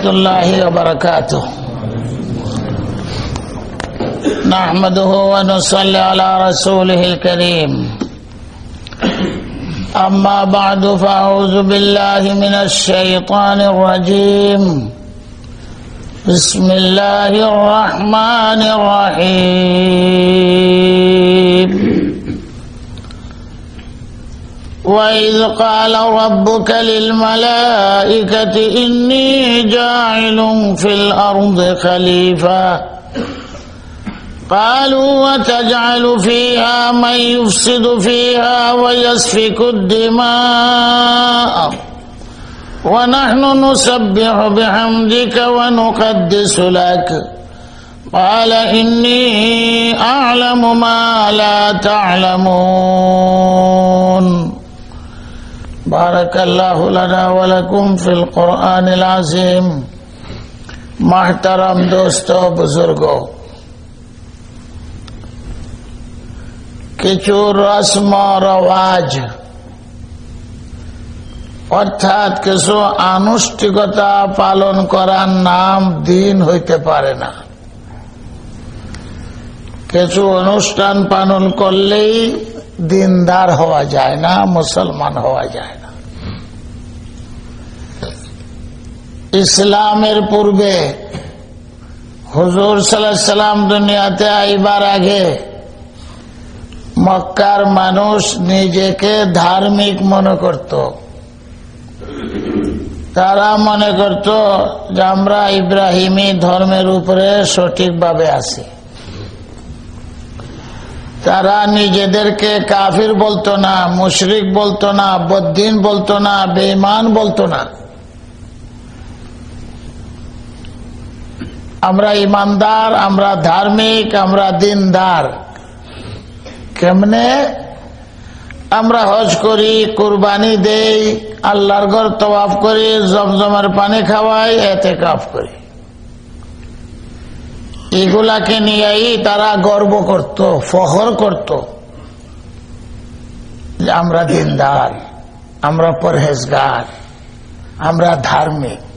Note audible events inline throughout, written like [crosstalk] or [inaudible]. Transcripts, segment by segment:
ورحمة الله وبركاته. نحمده ونصلي على رسوله الكريم. أما بعد فأعوذ بالله من الشيطان الرجيم. بسم الله الرحمن الرحيم. وإذ قال ربك للملائكة إني جاعل في الأرض خليفة. قالوا وتجعل فيها من يفسد فيها ويسفك الدماء. ونحن نسبح بحمدك ونقدس لك. قال إني أعلم ما لا تعلمون. بارك الله لنا ولكم في القرآن العظيم محترم دوستو بزرگو কিছু রসম রওয়াজ অর্থাৎ কিছু আনুষ্ঠিকতা পালন করার নাম দিন হইতে পারে না কিছু অনুষ্ঠান পালন করলেই দিনদার হওয়া যায় না মুসলমান হওয়া যায় ইসলামের পূর্বে হুজুর সাল্লাম দুনিয়াতে আইবার আগে মক্কার মানুষ নিজেকে ধার্মিক মনে করত। তারা মনে করত যে আমরা ইব্রাহিমী ধর্মের উপরে সঠিকভাবে আছি। তারা নিজেদেরকে কাফির বলতো না, মুশরিক বলতো না, বদ্দিন বলতো না, বেঈমান বলতো না। আমরা ইমানদার, আমরা ধার্মিক, আমরা দিনদার। কেমনে? আমরা হজ করি, কুরবানি দেই, আল্লাহর ঘর তওয়াফ করি, জমজমের পানি খাওয়াই এতে কাফ করি। এগুলাকে নিয়েই তারা গর্ব করত, ফখর করত আমরা দিনদার, আমরা পরহেজগার, আমরা ধার্মিক।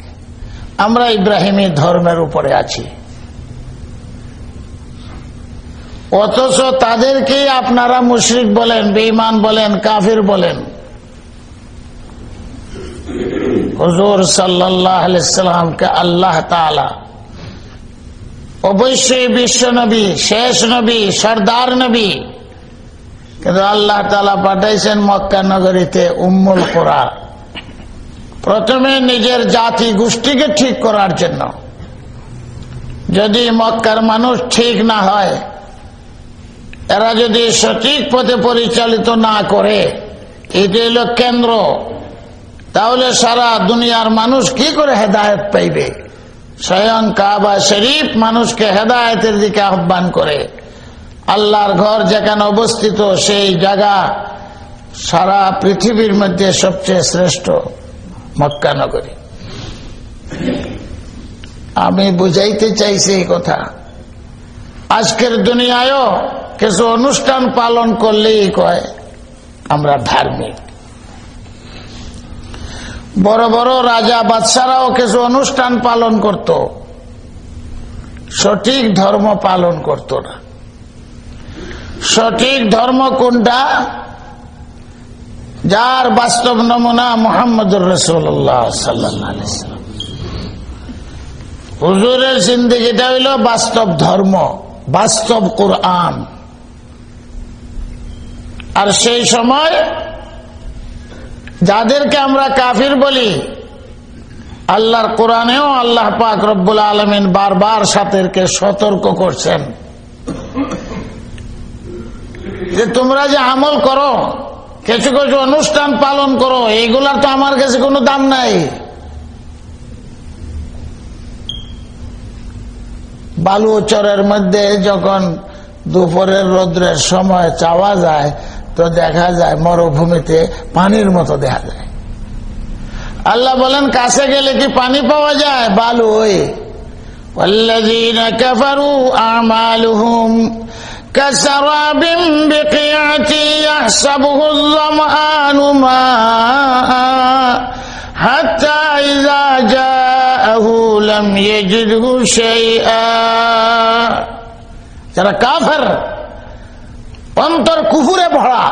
আমরা ইব্রাহিমী ধর্মের উপরে আছি। অথচ তাদেরকে আপনারা মুশরিক বলেন, বেঈমান বলেন, কাফির বলেন। হজুর সাল্লামকে আল্লাহ তালা অবশ্যই বিশ্ব নবী, শেষ নবী, সর্দার নবী। কিন্তু আল্লাহ তালা পাঠাইছেন মক্কা নগরীতে উম্মুল কোরা প্রথমে নিজের জাতি গোষ্ঠীকে ঠিক করার জন্য। যদি মক্কার মানুষ ঠিক না হয়, এরা যদি সঠিক পথে পরিচালিত না করে, এটি হল কেন্দ্র, তাহলে সারা দুনিয়ার মানুষ কি করে হেদায়ত পাইবে? স্বয়ং কাবা শরীফ মানুষকে হেদায়তের দিকে আহ্বান করে। আল্লাহর ঘর যেখানে অবস্থিত, সেই জায়গা সারা পৃথিবীর মধ্যে সবচেয়ে শ্রেষ্ঠ। মক্কা নগরী। আমি বুঝাইতে চাইছি এই কথা। আজকের দুনিয়ায়ও কিছু অনুষ্ঠান পালন করলেই কয়, আমরা ধার্মিক। বড় বড় রাজা বাদশারাও কিছু অনুষ্ঠান পালন করত। সঠিক ধর্ম পালন করত না। সঠিক ধর্ম কোনটা? যার বাস্তব নমুনা রসুল্লাহ হুজুরের জিন্দিগিটা হইল বাস্তব ধর্ম, বাস্তব কোরআন। আর সেই সময় যাদেরকে আমরা কাফির বলি, আল্লাহর কোরআনেও আল্লাহ পাক রব্বুল আলমিন বারবার সাথেরকে সতর্ক করছেন। যে তোমরা যে আমল করো কিছু কিছু অনুষ্ঠান পালন করো এইগুলার তো আমার কাছে কোনো দাম নাই বালুচরের মধ্যে যখন দুপুরের রোদ্রের সময় চাওয়া যায় তো দেখা যায় মরুভূমিতে পানির মতো দেখা যায় আল্লাহ বলেন কাছে গেলে কি পানি পাওয়া যায় বালু ওই والذين كفروا أعمالهم كسراب بقيعة يحسبه الظمآن ماء حتى إذا جاء لم يجده شيئا যারা কাফের অন্তর কুফুরে ভরা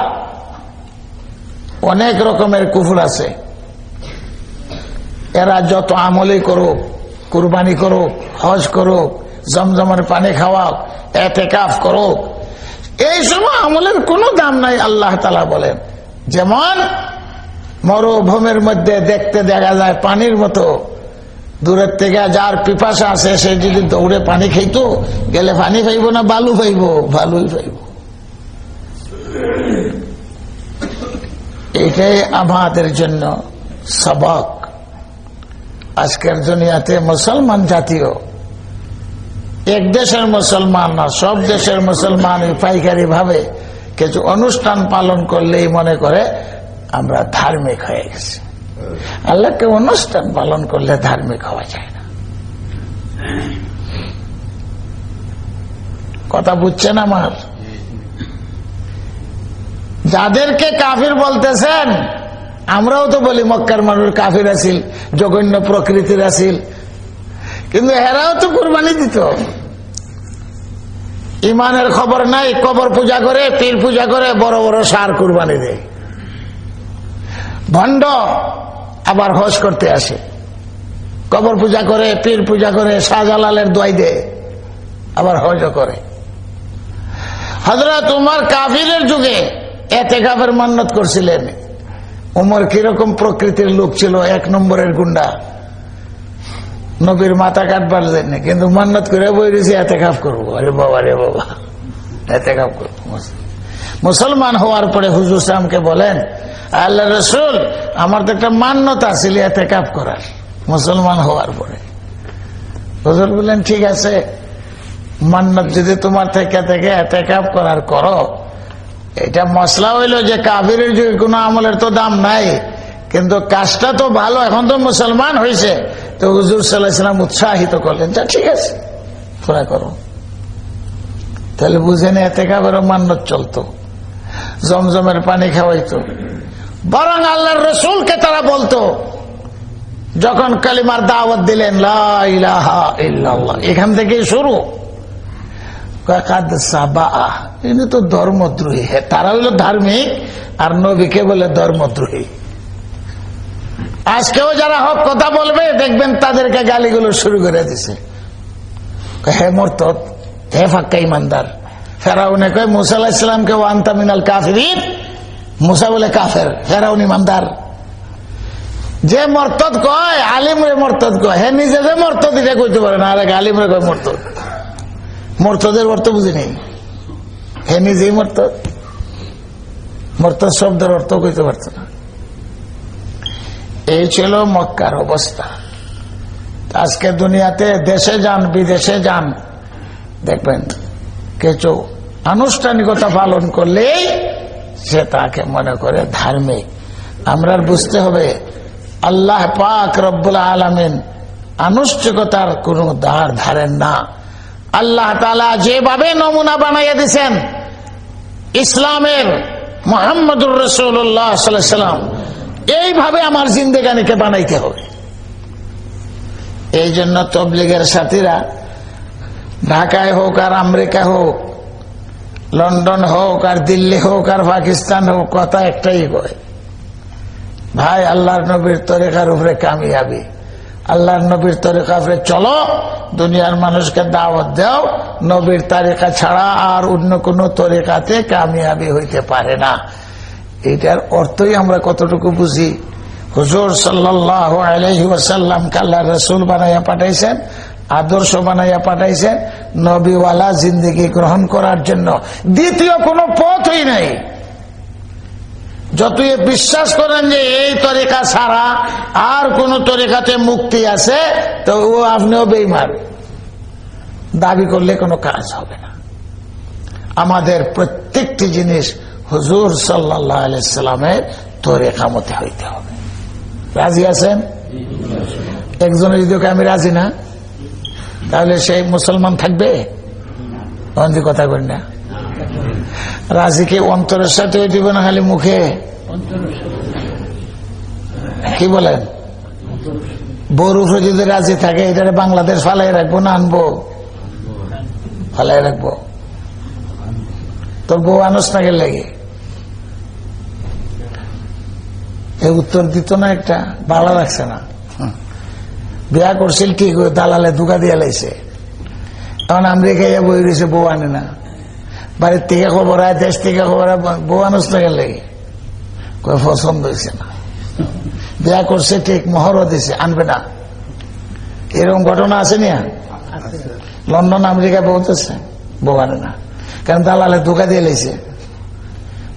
অনেক রকমের কুফুর আছে এরা যত আমলই করুক কুরবানি করুক হজ করুক জমজমের পানি খাওয়াক এতে কাফ করুক এই সময় আমলের কোনো দাম নাই, আল্লাহ তালা বলেন। যেমন মরুভূমির মধ্যে দেখতে দেখা যায় পানির মতো। দূরের থেকে যার পিপাসা আছে, সে যদি দৌড়ে পানি খাইত, গেলে পানি পাইব না, বালু পাইব, বালুই পাইব। এটাই আমাদের জন্য সবক। আজকের দুনিয়াতে মুসলমান জাতীয় এক দেশের মুসলমান না, সব দেশের মুসলমান পাইকারি ভাবে কিছু অনুষ্ঠান পালন করলেই মনে করে আমরা ধার্মিক হয়ে গেছি। আল্লাহকে অনুষ্ঠান পালন করলে ধার্মিক হওয়া যায় না। কথা বুঝছেন আমার? যাদেরকে কাফির বলতেছেন, আমরাও তো বলি মক্কার মানুষ কাফির আসিল, জঘন্য প্রকৃতির আসিল। কিন্তু এরাও তো কোরবানি দিত। ইমানের খবর নাই, কবর পূজা করে, পীর পূজা করে, বড় বড় সার কুরবানি দেয়। ভণ্ড আবার হজ করতে আসে। কবর পূজা করে, পীর পূজা করে, শাহজালালের দোয়াই দেয়, আবার হজও করে। হজরত উমর কাফিরের যুগে এতে কাফের মান্নত করছিলেন। উমর কীরকম প্রকৃতির লোক ছিল, এক নম্বরের গুন্ডা। নবীর মাথা কাটবার জন্য। কিন্তু মান্নত করে বই দিয়েছি এতে কাপ করব। আরে বাবা রে বাবা। এতে কাপ করব। মুসলমান হওয়ার পরে হুজুর সামকে বলেন, আল্লাহ রসুল, আমার তো একটা মান্যতা ছিল এতে কাপ করার। মুসলমান হওয়ার পরে। হুজুর বললেন, ঠিক আছে। মান্নত যদি তোমার থেকে থেকে এতে কাপ করার করো, এটা মশলা হইল যে কাবিরের যুগে কোনো আমলের তো দাম নাই। কিন্তু কাজটা তো ভালো, এখন তো মুসলমান হয়েছে তো হুজুর সাল্লাহাম উৎসাহিত করলেন, যা ঠিক আছে পুরা করো। তাহলে বুঝে নে এতে কাবেরও মান্যত চলতো। জমজমের পানি খাওয়াইতো। বরং আল্লাহর রসুলকে তারা বলতো, যখন কালিমার দাওয়াত দিলেন এখান থেকে শুরু। তো ধর্মদ্রোহী। তারা হইল ধার্মিক, আর নবীকে বলে ধর্মদ্রোহী। আজকেও যারা হক কথা বলবে, দেখবেন তাদেরকে গালিগুলো শুরু করে দিছে। হে মর্তদ, হে ফাক্কা ইমানদার, ফেরাউনে কয়, মুসা ইসলামকে কাফিরিন? মুসা বলে, কাফের, ফেরাউন ইমানদার। যে মর্তদ কয় আলিম রে মর্তদ কয়, হে নিজে যে মর্তদ, এটা কইতে পারে না, আরে আলিম রে কয় মর্তদ। মর্তদের অর্থ বুঝিনি হে নিজেই মর্তদ। মর্তদ শব্দের অর্থ কইতে পারত না। এই ছিল মক্কার অবস্থা। আজকে দুনিয়াতে দেশে যান, বিদেশে যান। দেখবেন, কিছু আনুষ্ঠানিকতা পালন করলেই সে তাকে মনে করে ধার্মিক। আমরা বুঝতে হবে, আল্লাহ পাক রব্বুল আলমিন আনুষ্ঠানিকতার কোনো ধার ধারেন না। আল্লাহ তালা যেভাবে নমুনা বানাইয়া দিছেন, ইসলামের মোহাম্মদুর রসুল্লাহ সাল্লাম এইভাবে আমার জিন্দেগানিকে বানাইতে হবে। এই জন্য তবলিগের সাথীরা, ঢাকায় হোক আর আমেরিকা হোক, লন্ডন হোক আর দিল্লি হোক আর পাকিস্তান হোক, কথা একটাই কয়, ভাই, আল্লাহর নবীর তরিকার উপরে কামিয়াবি। আল্লাহর নবীর তরিকা উপরে চলো, দুনিয়ার মানুষকে দাওয়াত দাও, নবীর তারিকা ছাড়া আর অন্য কোন তরিকাতে কামিয়াবি হইতে পারে না। এটার অর্থই আমরা কতটুকু বুঝি? হুজুর সাল্লাহ আলহি আল্লাহ রসুল বানাইয়া পাঠাইছেন, আদর্শ বানাইয়া পাঠাইছেন, নবীওয়ালা জিন্দিগি গ্রহণ করার জন্য। দ্বিতীয় কোনো পথই নাই। যতই বিশ্বাস করেন যে এই তরিকা ছাড়া আর কোন তরিকাতে মুক্তি আছে, তো ও আপনিও বেইমার দাবি করলে কোনো কাজ হবে না। আমাদের প্রত্যেকটি জিনিস হুজুর সাল্লাহ আলাইসাল্লামের তরিকা মতে হইতে হবে। রাজি আছেন? একজনের যদি আমি রাজি না, তাহলে সেই মুসলমান থাকবে? অন্তি কথা করি না। রাজিকে অন্তরের সাথে দিব না খালি মুখে? কি বলেন? উপরে যদি রাজি থাকে এটা বাংলাদেশ ফালাই রাখব না আনব? ফালাই রাখব। তোর বউ আনস না গেলে? লাগে এই উত্তর দিত না, একটা ভালো লাগছে না। বিয়া করছিল ঠিক দালালে দুকা দিয়ে লাইছে। তখন আমেরিকায় বই রয়েছে, বউ আনে না। বাড়ির থেকে খবর হয় দেশ থেকে খবর হয় বউ আনস না গেলে। পছন্দ হয়েছে না। বিয়া করছে ঠিক মহরও দিছে, আনবে না। এরকম ঘটনা আছে না? লন্ডন আমেরিকা বলতেছে বউ আনে না। কারণ দালালে ধোকা দিয়ে লেছে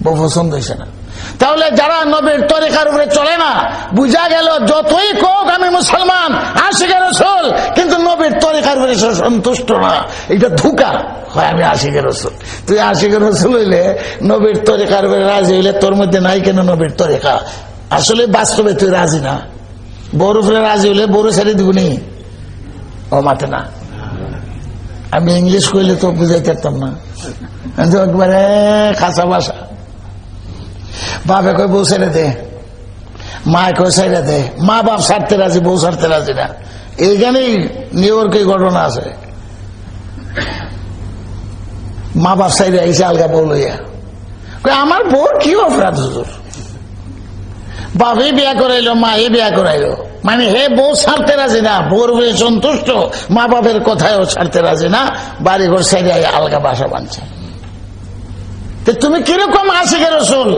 বউ পছন্দ হয়েছে না। তাহলে যারা নবীর তরিকার উপরে চলে না, বুঝা গেল যতই কোক আমি মুসলমান, আশিকের রসুল, কিন্তু নবীর তরিকার উপরে সন্তুষ্ট না। এটা ধুকা। হয় আমি আশিকের রসুল। তুই আশিকের রসুল হইলে নবীর তরিকার উপরে রাজি হইলে তোর মধ্যে নাই কেন নবীর তরিকা? আসলে বাস্তবে তুই রাজি না। বড় উপরে রাজি হইলে বড় ছেড়ে দিবনি ও মাতে না। আমি ইংলিশ কইলে তো বুঝাইতে পারতাম না। একবারে খাসা ভাষা বাপে কই বউ ছেড়ে দে। মা কই ছেড়ে দে। মা বাপ ছাড়তে রাজি, বউ ছাড়তে রাজি না। এইখানেই নিউ ইয়র্কে ঘটনা আছে। মা বাপ সাইডে আইসে আলগা বউ লইয়া। আমার বউর কি অপরাধ হুজুর? বাপই বিয়া করাইলো মাই বিয়া করাইলো। মানে হে বউ ছাড়তে রাজি না, বউর বউ সন্তুষ্ট, মা বাপের কথায়ও ছাড়তে রাজি না বাড়ি ঘর সাইডে আলগা বাসা বানছে তুমি কীরকম আশিকে রসুল?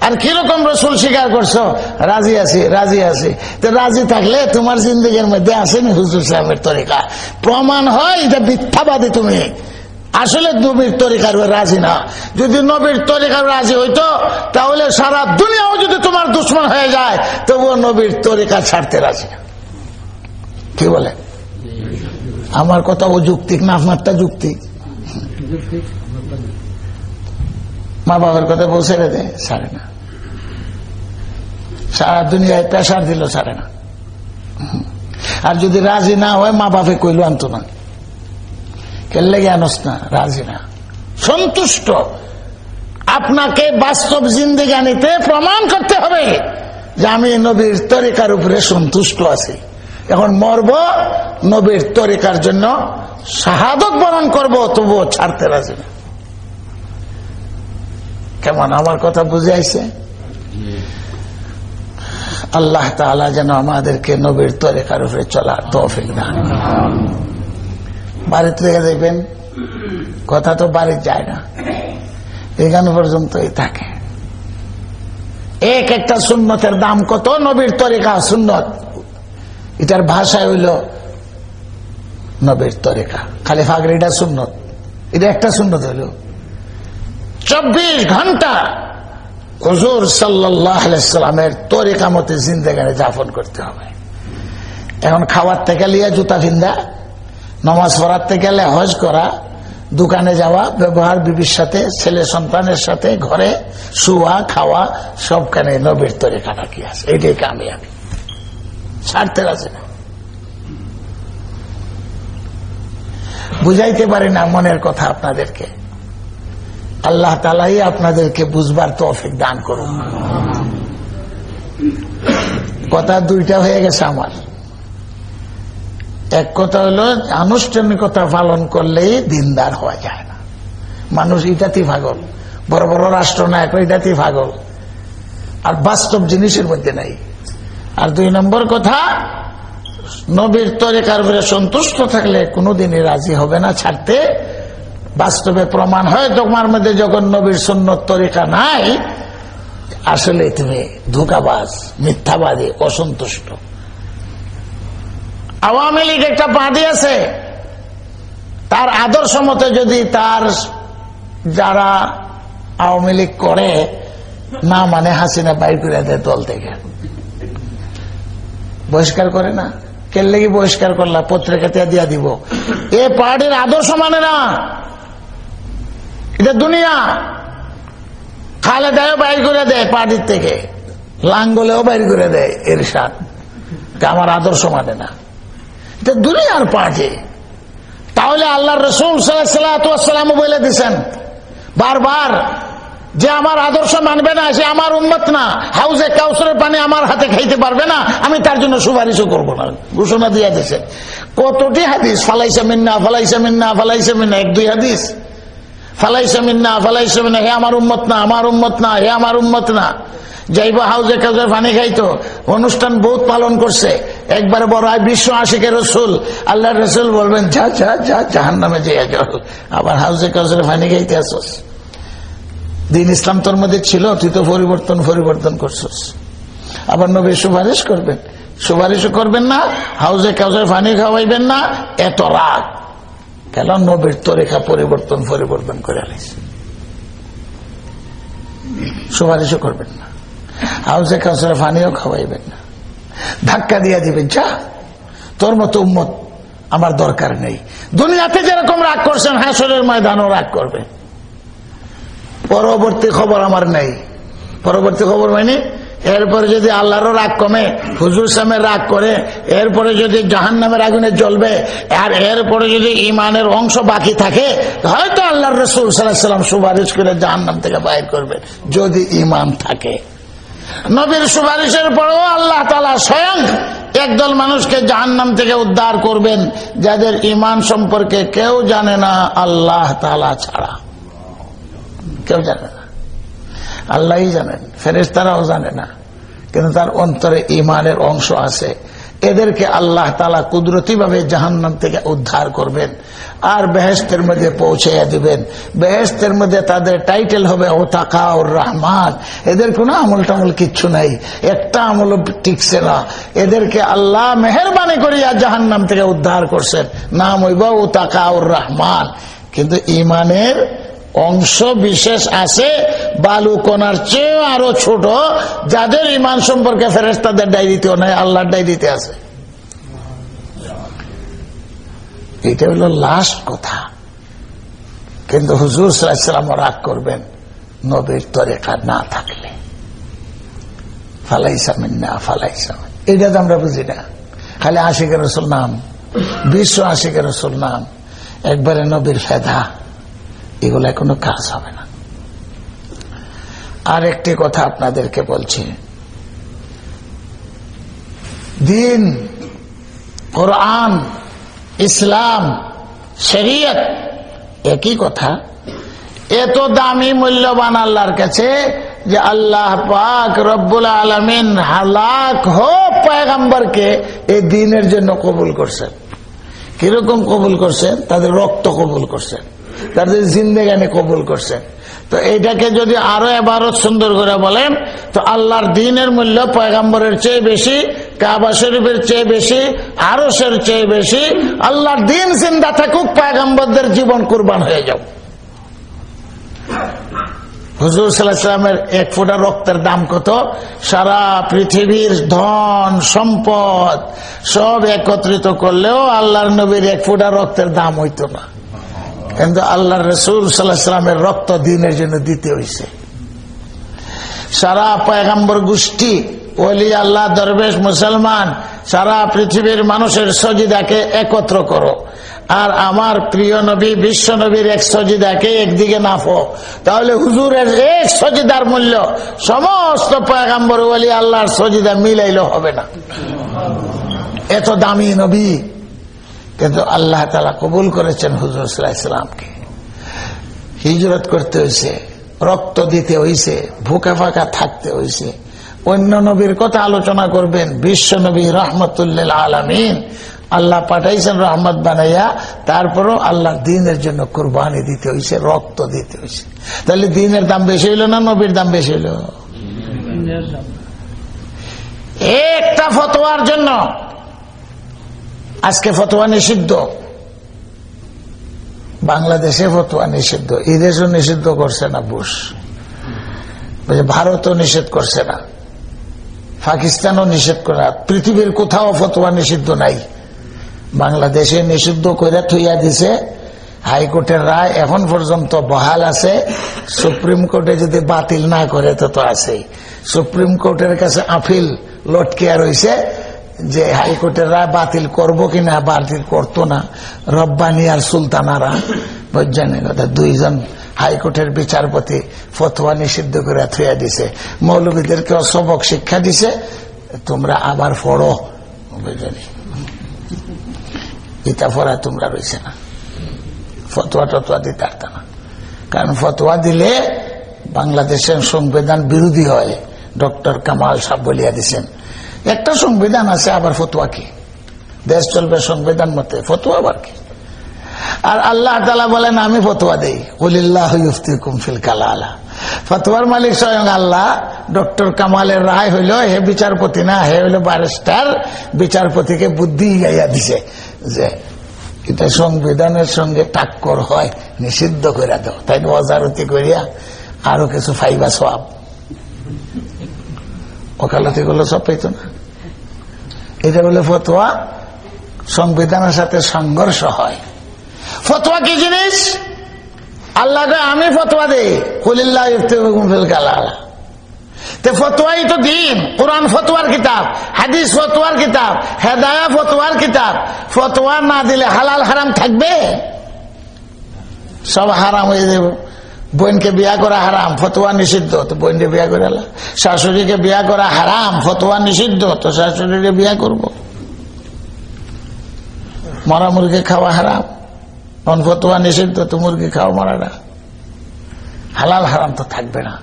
আর কীরকম রসুল স্বীকার করছ? রাজি আছি রাজি আছি। তো রাজি থাকলে তোমার জিন্দগির মধ্যে আসেনি হুজুর সাহেবের তরিকা। প্রমাণ হয় এটা মিথ্যাবাদী তুমি। আসলে নবীর তরিকার রাজি না। যদি নবীর তরিকার রাজি হইতো, তাহলে সারা দুনিয়াও যদি তোমার দুশ্মন হয়ে যায়, তবুও নবীর তরিকা ছাড়তে রাজি না। কি বলে? আমার কথা ও যুক্তিক না আপনারটা যুক্তিক? মা বাবার কথা বলছে রে দে সারে না। সারা দুনিয়ায় প্রেশার দিল সারে না। আর যদি রাজি না হয়, মা বাপে কইল, আনতো না। কেলে আনস না? রাজি না। সন্তুষ্ট। আপনাকে বাস্তব জিন্দিগানিতে প্রমাণ করতে হবে যে আমি নবীর তরিকার উপরে সন্তুষ্ট আছি। এখন মরব, নবীর তরিকার জন্য শাহাদত বরণ করব, তবুও ছাড়তে রাজি না। কেমন? আমার কথা বুঝে আইছে? আল্লাহ তাআলা যেন আমাদেরকে নবীর তরিকার উপরে চলার তৌফিক দান বাড়িতে থেকে দেখবেন, কথা তো বাড়ি যায় না। এখানে পর্যন্তই থাকে। এক একটা সুন্নতের দাম কত? নবীর তরিকা সুন্নত। এটার ভাষায় হইল নবীর তরিকা। খালি ফাগরিটা সুন্নত। এটা একটা সুন্নত হইল। চব্বিশ ঘণ্টা হুজুর সাল্লামের তরিকা মতে জিন্দেগানে যাপন করতে হবে। এখন খাওয়ার থেকে লিয়া জুতা ফিন্দা নমাজ পড়ার থেকে হজ করা, দোকানে যাওয়া, ব্যবহার বিবির সাথে, ছেলে সন্তানের সাথে, ঘরে শুয়া, খাওয়া, সবখানে নবীর তরিকাটা কি আছে। এটাই কামিয়াবি। ছাড়তে আছে না। বুঝাইতে পারি না মনের কথা আপনাদেরকে। আল্লাহ তালাই আপনাদেরকে বুঝবার তৌফিক দান করুন। কথা দুইটা হয়ে গেছে আমার। এক কথা হলো আনুষ্ঠানিকতা পালন করলেই দিনদার হওয়া যায় না। মানুষ ইটাতি ভাগল বড় বড় রাষ্ট্র রাষ্ট্রনায়ক ইটাতি ভাগল আর বাস্তব জিনিসের মধ্যে নাই। আর দুই নম্বর কথা, নবীর তরিকার সন্তুষ্ট থাকলে কোনোদিনই রাজি হবে না ছাড়তে বাস্তবে প্রমাণ হয় তোমার মধ্যে যখন নবীর সুন্নত তরিকা নাই, আসলে তুমি ধোকাবাজ, মিথ্যাবাদী, অসন্তুষ্ট। আওয়ামী লীগ একটা পার্টি আছে। তার আদর্শ মতে যদি তার যারা আওয়ামী লীগ করে, না মানে হাসিনা বাইর করে দেয় দল থেকে। বহিষ্কার করে না? কেন লেগে বহিষ্কার করলা, পত্রিকাতে দিয়া দিব। এ পার্টির আদর্শ মানে না। এটা দুনিয়া। খালে খালেদাও বাইর করে দেয় পার্টির থেকে। লাঙ্গলেও বাইর করে দেয় এর সাথ আমার আদর্শ মানে না। এটা দুনিয়ার পার্টি। তাহলে আল্লাহ রসুল সাল্লাম বলে দিচ্ছেন বারবার, যে আমার আদর্শ মানবে না, সে আমার উন্মত না, হাউজে কাউসরের পানি আমার হাতে খাইতে পারবে না, আমি তার জন্য সুপারিশও করব না। ঘোষণা দিয়ে দিয়েছে কতটি হাদিস? ফালাইসা মিন্না ফালাইসা মিন্না ফালাইসা মিন্না, এক দুই হাদিস। ফালাইসা মিন্না, ফালাইসা হে আমার না আমার না, হে আমার না। হাউজে কাউজে অনুষ্ঠান বহুত পালন করছে। বড় বিশ্ব রসুল। আল্লাহ রসুল বলবেন, যা যা যা জাহান নামে আবার হাউজে কাউজে পানি খাইতে আসস। দিন ইসলাম তোর মধ্যে ছিল, তুই তো পরিবর্তন পরিবর্তন করছিস। আবার নবী সুপারিশ করবেন। সুপারিশও করবেন না, হাউজে কাউজে পানি খাওয়াইবেন না, এত রাগ কেন? নবীর তরেখা পরিবর্তন পরিবর্তন করে আনিস। সুপারিশও করবেন না। হাউজে কাউজে পানিও খাওয়াইবেন না। ধাক্কা দিয়ে দিবেন, যা, তোর মতো উম্মত আমার দরকার নেই। দুনিয়াতে যেরকম রাগ করছেন, হাসরের ময়দানও রাগ করবে পরবর্তী খবর আমার নেই। পরবর্তী খবর মানে এরপরে যদি আল্লাহরও রাগ কমে, হুজুর সামের রাগ করে, এরপরে যদি জাহান নামের আগুনে জ্বলবে, আর এরপরে যদি ইমানের অংশ বাকি থাকে, হয়তো আল্লাহর রসুল সাল্লাম সুপারিশ করে জাহান নাম থেকে বাইর করবে, যদি ইমান থাকে। নবীর সুপারিশের পরেও আল্লাহ তালা স্বয়ং একদল মানুষকে জাহান্নাম থেকে উদ্ধার করবেন, যাদের ইমান সম্পর্কে কেউ জানে না আল্লাহ তালা ছাড়া। কেউ জানে না। আল্লাহই জানেন ফেরেস তারাও জানে না। কিন্তু তার অন্তরে ইমানের অংশ আছে। এদেরকে আল্লাহ তালা কুদরতি ভাবে জাহান্নাম থেকে উদ্ধার করবেন আর বেহেস্তের মধ্যে পৌঁছাইয়া দিবেন। বেহেস্তের মধ্যে তাদের টাইটেল হবে ও তাকা ওর রহমান। এদের কোনো আমল টামল কিচ্ছু নাই, একটা আমল টিকছে না। এদেরকে আল্লাহ মেহরবানি করিয়া জাহান্নাম থেকে উদ্ধার করছেন। নাম হইব ও তাকা ওর রহমান। কিন্তু ইমানের অংশ বিশেষ আছে বালু কোনার চেয়েও আরও ছোট, যাদের ইমান সম্পর্কে ফেরেস্তাদের ডায়েরিতেও নাই, আল্লাহর ডায়েরিতে আছে। এটা হলো লাস্ট কথা। কিন্তু হুজুর সাল্লাম রাগ করবেন, নবীর তরেখা না থাকলে। ফালাইসামিন না ফালাইসামিন এটা তো আমরা বুঝি না। খালি আশিকের রসুল নাম, বিশ্ব আশিকের রসুল নাম, একবারে নবীর ফেদা। এগুলা কোনো কাজ হবে না। আর একটি কথা আপনাদেরকে বলছি। দিন, কোরআন, ইসলাম, শরিয়ত একই কথা। এত দামি মূল্যবান আল্লাহর কাছে যে আল্লাহ পাক রব্বুল আলমিন হালাক হো পয়গাম্বরকে এই দিনের জন্য কবুল করছেন। কীরকম কবুল করছেন? তাদের রক্ত কবুল করছেন। তাদের জিন্দেগানি কবুল করছেন। তো এইটাকে যদি আরও এবারও সুন্দর করে বলেন, তো আল্লাহর দিনের মূল্য পয়গাম্বরের চেয়ে বেশি, কাবা শরীফের চেয়ে বেশি আরসের চেয়ে বেশি, আল্লাহর দিন জিন্দা থাকুক, পয়গাম্বরদের জীবন কুরবান হয়ে যাও। হুজুর সাল্লাহামের এক ফোঁটা রক্তের দাম কত? সারা পৃথিবীর ধন, সম্পদ, সব একত্রিত করলেও আল্লাহর নবীর এক ফোঁটা রক্তের দাম হইতো না। কিন্তু আল্লাহ রসুল সাল্লাহামের রক্ত দিনের জন্য দিতে হয়েছে সারা পয়গাম্বর গোষ্ঠী, ওলি আল্লাহ, দরবেশ, মুসলমান, সারা পৃথিবীর মানুষের সজিদাকে একত্র করো। আর আমার প্রিয় নবী, বিশ্ব নবীর এক সজিদাকে একদিকে নাফো। তাহলে হুজুরের এক সজিদার মূল্য, সমস্ত পয়গাম্বর ওলি আল্লাহর সজিদা মিলাইলে হবে না। এত দামি নবী। কিন্তু আল্লাহ তালা কবুল করেছেন হুজুর ইসলামকে হিজরত করতে হয়েছে রক্ত দিতে হয়েছে ভুকা ফাঁকা থাকতে হয়েছে অন্য নবীর কথা আলোচনা করবেন বিশ্ব নবী রহমতুল্লাহ আলমিন। আল্লাহ পাঠাইছেন রহমত বানাইয়া তারপরও আল্লাহ দিনের জন্য কোরবানি দিতে হয়েছে রক্ত দিতে হয়েছে তাহলে দিনের দাম বেশি হইল না নবীর দাম বেশি হইল? একটা ফতোয়ার জন্য আজকে ফতোয়া নিষিদ্ধ। বাংলাদেশে ফতোয়া নিষিদ্ধ। দেশও নিষিদ্ধ করছে না বুশ। ভারতও নিষেধ করছে না। পাকিস্তানও নিষেধ করে না। পৃথিবীর কোথাও ফতোয়া নিষিদ্ধ নাই। বাংলাদেশে নিষিদ্ধ করে থইয়া দিছে। হাইকোর্টের রায় এখন পর্যন্ত বহাল আছে। সুপ্রিম কোর্টে যদি বাতিল না করে, তো তো আছেই। সুপ্রিম কোর্টের কাছে আপিল লটকিয়া রয়েছে যে হাইকোর্টের রায় বাতিল করব কিনা, বাতিল করতো না। রব্বানি আর সুলতানারা বৈজ্ঞানিক কথা দুইজন হাইকোর্টের বিচারপতি ফতোয়া নিষিদ্ধ করে থুয়া দিছে। মৌলবীদেরকে সবক শিক্ষা দিছে, তোমরা আবার পড়ো বুঝলি ইটা পড়া তোমরা রয়েছে না। ফতোয়া টতোয়া দিতে পারত না। কারণ ফতোয়া দিলে বাংলাদেশের সংবিধান বিরোধী হয়, ডক্টর কামাল সাহ বলিয়া দিছেন। একটা সংবিধান আছে আবার ফতুয়া কি? দেশ চলবে সংবিধান মতে, ফতুয়া আবার কি? আর আল্লাহ তালা বলেন, আমি ফতুয়া দেই। উলিল্লাহ ফিল কালা আলা ফতুয়ার মালিক স্বয়ং আল্লাহ। ডক্টর কামালের রায় হইল, হে বিচারপতি না, হে হইল ব্যারিস্টার। বিচারপতিকে বুদ্ধি গাইয়া দিছে যে, এটা সংবিধানের সঙ্গে টাক্কর হয়, নিষিদ্ধ করে দাও। তাই অজারতি করিয়া আরও কিছু ফাইবা সব ওকালতি করলে সব পেত না। এটা বলে ফতোয়া। সংবিধানের সাথে সংঘর্ষ হয়। ফতোয়া কি জিনিস? আল্লাহ আমি ফতোয়া দেই। কুলিল্লাহ ফতোয়াই তো দিন। কোরআন ফতোয়ার কিতাব, হাদিস ফতোয়ার কিতাব, হেদায়া ফতোয়ার কিতাব। ফতোয়া না দিলে হালাল হারাম থাকবে? সব হারাম হয়ে যাবে। বোনকে বিয়া করা হারাম, ফতোয়া নিষিদ্ধ। তো বোনকে বিয়া করে শাশুড়িকে বিয়া করা হারাম, ফতোয়া নিষিদ্ধ। তো শাশুড়িকে বিয়া করব। মরা মুরগি খাওয়া হারাম। অন ফতোয়া নিষিদ্ধ, তো মুরগি খাওয়া মারাটা হালাল হারাম তো থাকবে না।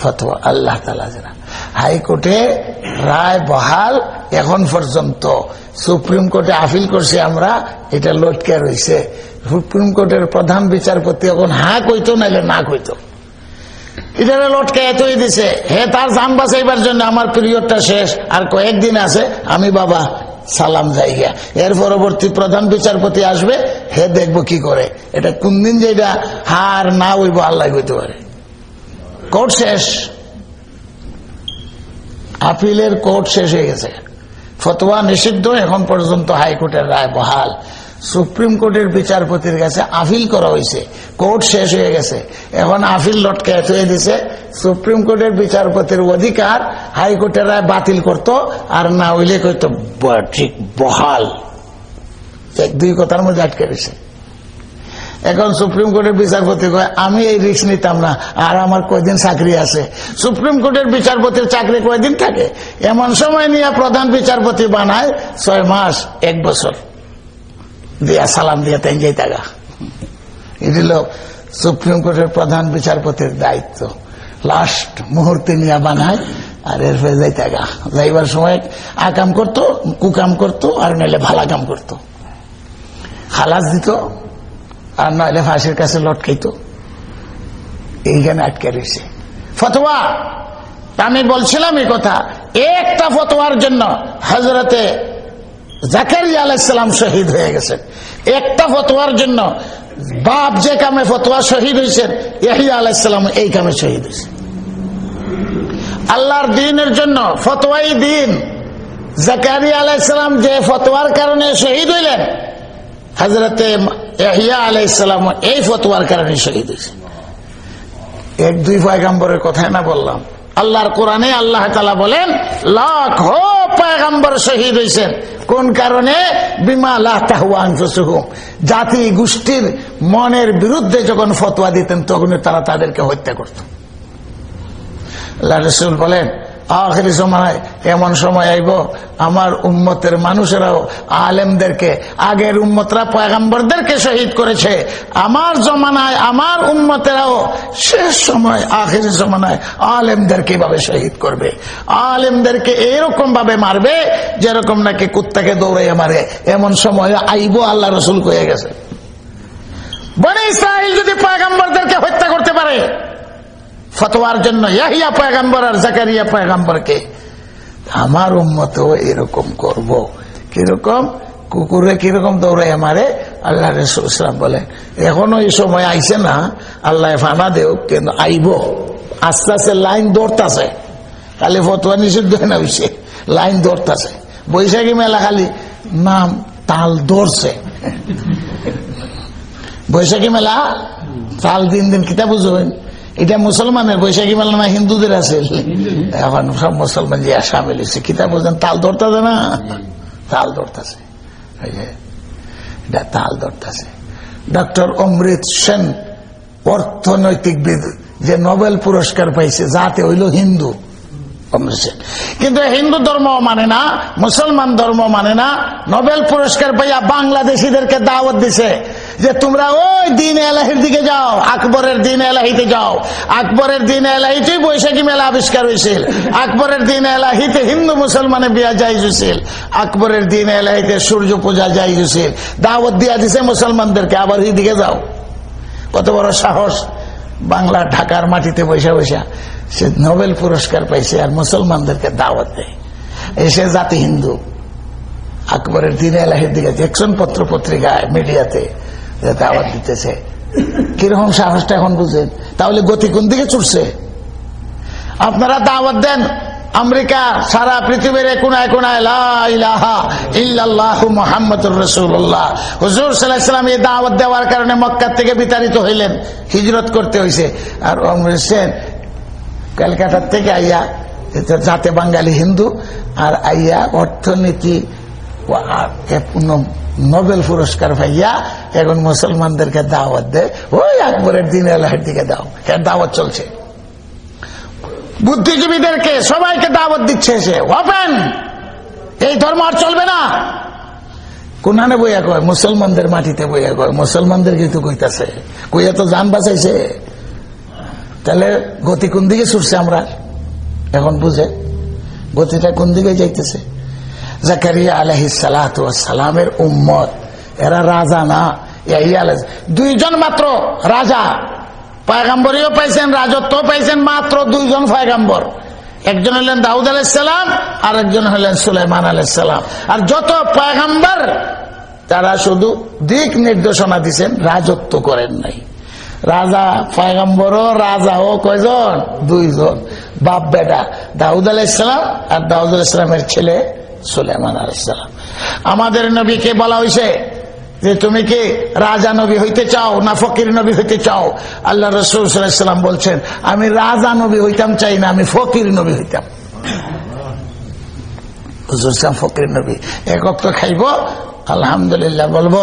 ফতোয়া আল্লাহ তালা যারা হাইকোর্টে রায় বহাল এখন পর্যন্ত। সুপ্রিম কোর্টে আপিল করছি আমরা, এটা লটকে রয়েছে সুপ্রিম কোর্টের প্রধান বিচারপতি এখন হা কইতো নাইলে না কইতো। এটা লটকে এতই দিছে, হে তার জান বাঁচাইবার জন্য আমার পিরিয়ডটা শেষ, আর কয়েকদিন আছে, আমি বাবা সালাম গিয়া। এর পরবর্তী প্রধান বিচারপতি আসবে, হে দেখব কি করে। এটা কোন দিন যেটা হার না হইব, আল্লাহ হইতে পারে। কোর্ট শেষ। আপিলের কোর্ট শেষ হয়ে গেছে। ফতোয়া নিষিদ্ধ, এখন পর্যন্ত হাইকোর্টের রায় বহাল। সুপ্রিম কোর্টের বিচারপতির কাছে আপিল করা হয়েছে। কোর্ট শেষ হয়ে গেছে। এখন আপিল লটকে হয়ে দিছে। সুপ্রিম কোর্টের বিচারপতির অধিকার হাইকোর্টের বাতিল করত আর না হইলে কইতো ঠিক, বহাল। দুই কথার মধ্যে আটকে রয়েছে। এখন সুপ্রিম কোর্টের বিচারপতি কয়, আমি এই রিক্স নিতাম না, আর আমার কয়দিন চাকরি আছে। সুপ্রিম কোর্টের বিচারপতির চাকরি কয়দিন থাকে? এমন সময় নিয়ে প্রধান বিচারপতি বানায় ছয় মাস, এক বছর। দিয়া সালাম দিয়া তাই যাই টাকা এটি হল সুপ্রিম কোর্টের প্রধান বিচারপতির দায়িত্ব। লাস্ট মুহূর্তে নিয়ে বানায় আর এর ফলে যাই টাকা যাইবার সময় আকাম করতো কুকাম করতো, আর নাহলে ভালা কাম করতো। খালাস দিত, আর নইলে ফাঁসির কাছে লটকাইত। এইখানে আটকে রয়েছে ফতোয়া! আমি বলছিলাম এই কথা। একটা ফতোয়ার জন্য হজরতে জাকারিয়া আলাইসালাম শহীদ হয়ে গেছেন একটা ফতোয়ার জন্য বাপ যে কামে ফতোয়া শহীদ হয়েছেন ইয়াহিয়া আলাইসালাম এই কামে শহীদ হয়েছে। আল্লাহর দিনের জন্য ফতোয়াই দিন। জাকারিয়া আলাইসালাম যে ফতোয়ার কারণে শহীদ হইলেন হজরতে ইয়াহিয়া আলাইসালাম এই ফতোয়ার কারণে শহীদ হয়েছে। এক দুই পয়গাম্বরের কথাই না বললাম। আল্লাহর কোরআনে আল্লাহ তালা বলেন, লাখ পয়গাম্বর শহীদ হয়েছেন। কোন কারণে? জাতি গোষ্ঠীর মনের বিরুদ্ধে যখন ফতোয়া দিতেন তখন তারা তাদেরকে হত্যা করত। আল্লাহ রসুল বলেন আখেরি সময়, এমন সময় আইব, আমার উম্মতের মানুষেরাও, আলেমদেরকে, আগের উম্মতরা পয়গাম্বরদেরকে শহীদ করেছে। আমার জমানায়, আমার উম্মতেরাও শেষ সময়, আখেরি জমানায় আলেমদেরকে ভাবে শহীদ করবে। আলেমদেরকে এরকম ভাবে মারবে, যেরকম নাকি কুত্তাকে দৌড়াইয়া মারে। এমন সময় আইব, আল্লাহ রসুল কয়ে গেছে। বনে ইসরায়েল যদি পয়গাম্বরদেরকে হত্যা করতে পারে ফতোয়ার জন্য ইয়াহিয়া পয়গাম্বর আর জাকারিয়া পয়গাম্বরকে, আমার উম্মত এরকম করব। কীরকম? কুকুরে কীরকম দৌড়াই আমারে আল্লাহ রসুলাম বলেন, এখনও এই সময় আইছে না, আল্লাহ ফানা দেও, কিন্তু আইব। আস্তে আস্তে লাইন দৌড়তাছে। খালি ফতোয়া নিষিদ্ধ না হয়েছে লাইন দৌড়তাছে। বৈশাখী মেলা খালি নাম তাল দৌড়ছে। বৈশাখী মেলা, তাল দিন দিন কিতা বুঝবেন। এটা মুসলমানের বৈশাখী মেলা না হিন্দুদের আছে। এখন সব মুসলমান যে সামিল হয়েছে কিতাব বলছেন তাল ধরতেছে না? তাল ধরতেছে। যে এটা তাল ধরতেছে। ডক্টর অমৃত সেন অর্থনৈতিকবিদ যে নোবেল পুরস্কার পাইছে যাতে হইল হিন্দু। কিন্তু হিন্দু ধর্ম মানে না, মুসলমান ধর্ম মানে না। নোবেল পুরস্কার পাইয়া বাংলাদেশিদেরকে দাওয়াত দিছে যে তোমরা ওই দিন এলাহির দিকে যাও, আকবরের দিন এলাহিতে যাও। আকবরের দিন এলাহিতেই বৈশাখী মেলা আবিষ্কার হয়েছিল আকবরের দিন এলাহিতে হিন্দু মুসলমানে বিয়া যাই হয়েছিল আকবরের দিন এলাহিতে সূর্য পূজা যাই হয়েছিল দাওয়াত দিয়া দিছে মুসলমানদেরকে, আবার এই দিকে যাও। কত বড় সাহস বাংলা ঢাকার মাটিতে বৈশা বৈশা সে নোবেল পুরস্কার পাইছে আর মুসলমানদেরকে দাওয়াত দেয়। এসে জাতি হিন্দু। আকবরের দিন এলাহির দিকে দেখছেন পত্র পত্রিকায় মিডিয়াতে দাওয়াত দিতেছে। কীরকম সাহসটা এখন বুঝেন? তাহলে গতি কোন দিকে ছুটছে? আপনারা দাওয়াত দেন, আমেরিকা সারা পৃথিবীর এই দাওয়াত দেওয়ার কারণে মক্কার থেকে বিতাড়িত হইলেন, হিজরত করতে হয়েছে আর অমৃত সেন ক্যালকাটার থেকে আইয়া যাতে বাঙালি হিন্দু আর আইয়া অর্থনীতি নোবেল পুরস্কার পাইয়া এখন মুসলমানদেরকে দাওয়াত দেয়। ওই আকবরের দিন এলাহের দিকে দাও। এর দাওয়াত চলছে? বুদ্ধিজীবীদেরকে সবাইকে দাওয়াত দিচ্ছে সে। ওপেন এই ধর্ম আর চলবে না। কোনানে বইয়া কয়? মুসলমানদের মাটিতে বইয়া কয়। মুসলমানদের কিন্তু কইতাছে? কইয়া তো যান বাঁচাইছে। তাহলে গতি কোন দিকে ছুটছে আমরা? এখন বুঝে। গতিটা কোন দিকে যাইতেছে? জাকারিয়া আলহি সালামের উম্মত, এরা রাজা না দুইজন মাত্র রাজা। পয়গাম্বরীও পাইছেন রাজত্ব পাইছেন, মাত্র দুইজন পয়গাম্বর। একজন হলেন দাউদ আলাইসালাম আর একজন হলেন সুলাইমান আলাইসালাম আর যত পায়গাম্বর, তারা শুধু দিক নির্দেশনা দিচ্ছেন রাজত্ব করেন নাই। রাজা পয়গম্বরও রাজাও কয়জন? দুইজন। বাপ বেটা, দাউদ আলাইসালাম আর দাউদ আলাইসালামের ছেলে সুলেমান আলাইসালাম আমাদের নবীকে বলা হয়েছে যে, তুমি কি রাজা নবী হইতে চাও না ফকির নবী হইতে চাও? আল্লাহ রসুল সাল্লাম বলছেন, আমি রাজা নবী হইতাম চাই না, আমি ফকির নবী হইতাম। ফকির নবী, এক অক্ত খাইব আলহামদুলিল্লাহ বলব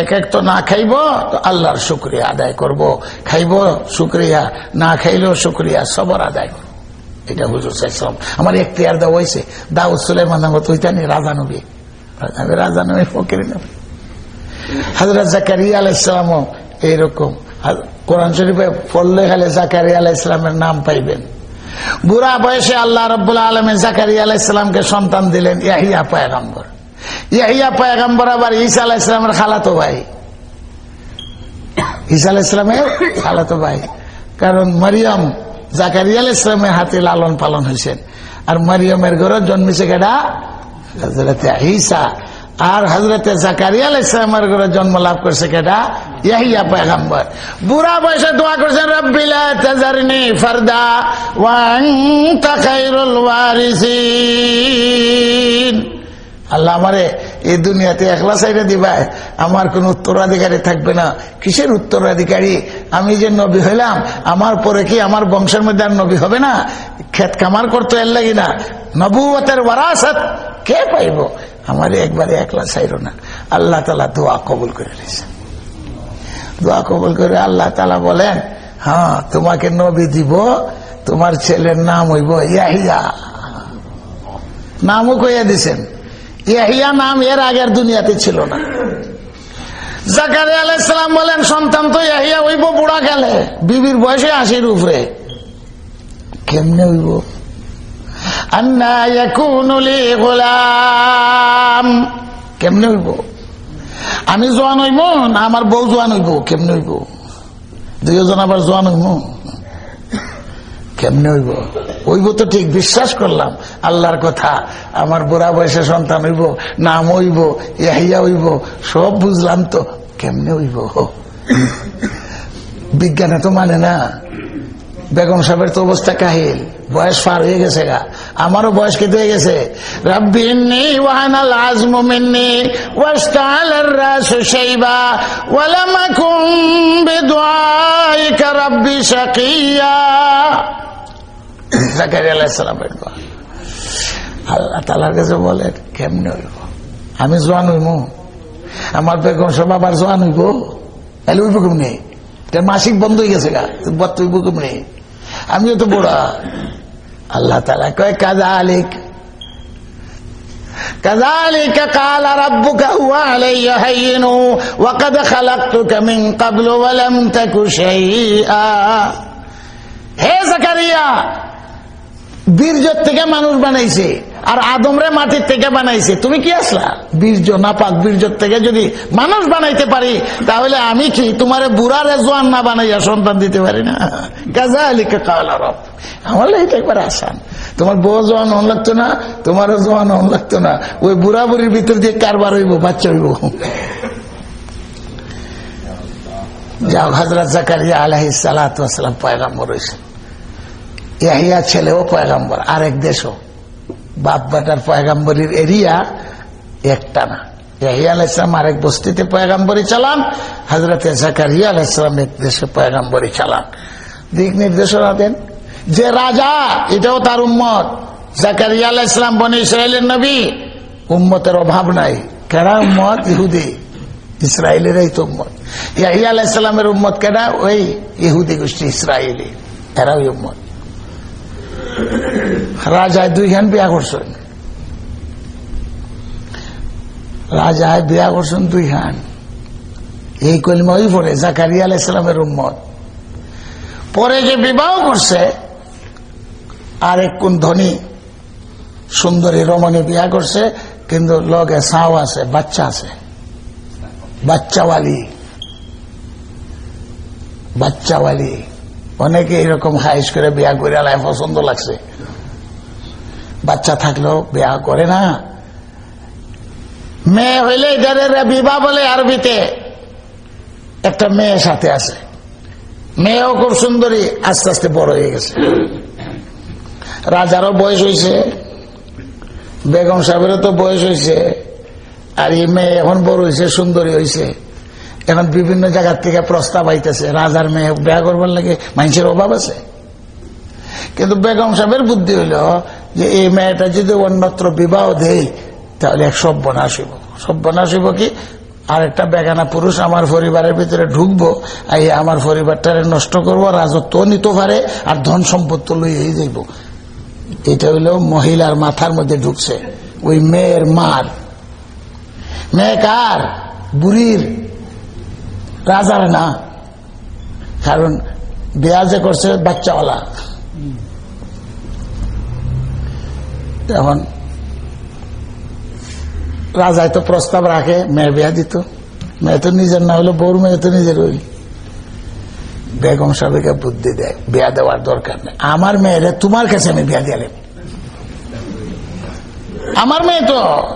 এক এক তো না খাইব, তো আল্লাহর শুক্রিয়া আদায় করব। খাইব, শুক্রিয়া, না খাইলেও শুক্রিয়া, সবর আদায় করব। এটা হুজুর সাহেব আমার এখতিয়ার দেওয়া হয়েছে। দাউদ সুলাইমান আমার তুইতানি রাজা নবী। রাজা নবী ফকির নবী। হাজরত জাকারিয়া আলাইসালামও এইরকম। কোরআন শরীফে পড়লে খালে জাকারিয়া আলাইসালামের নাম পাইবেন। বুড়া বয়সে আল্লাহ রব্বুল আলমে জাকারিয়া আলাইসালামকে সন্তান দিলেন ইয়াহিয়া পায়গম্বর। ইয়াহিয়া পায়গম্বর আবার ঈসা আলাইসালামের খালাতো ভাই। ঈসা আলাইসালামের খালাতো ভাই। কারণ মারিয়াম জাকারিয়া আলাইসালামের হাতে লালন পালন হয়েছেন আর মারিয়ামের ঘরে জন্মেছে কেডা? হজরতে ঈসা। আর হজরতে জাকারিয়া আলাইসালামের ঘরে জন্ম লাভ করছে কেডা? ইয়াহিয়া পয়গম্বর। বুড়া বয়সে দোয়া করছেন রব্বিলা তাজারনি ফারদা ওয়া আনতা খায়রুল ওয়ারিসিন। আল্লাহ আমারে এই দুনিয়াতে একলা সাইডে দিবাই আমার কোন উত্তরাধিকারী থাকবে না। কিসের উত্তরাধিকারী? আমি যে নবী হইলাম, আমার পরে কি আমার বংশের মধ্যে আর নবী হবে না? খেত কামার করতো এর লাগি না। নবুয়তের ওয়ারাসাত কে পাইব? আমার একবারে একলা সাইর না। আল্লাহ তালা দোয়া কবুল করে নিয়েছে দোয়া কবুল করে আল্লাহ তালা বলেন হ্যাঁ তোমাকে নবী দিব, তোমার ছেলের নাম হইব ইয়াহিয়া। নামও কইয়া দিছেন। ইয়াহিয়া নাম এর আগের দুনিয়াতে ছিল না। জাকারিয়া আলাইসালাম বলেন, সন্তান তো ইয়াহিয়া হইব, বুড়া গেলে। বিবির বয়সে আশির উপরে। কেমনে হইব? কেমনে হইব? আমি জোয়ান হইব না আমার বউ জোয়ান হইব? কেমনে হইব? দুইজন আবার জোয়ান হইব? কেমনে হইব? ওইব তো ঠিক, বিশ্বাস করলাম। আল্লাহর কথা, আমার বুড়া বয়সে সন্তান হইব, নাম হইব, ইয়াহিয়া হইব, সব বুঝলাম তো, কেমনে হইব? বিজ্ঞানে তো মানে না। বেগম সাহেবের তো অবস্থা কাহিল, বয়স পার হয়ে গেছে গা। আমারও বয়স কেটে হয়ে গেছে। রব্বিন্নি জাকারিয়া আলাইহিস সালামের দোয়া আল্লাহ তালার কাছে বলেন কেমনে হইব আমি জোয়ান হইব আমার বেগম সব আবার জোয়ান হইব তাহলে হইব কেমনি তার মাসিক বন্ধ হয়ে গেছে গা বত হইব কেমনি আমিও তো বড়া আল্লাহ তালা কয় কাজা আলিক كذلك قال ربك هو علي هين وقد خلقتك من قبل ولم تك شيئا হে জাকারিয়া বীর্য থেকে মানুষ বানাইছে, আর আদমরে মাটির থেকে বানাইছে। তুমি কি আসলা? বীর্য নাপাক বীর্য থেকে যদি মানুষ বানাইতে পারি, তাহলে আমি কি তোমার বুড়ারে জোয়ান না বানাইয়া সন্তান দিতে পারি না? গাজা আলীকে কাওয়ালা আমার এটা একবার আসান। তোমার বউ জোয়ান হন লাগতো না তোমারও জোয়ান হন লাগতো না। ওই বুড়া বুড়ির ভিতর দিয়ে কারবার হইব, বাচ্চা হইব। যাও হজরত জাকারিয়া আলহিস সালাম, পয়গাম্বর হয়েছে ইয়াহিয়া ছেলেও পয়গাম্বর, আরেক দেশও। বাপ বাটার পয়গাম্বরীর এরিয়া একটা না। ইয়াহিয়া আলাইসলাম আরেক বস্তিতে পয়গাম্বরী চালান হজরত জাকারিয়া আলাইসলাম এক দেশে পয়গাম্বরী চালান। দিক নির্দেশনা দেন, যে রাজা, এটাও তার উম্মত। জাকারিয়া আলাইসলাম বনে ইসরায়েলের নবী। উম্মতের অভাব নাই। কেডা উম্মত? ইহুদি। ইসরায়েলেরই তো উম্মত। ইয়াহিয়া আলাইসালামের উম্মত কেডা? ওই ইহুদি গোষ্ঠী ইসরায়েলি এরাও উম্মত। রাজায় দুইখান বিয়া করছেন। রাজায় বিয়া করছেন দুইখান। এই কলিমা ওই পরে জাকারিয়া আলাইসালামের উম্মত। পরে যে বিবাহ করছে আর এক কোন ধনী সুন্দরী রমণী বিয়া করছে, কিন্তু লগে সাও আছে, বাচ্চা আছে। বাচ্চাওয়ালি। বাচ্চাওয়ালি। অনেকে এরকম হাইস করে বিয়া করে আলায় পছন্দ লাগছে। বাচ্চা থাকলেও বিয়া করে না। মেয়ে হইলে বিবাহ বলে আরবিতে। একটা মেয়ে সাথে আছে। মেয়েও খুব সুন্দরী, আস্তে আস্তে বড় হয়ে গেছে। রাজারও বয়স হয়েছে বেগম সাহেবেরও তো বয়স হয়েছে আর এই মেয়ে এখন বড় হয়েছে সুন্দরী হয়েছে এখন বিভিন্ন জায়গার থেকে প্রস্তাব আইতেছে, রাজার মেয়ে বিয়া করবার লাগে মানুষের অভাব আছে? কিন্তু বেগম সাহেবের বুদ্ধি হইল যে এই মেয়েটা যদি অন্যত্র বিবাহ দেই, তাহলে এক সব্যনাশ হইব। সব্যনাশ হইব কি? আর একটা বেগানা পুরুষ আমার পরিবারের ভিতরে ঢুকবো এই আমার পরিবারটারে নষ্ট করব, রাজত্ব নিতে পারে আর ধন সম্পত্তি লইয়েই যাইব। এটা হইল মহিলার মাথার মধ্যে ঢুকছে। ওই মেয়ের মার। মেয়ে কার? বুড়ির। রাজার না। কারণ বিয়া যে করছে বাচ্চাওয়ালা। এখন রাজায় তো প্রস্তাব রাখে মেয়ে বিয়া দিত। মেয়ে তো নিজের না হলে বউর মেয়ে তো নিজের হইল। বেগম সাহেবকে বুদ্ধি দেয়, বিয়া দেওয়ার দরকার নেই। আমার মেয়েরে তোমার কাছে আমি বিয়া দিলাম আমার মেয়ে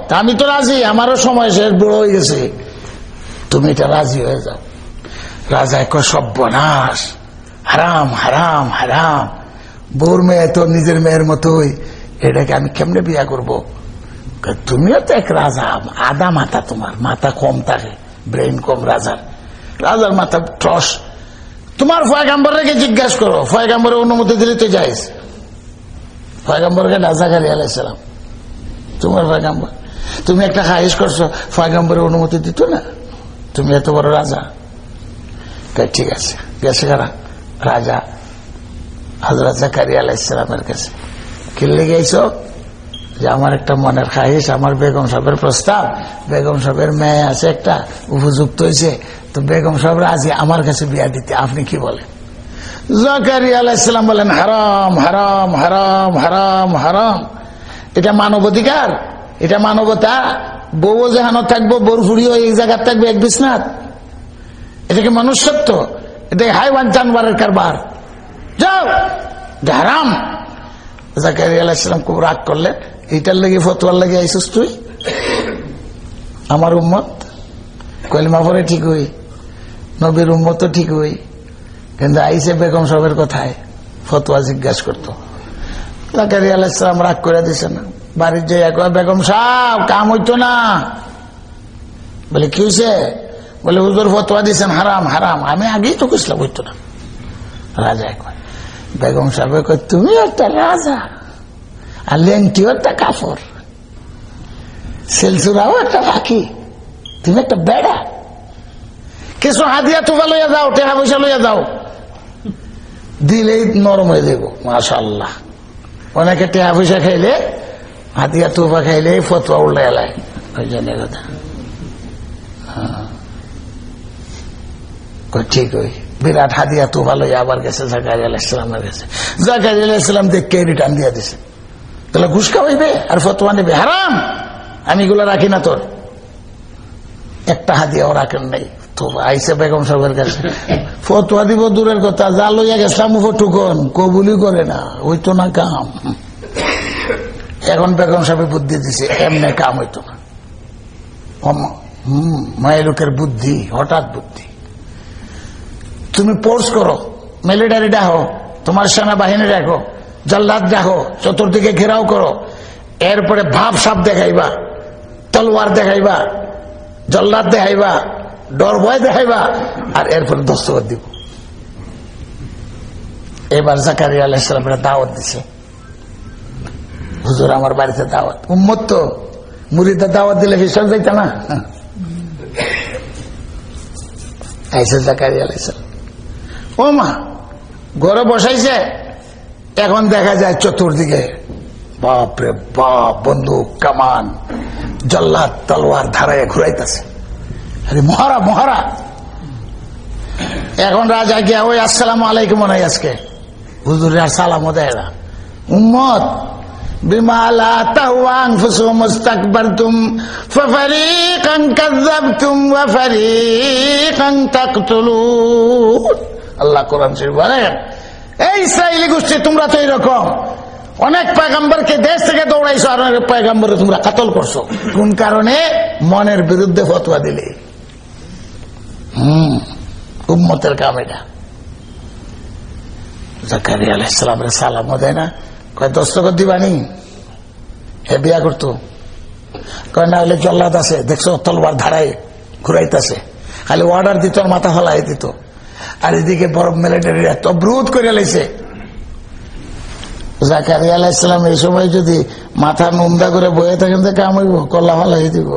তা আমি তো রাজি, আমারও সময় শেষ, বুড়ো হয়ে গেছে। তুমি এটা রাজি হয়ে যাও। রাজায় কয় সব্যনাশ হারাম হারাম হারাম। বউর মেয়ে তো নিজের মেয়ের মতোই। এটাকে আমি কেমনে বিয়া করব? তুমিও তো এক রাজা, আদা মাথা তোমার, মাথা কম থাকে ব্রেন কম রাজার। রাজার মাথা টস তোমার ফয়গাম্বর রেখে জিজ্ঞাসা করো? ফয়গাম্বরের অনুমতি দিলে তো যাইস। ফয়গাম্বরকে রাজাকারি আলাইসালাম তোমার ফয়গাম্বর তুমি একটা খাইশ করছ ফয়গাম্বরের অনুমতি দিত না? তুমি এত বড় রাজা। ঠিক আছে। গেছে কারা? রাজা হজরত জাকারি আলাইসালামের কাছে। কিনলে গেছ যে আমার একটা মনের খাহিস আমার বেগম সাহেবের প্রস্তাব, বেগম সাহেবের মেয়ে আছে একটা, উপযুক্ত হয়েছে তো বেগম সাহেব রাজি, আমার কাছে বিয়া দিতে, আপনি কি বলেন? জাকারি আলাইসালাম বলেন, হারাম হারাম হারাম হারাম হারাম। এটা মানবাধিকার এটা মানবতা। বউ যেহানো থাকব বোর ফুড়িও এই জায়গার থাকবে, এক বিছনাথ এটাকে মনুষ্যত্ব। এটা হাইওয়ান জানবারের কারবার। যাও হারাম। জাকারি আলাইসালাম খুব রাগ করলেন। এইটার লেগে ফতোয়ার লেগে আইসিস তুই? আমার উম্মত? কলিমা পরে ঠিক হই। নবীর উম্মত ঠিক হই। কিন্তু আইসে বেগম সবের কথায় ফতোয়া জিজ্ঞাসা করত। জাকারিয়া আলাইহিস রাগ করে দিছে না বাড়ির যে বেগম সাহেব, কাম হইতো না। বলে, কি হয়েছে বলে, হুজুর, ফতোয়া দিয়েছেন, হারাম হারাম। আমি আগেই তো কুসলাম হইতো না। রাজা কয় বেগম সাহেব কয়, তুমি একটা রাজা আর লেংটিও একটা কাপড় সেলসুরাও একটা পাখি। তুমি একটা বেড়া। কিছু হাদিয়া তুবা লইয়া যাও টেকা পয়সা লইয়া যাও। দিলেই নরম হয়ে যাব মাশাল্লাহ অনেকে টেকা পয়সা খাইলে হাতিয়া তুবা খাইলে ফতুয়া উল্লে এলাই ওই জন্য কথা। হ্যাঁ। ঠিক ওই বিরাট হাদিয়া তুবা লইয়া আবার গেছে জাকারি আলাইসালামের গেছে জাকারি আলাইসালাম দেখকে রিটার্ন দিয়ে দিছে। তাহলে ঘুষ খাওয়াইবে আর ফতোয়া নেবে। হারাম! আমি এগুলো রাখি না তোর। একটা হাদিয়াও রাখেন নাই। তো আইসে বেগম সাহেবের কাছে। ফতোয়া দিব দূরের কথা, যা লইয়া গেছিলাম ফটুকন কবুলি করে না ওই তো না কাম। এখন বেগম সাহেব বুদ্ধি দিছে, এমনি কাম হইতো না। হম, মায়ের লোকের বুদ্ধি, হঠাৎ বুদ্ধি। তুমি পোর্স করো মিলিটারি ডাকো, তোমার সেনাবাহিনী রাখো জল্লাদ রাখো চতুর্দিকে ঘেরাও করো, এরপরে ভাব সাপ দেখাইবা, তলোয়ার দেখাইবা, জল্লাদ দেখাইবা ডর ভয় দেখাইবা, আর এরপরে দস্তখত দিব। এবার জাকারিয়া আলাইসালামের দাওয়াত দিছে। হুজুর, আমার বাড়িতে দাওয়াত। উম্মত তো মুড়িতে দাওয়াত দিলে হিসাব যাইত না। আইসে জাকারিয়া আলাইসালাম ও মা ঘরে বসাইছে, এখন দেখা যায় চতুর্দিকে। বাপ রে বাপ বন্দুক কামান, জল্লাদ তলোয়ার ধারায় ঘুরাইতেছে। আরে মহারা মহারা। এখন রাজা গিয়া, ওই, আসসালাম আলাইকুম নাই আজকে। হুজুর আর সালাম দেয় না। উম্মত বিমালা আল্লাহ কোরআন শরীফ এই ইসরায়েলি গোষ্ঠী, তোমরা তো এরকম। অনেক পয়গাম্বরকে দেশ থেকে দৌড়াইছো আর অনেক পয়গাম্বরে তোমরা কাতল করছ। কোন কারণে? মনের বিরুদ্ধে ফতোয়া দিলে। হম, উম্মতের কাম এটা। দেয় না। দিবানি হে বিয়া করতো। না হলে জল্লাদ আছে। দেখছ, তলবার ধারায় ঘুরাইতেছে। খালি অর্ডার দিত মাথা ফলাই দিত। আর এদিকে বরফ মিলিটারি এত ব্রুত করে লাইছে। জাকারি আলাইসালাম এই সময় যদি মাথা নুন্দা করে বয়ে থাকেন, তো কাম হইব, কল্লা ফালাই দিব।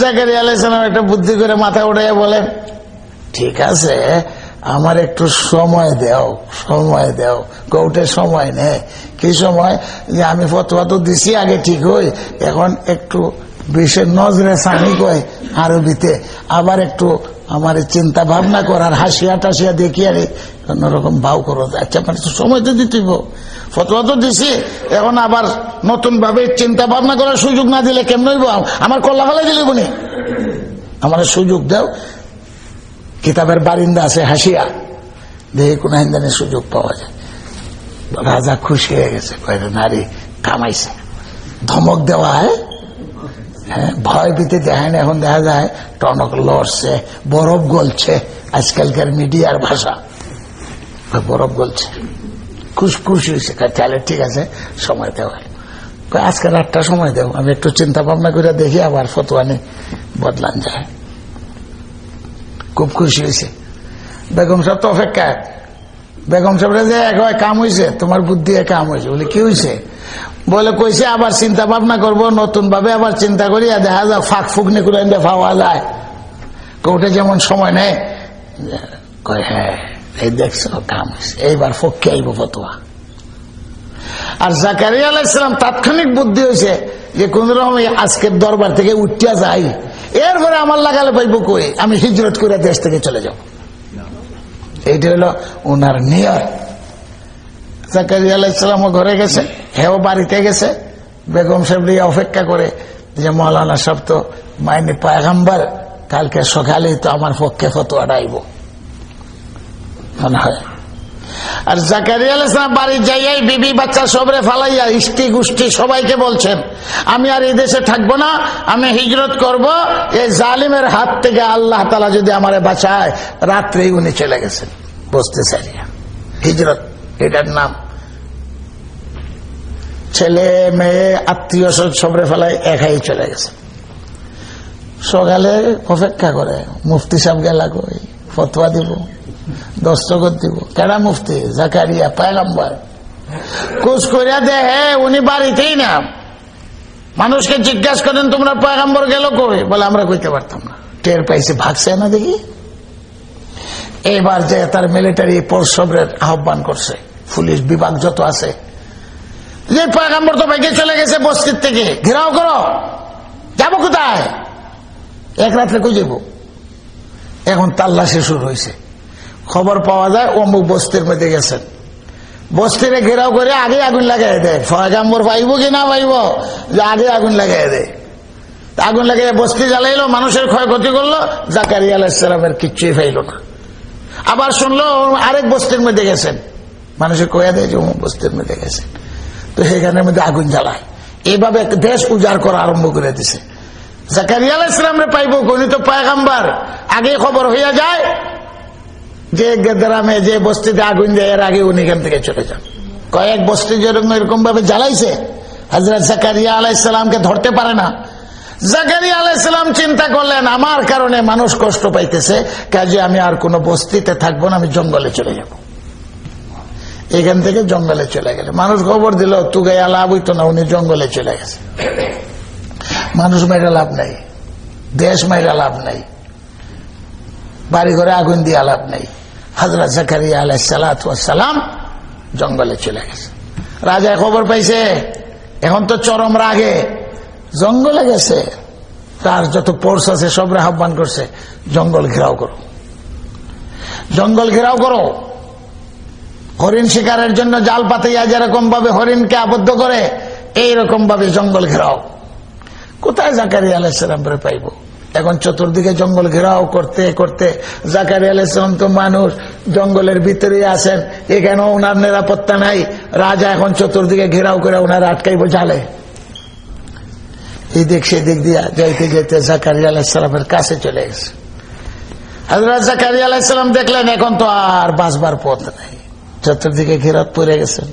জাকারি আলাইসালাম একটা বুদ্ধি করে মাথা উঠাইয়া বলেন ঠিক আছে, আমার একটু সময় দেও সময় দেও কৌটে সময় নে। কি সময়? যে আমি ফতোয়া তো দিছি আগে ঠিক হই, এখন একটু বিশেষ নজরে সানি কয় আরবিতে, আবার একটু আমার চিন্তা ভাবনা করার হাসিয়া টাসিয়া দেখি আরে অন্যরকম ভাও করো। আচ্ছা মানে সময় তো দিতেই ফতোয়া তো দিছি, এখন আবার নতুন ভাবে চিন্তা ভাবনা করার সুযোগ না দিলে কেমন আমার কল্লা ফেলাই দিলে বনি। আমার সুযোগ দাও। কিতাবের বারিন্দা আছে, হাসিয়া। দেখে কোন হিন্দানে সুযোগ পাওয়া যায়। রাজা খুশি হয়ে গেছে কয়েক নারী কামাইছে। ধমক দেওয়া, হয়? হ্যাঁ ভয় ভীতি দেখায় না এখন দেখা যায় টনক লড়ছে বরফ গলছে আজকালকার মিডিয়ার ভাষা। বরফ গলছে। খুশ খুশি হয়েছে তাহলে ঠিক আছে সময় দেওয়া কয়, আজকে রাতটা সময় দেও। আমি একটু চিন্তা ভাবনা করে দেখি আবার ফতোয়ানি বদলান যায়। খুব খুশি হয়েছে বেগম সাহেব তো অপেক্ষা বেগম সাহেব যে একবার কাম হয়েছে তোমার বুদ্ধি কাম হয়েছে বলে কি হয়েছে বলে কইছে, আবার চিন্তা ভাবনা করব নতুন ভাবে আবার চিন্তা করি, আর দেখা যায় ফাঁক ফুকনি করে এনে পাওয়া যায়। কোর্টে যেমন সময় নেয় কয় হ্যাঁ এই দেখছ, কাম এইবার ফককে আইব ফতোয়া। আর জাকারিয়া আলাইসালাম তাৎক্ষণিক বুদ্ধি হয়েছে যে, কোন রকম আজকের দরবার থেকে উঠিয়া যাই, এরপরে আমার লাগালে পাইব কই? আমি হিজরত করে দেশ থেকে চলে যাব। এইটা হলো ওনার নিয়ত। জাকারিয়া আলাইসালামও ঘরে গেছে, হেও বাড়িতে গেছে। বেগম সাহেব অপেক্ষা করে যে, মৌলানা সব তো মাইনি পায়গাম্বার, কালকে সকালেই তো আমার পক্ষে ফতোয়াটা আইব মনে হয়। আর জাকারিয়া আলাইসলাম বাড়ি যাইয়াই বিবি বাচ্চা সবরে ফালাইয়া ইষ্টি গুষ্টি সবাইকে বলছেন, আমি আর এই দেশে থাকব না, আমি হিজরত করব। এই জালিমের হাত থেকে আল্লাহ তালা যদি আমারে বাঁচায়, রাত্রেই উনি চলে গেছেন। বসতে চাই হিজরত এটার নাম। ছেলে, মেয়ে, আত্মীয় সবরে ফেলায় একাই চলে গেছে। সকালে অপেক্ষা করে, মুফতি সাহেব গেলা কই ফতোয়া দিব, দস্তখত দিব। কেডা মুফতি? জাকারিয়া, পায়গাম্বার। কুচ করিয়া দে, হে, উনি বাড়িতেই না। মানুষকে জিজ্ঞাসা করেন, তোমরা পয়গাম্বর গেল কই? বলে, আমরা কইতে পারতাম না। টের পাইছে, ভাগছে না দেখি? এবার যে তার মিলিটারি পরিষদের আহ্বান করছে। পুলিশ বিভাগ যত আছে। যে পয়গাম্বর তো বাইকে চলে গেছে বস্তির থেকে। ঘেরাও করো। যাব কোথায়? এক রাত্রে কই এখন তাল্লাশি শুরু হয়েছে। খবর পাওয়া যায় অমুক বস্তির মধ্যে গেছেন। বস্তিরে ঘেরাও করে আগে আগুন লাগাই দেয়। পয়গাম্বর পাইব কি না পাইব যে আগে আগুন লাগাই দেয়। আগুন লাগাই বস্তি জ্বালাইলো, মানুষের ক্ষয়ক্ষতি করল জাকারি আলাহিসামের কিচ্ছুই ফাইল না। আবার শুনলো আরেক বস্তির মধ্যে গেছেন। মানুষের কয়া দেয় যে অমুক বস্তির মধ্যে গেছেন তো সেখানের মধ্যে আগুন জ্বালায়। এইভাবে দেশ উজাড় করা আরম্ভ করে দিছে। জাকারিয়া আলাইসালামরে পাইব উনি তো পায়গাম্বার আগে খবর হইয়া যায় যে গ্রামে যে বস্তিতে আগুন দেয়, এর আগে উনি এখান থেকে চলে যান। কয়েক বস্তি যেরকম এরকম ভাবে জ্বালাইছে হজরত জাকারিয়া আলাইসালামকে ধরতে পারে না। জাকারিয়া আলাইসালাম চিন্তা করলেন, আমার কারণে মানুষ কষ্ট পাইতেছে, কাজে আমি আর কোন বস্তিতে থাকব না, আমি জঙ্গলে চলে যাব। এখান থেকে জঙ্গলে চলে গেলে। মানুষ খবর দিল তুগাইয়া লাভ হইতো না, উনি জঙ্গলে চলে গেছে। মানুষ মেয়েরা লাভ নাই, দেশ মেয়েরা লাভ নাই বাড়ি ঘরে আগুন দিয়ে লাভ নাই। হজরত জাকারিয়া আলাই সালাম জঙ্গলে চলে গেছে। রাজা খবর পাইছে, এখন তো চরম রাগে, জঙ্গলে গেছে। তার যত পোর্স আছে সব আহ্বান করছে, জঙ্গল ঘেরাও করো। জঙ্গল ঘেরাও করো। হরিণ শিকারের জন্য জাল পাতাইয়া যেরকম ভাবে হরিণকে আবদ্ধ করে, এইরকম ভাবে জঙ্গল ঘেরাও। কোথায় জাকারি আলাইসালাম পাইব? এখন চতুর্দিকে জঙ্গল ঘেরাও করতে করতে জাকারি আলাইসালাম তো মানুষ জঙ্গলের ভিতরে আছেন, এখানেও ওনার নিরাপত্তা নাই, রাজা এখন চতুর্দিকে ঘেরাও করে ওনার আটকাইব জালে। এই দিক সেদিক দিয়া যাইতে যাইতে জাকারি আলাইসালামের কাছে চলে গেছে। হাজরত জাকারি আলাইসালাম দেখলেন, এখন তো আর বাঁচবার পথ নাই। চতুর্দিকে ঘেরাত পড়ে গেছেন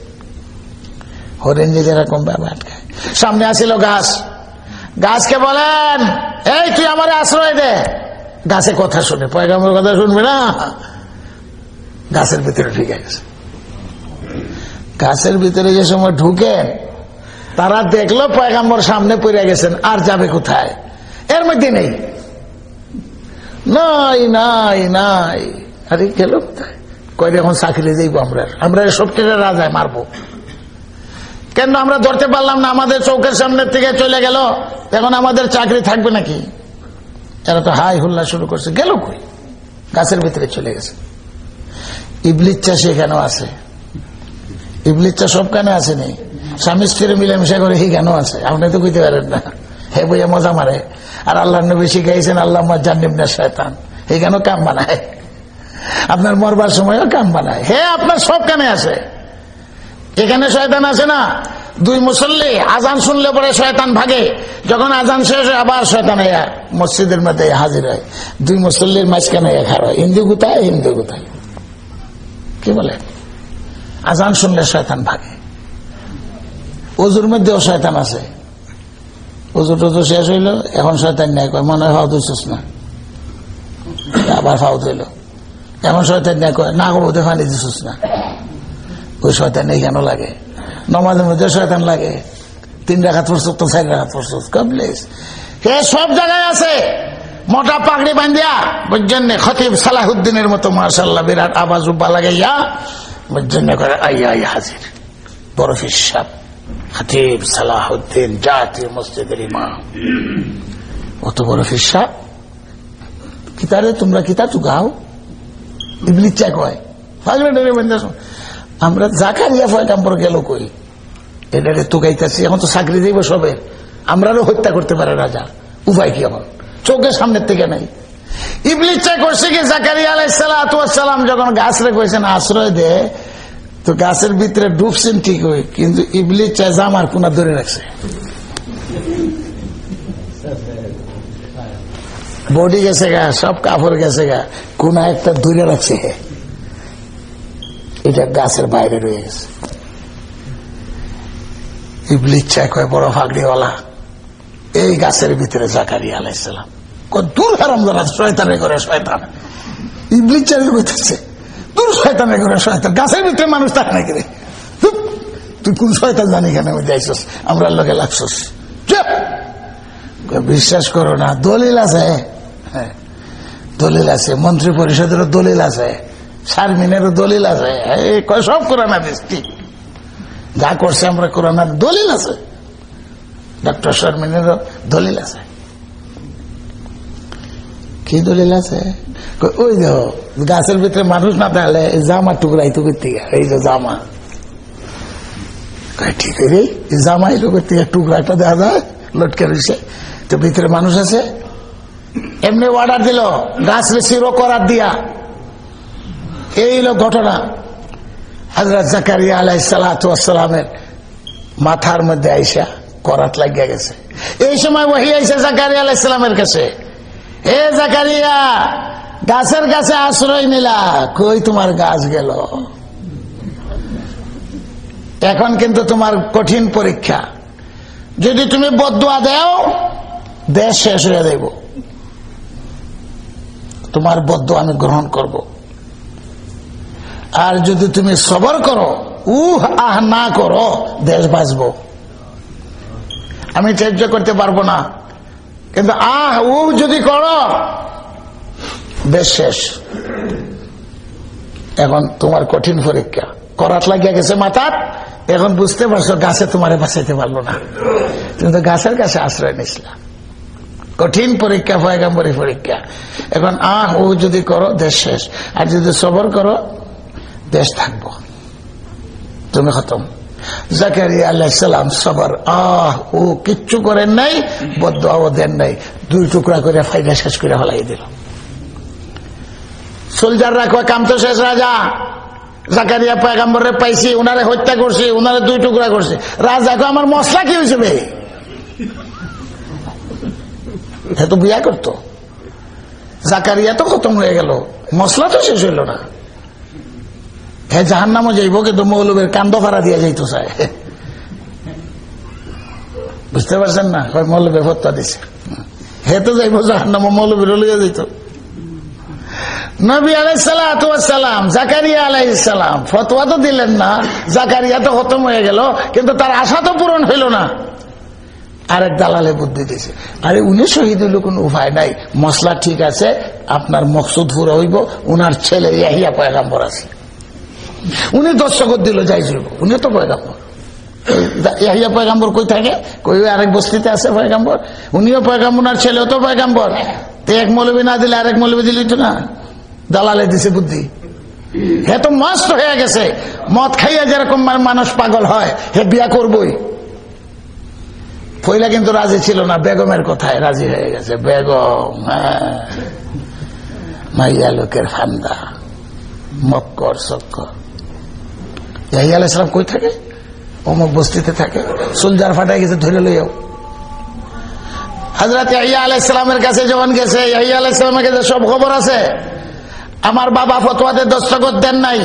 হরিণ যে যেরকম ভাবে আটকায়। সামনে আসিল গাছ। গাছকে বলেন, এই, তুই আমার আশ্রয় দে। গাছে কথা শুনে পয়গামের কথা শুনবে না? গাছের ভিতরে ঢুকে গেছে। গাছের ভিতরে যে সময় ঢুকেন তারা দেখল পয়গাম্বর সামনে পড়ে গেছেন, আর যাবে কোথায়? এর মধ্যে নেই। নাই নাই নাই। আরে, গেল কোথায়? কয় এখন চাকরি যাইব আমরা। আমরা সব কেটে রাজায় মারবো। কেন আমরা ধরতে পারলাম না? আমাদের চৌকের সামনের থেকে চলে গেল। এখন আমাদের চাকরি থাকবে নাকি? এরা তো হাই হুল্লা শুরু করছে। গেল কই? গাছের ভিতরে চলে গেছে। ইবলিচ্ছা সেখানেও আছে। ইবলিচ্ছা সব কেন আসেনি। স্বামী স্ত্রী মিলেমিশা করে কেন আছে। আপনি তো কইতে পারেন না। হে বইয়া মজা মারে। আর আল্লাহ নবী শিখাইছেন আল্লাহ জানিবনা শয়তান। হে কেন কাম বানায়। আপনার মরবার সময়ও কাম বানায়। হে, আপনার সব কানে আছে। এখানে শয়তান আছে না? দুই মুসল্লি, আজান শুনলে পরে শয়তান ভাগে। যখন আজান শেষ হয়, আবার শয়তান মসজিদের মধ্যে হাজির হয়। দুই মুসল্লির মাঝখানে খার হয়। হিন্দু কোথায় হিন্দু কোথায়? কি বলে? আজান শুনলে শয়তান ভাগে। অজুর মধ্যেও শয়তান আছে। অজু টজু শেষ হইল, এখন শয়তান নেই। মনে হয় ফাউ দিচ্ছিস না। আবার ফাউ দিল এখন শয়তান নেই কয়, না করব ফানি দিচ্ছিস না। ওই শয়তান কেন লাগে? নমাজের মধ্যে শয়তান লাগে। তিন রাখাত পড়ছো তো চার রাখাত পড়ছো কমপ্লিস হে সব জায়গায় আছে। মোটা পাগড়ি বান্ধিয়া? বুঝছেন খতিব সালাহুদ্দিনের মতো মার্শাল্লাহ বিরাট আবাজ উব্বা লাগাইয়া। বুঝছেন করে আইয়া আই হাজির। বড় হিসাব খতিব সালাহুদ্দিন, জাতীয় মসজিদের ইমাম। অত বড় হিসাব কিতারে, তোমরা কিতা তু গাও। ফাজলে ডেরে বান্ধা আমরা জাকারিয়া পয়গাম্বর গেল কই? এটাকে তুকাইতেছি, এখন তো চাকরি দিব সবে। আমরারও হত্যা করতে পারে রাজা। উপায় কি এখন? চোখের সামনের থেকে নাই। ইবলিচ্ছা করছে কি, জাকারিয়া আলাইসালাম যখন গাছ রে কইছেন আশ্রয় দে। তো গাছের ভিতরে ডুবছেন ঠিক হই কিন্তু ইবলিচ্ছা জামার কোনা ধরে রাখছে। বডি গেছে গা, সব কাপড় গেছে গা কোন একটা দূরে রাখছে এটা গাছের বাইরে রয়ে গেছে। বড় ফাগড়িওয়ালা এই গাছের ভিতরে দূর হারাম দাঁড়া শয়তানে করে শয়তান। ইবলিচ চাই কইতেছে দূর শয়তানে করে শয়তান। গাছের ভিতরে মানুষ থাকে নাকি রে? তুই কোন শয়তান জানি কেন আমি যাইছস আমরা লোকে লাগছস। বিশ্বাস করো না, দলিল আছে। হ্যাঁ দলিল আছে মন্ত্রী পরিষদেরও দলিল আছে, শারমিনেরও দলিল আছে। সব কোরআন হাদিস যা করছে আমরা কোরআন দলিল আছে। ডক্টর শারমিনেরও দলিল আছে। কি দলিল আছে? ওই দেখো গাছের ভিতরে মানুষ না তাহলে জামা টুকরাই তো করতে এই যে জামা। ঠিক রে জামা এই করতে টুকরাটা দেখা যায়, লটকে রয়েছে তো ভিতরে মানুষ আছে? এমনি অর্ডার দিল, গাছ সিরো করার দিয়া। এই হলো ঘটনা। হজরত জাকারিয়া আলাই সালামের মাথার মধ্যে আইসা করাত লাগিয়া গেছে। এই সময় ওহি আইসা জাকারিয়া আলাই সালামের কাছে। এ জাকারিয়া, গাছের কাছে আশ্রয় নিলা, কই তোমার গাছ গেল? এখন কিন্তু তোমার কঠিন পরীক্ষা। যদি তুমি বদুয়া দেও, দেশ শেষ হয়ে দেব তোমার বদ্ধ আমি গ্রহণ করব। আর যদি তুমি সবর করো, উহ, আহ, না করো, দেশ বাঁচব। আমি ত্যায্য করতে পারব না। কিন্তু আহ উ যদি করো, দেশ শেষ। এখন তোমার কঠিন পরীক্ষা। করাত লাগিয়া গেছে মাথার। এখন বুঝতে পারছ, গাছে তোমারে বাঁচাইতে পারল না। তুমি তো গাছের কাছে আশ্রয় নিছিলাম কঠিন পরীক্ষা, পয়গাম্বরী পরীক্ষা। এখন আহ ও যদি করো, দেশ শেষ। আর যদি সবর করো, দেশ থাকব। তুমি খতম। আহ কিচ্ছু নাই নাই। দুই শেষ শেষ পাইছি, উনারে হত্যা করছি, উনারে দুই টুকরা করছি। রাজা কো আমার মশলা কি হয়েছে হে তো বিয়া করতো। জাকারিয়া তো খতম হয়ে গেল। মশলা তো শেষ হইল না। হ্যাঁ জাহান নামও যাইব কিন্তু মৌলবের কান্দ ফাড়া দিয়া যাইতো চাই। বুঝতে পারছেন না? মৌলবে হত্যা দিছে। হে তো যাইব জাহান নামও মৌলবীর লিয়ে যাইত। নবী আলাইসালাম জাকারিয়া আলাইসালাম ফতোয়া তো দিলেন না। জাকারিয়া তো খতম হয়ে গেল, কিন্তু তার আশা তো পূরণ হইল না। আরেক দালালে বুদ্ধি দিয়েছে আরে উনি শহীদ হইল কোন উপায় নাই। মশলা ঠিক আছে, আপনার মকসুদ পুরো হইব, উনার ছেলে ইয়াহিয়া পয়গাম্বর আছে। উনি দর্শক দিল যাই যাইব উনি তো পয়গাম্বর। ইয়াহিয়া পয়গাম্বর কই থাকে? কই আরেক বস্তিতে আছে পয়গাম্বর? উনিও পয়গাম্বর আর ছেলেও তো পয়গাম্বর। তো এক মৌলবী না দিলে আরেক মৌলবী দিলি তো না? দালালে দিছে বুদ্ধি। হে তো মস্ত হয়ে গেছে। মদ খাইয়া যেরকম মানুষ পাগল হয়, হে বিয়া করবই। পয়লা কিন্তু রাজি ছিল না, বেগমের কথায় রাজি হয়ে গেছে। বেগম হ্যাঁ। মাইয়া লোকের ফান্দা, মক্কর চক্কর ইয়াহিয়া আলাইসালাম কই থাকে? অমুক বস্তিতে থাকে। সুলজার ফাটাই গেছে ধরে লইয়াও। হাজরত ইয়াহিয়া আলাইসালামের কাছে যখন গেছে, ইয়াহিয়া আলাইসালামের কাছে সব খবর আছে। আমার বাবা ফতোয়াতে দস্তখত দেন নাই।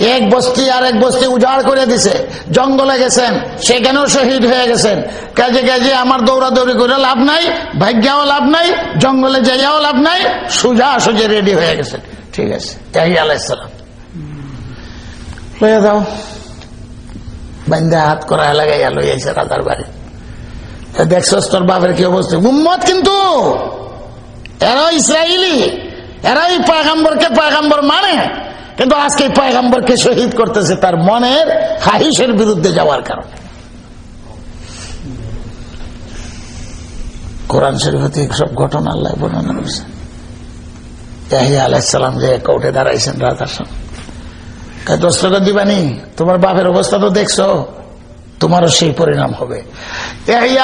এক বস্তি আর এক বস্তি উজাড় করে দিছে। জঙ্গলে গেছেন, সেখানেও শহীদ হয়ে গেছেন। কাজে কাজে আমার দৌড়াদৌড়ি করে লাভ নাই, ভাগ্যাও লাভ নাই, জঙ্গলে যাইয়াও লাভ নাই, সোজা সুজে রেডি হয়ে গেছেন। ঠিক আছে ইয়াহিয়া আলাইসালাম লইয়া দাও বান্ধা হাত করা লাগাইয়া লইয়াছে রাজার বাড়ি। দেখছস তোর বাপের কি অবস্থা? উম্মত কিন্তু! এরা ইসরায়েলি এরাই পয়গাম্বরকে পয়গাম্বর মানে। কিন্তু আজকে পয়গাম্বরকে শহীদ করতেছে তার মনের হাহিসের বিরুদ্ধে যাওয়ার কারণে। কোরআন শরীফতে সব ঘটনা আল্লাহ বর্ণনা করছে। ইয়াহিয়া আলাইসালাম যে কোর্টে দাঁড়াইছেন সামনে। দোস্তটা দিবানি, তোমার বাপের অবস্থা তো দেখছ। তোমারও সেই পরিণাম হবে।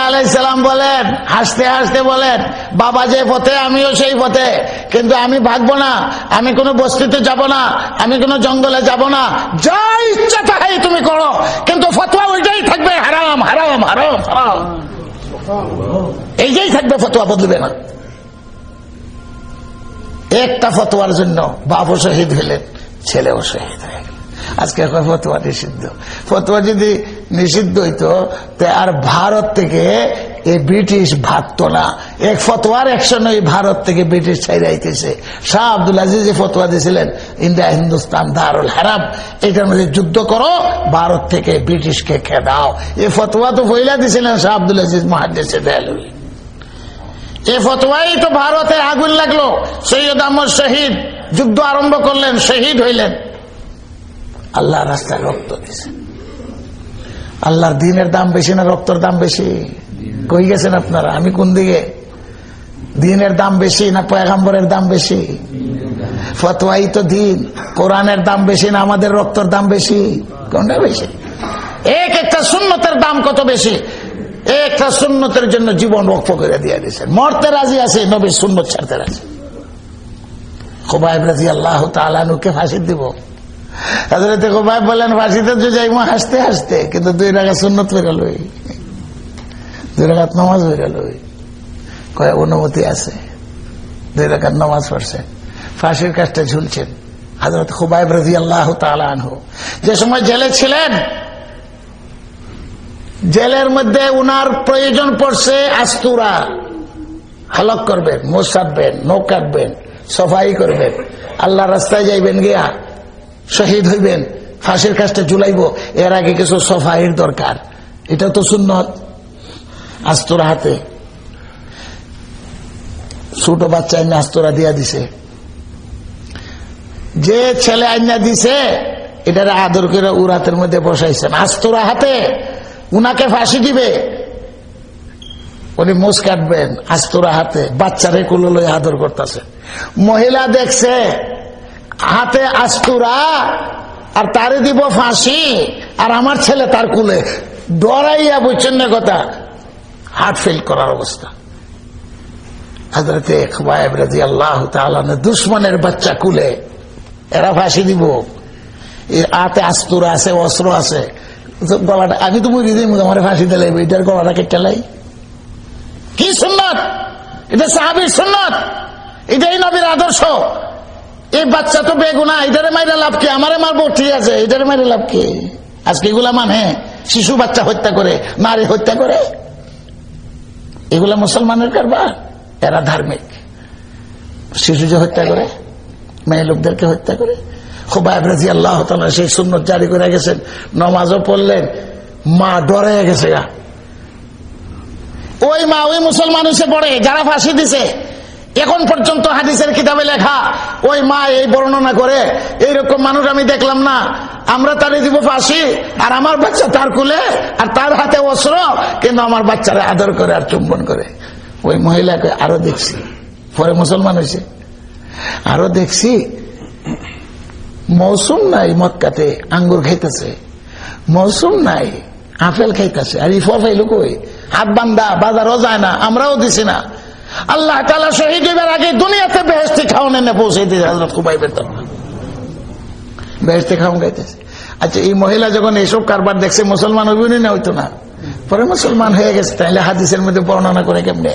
আলাইসালাম বলেন, হাসতে হাসতে বলেন, বাবা যে পথে, আমিও সেই পথে। কিন্তু আমি ভাগবো না, আমি কোনো বস্তিতে যাব না, আমি কোনো জঙ্গলে যাব না। যা ইচ্ছা তাই তুমি করো, কিন্তু ফতোয়া ওইটাই থাকবে, হারাম হারাম হারাম এইটাই থাকবে, ফতোয়া বদলবে না। একটা ফতোয়ার জন্য বাবু শহীদ হলেন, ছেলেও শহীদ হয়ে গেল আজকে ফতোয়া নিষিদ্ধ। ফতোয়া যদি নিষিদ্ধ হইতো আর ভারত থেকে এই ব্রিটিশ ভাগতো না। এক ফতোয়ার একশন এই ভারত থেকে ব্রিটিশ ছাইরাইতেছে শাহ আব্দুল আজিজ যে ফতোয়া দিয়েছিলেন, ইন্ডিয়া, হিন্দুস্তান, দারুল হারাম এটার মধ্যে যুদ্ধ করো, ভারত থেকে ব্রিটিশকে খেদাও এই ফতোয়া তো ফইলা দিয়েছিলেন শাহ আব্দুল আজিজ মহাদেশে দেয়ালবী এই ফতোয়াই তো ভারতে আগুন লাগল। সৈয়দ আহমদ শহীদ যুদ্ধ আরম্ভ করলেন, শহীদ হইলেন। আল্লাহ রাস্তায় রক্ত দিছে আল্লাহর দিনের দাম বেশি না রক্তর দাম বেশি? কই গেছেন আপনারা? আমি কোন দিকে? দিনের দাম বেশি না পয়গাম্বরের দাম বেশি? ফতোয়াই তো দিন। কোরআনের দাম বেশি না আমাদের রক্তর দাম বেশি? কোনটা বেশি? এক একটা সুন্নতের দাম কত বেশি? একটা সুন্নতের জন্য জীবন রক্ষ করে দিয়ে দিয়েছেন। মরতে রাজি আছে, নবীর সুন্নত ছাড়তে রাজি। খোবাইব রাজি আল্লাহ তালানুকে ফাঁসি দিব। ফাঁসিতে হাসতে হাসতে, কিন্তু দুই সুন্নত বেরোল দুই রাখাত নামাজ বেরোল কয়, অনুমতি আছে। দুই নামাজ ফাঁসির কাজটা ঝুলছেন। হাজরত খুবাইব রাজি আল্লাহ যে সময় জেলে ছিলেন, জেলের মধ্যে উনার প্রয়োজন পড়ছে আস্তুরা। হালক করবেন মোষ কাটবেন নখ কাটবেন সফাই করবেন। আল্লাহ রাস্তায় যাইবেন গিয়া শহীদ হইবেন, ফাঁসির কাজটা জুলাইব এর আগে কিছু সফাইয়ের দরকার। এটা তো সুন্নত। আস্তরা হাতে। ছোট বাচ্চা আইনা আস্তরা দিয়া দিছে। যে ছেলে আইনা দিছে, এটার আদর করে উরাতের মধ্যে বসাইছেন আস্তরা হাতে, উনাকে ফাঁসি দিবে। উনি মুস কাটবেন আস্তরা হাতে। বাচ্চারে কুলো লই আদর করতেছে। মহিলা দেখছে হাতে আস্তুরা, আর তারে দিব ফাঁসি, আর আমার ছেলে তার কুলে। ডরাইয়া না কথা? হার্ট ফেল করার অবস্থা। হাজরতে খবাইব রাজি আল্লাহ দুশ্মনের বাচ্চা কুলে, এরা ফাঁসি দিব। হাতে আস্তুরা আছে, অস্ত্র আছে। গলাটা, আমি তো মুড়ি দিই আমার ফাঁসি দিলে এটার গলাটা কেটে কি সুন্নত? এটা সাহাবির সুন্নত? এটাই নবীর আদর্শ। এই বাচ্চা তো বেগুনা, এটারে মাইরে লাভ কি? আমারে মারবো? ঠিক আছে, এটারে মাইরে লাভ কি? আজকে এগুলা মানে? শিশু বাচ্চা হত্যা করে, নারী হত্যা করে? এগুলা মুসলমানের কারবার? এরা ধার্মিক। শিশু যে হত্যা করে, মেয়ে লোকদেরকে হত্যা করে? খুবাইব আল্লাহ সেই সুন্নত জারি করে গেছেন, নমাজও পড়লেন, মা ডরে গেছে ওই মা ওই মুসলমান এসে পড়ে, যারা ফাঁসি দিছে এখন পর্যন্ত হাদিসের কিতাবে লেখা, ওই মা এই বর্ণনা করে, এইরকম মানুষ আমি দেখলাম না। আমরা তারে দিব ফাঁসি, আর আমার বাচ্চা তার কুলে, আর তার হাতে অস্ত্র, কিন্তু আমার বাচ্চারা আদর করে আর চুম্বন করে। ওই মহিলাকে আরও দেখছি, পরে মুসলমান হয়েছে। আরও দেখছি, মৌসুম নাই মক্কাতে, আঙ্গুর খাইতেছে। মৌসুম নাই, আপেল খাইতেছে। আর ইফল খাইলো হাত বান্দা, বাজারও যায় না, আমরাও দিছি না। আল্লাহ তালা শহীদ হইবার আগে দুনিয়াতে বেহেস্তি খাওয়ানো এনে পৌঁছে দিয়েছে হজরত খুবাইবের তো বেহেস্তি খাওয়ান গাইতেছে। আচ্ছা এই মহিলা যখন এইসব কারবার দেখছে, মুসলমান অভিনয় না হইতো না। পরে মুসলমান হয়ে গেছে তাহলে হাদিসের মধ্যে বর্ণনা করে কেমনে?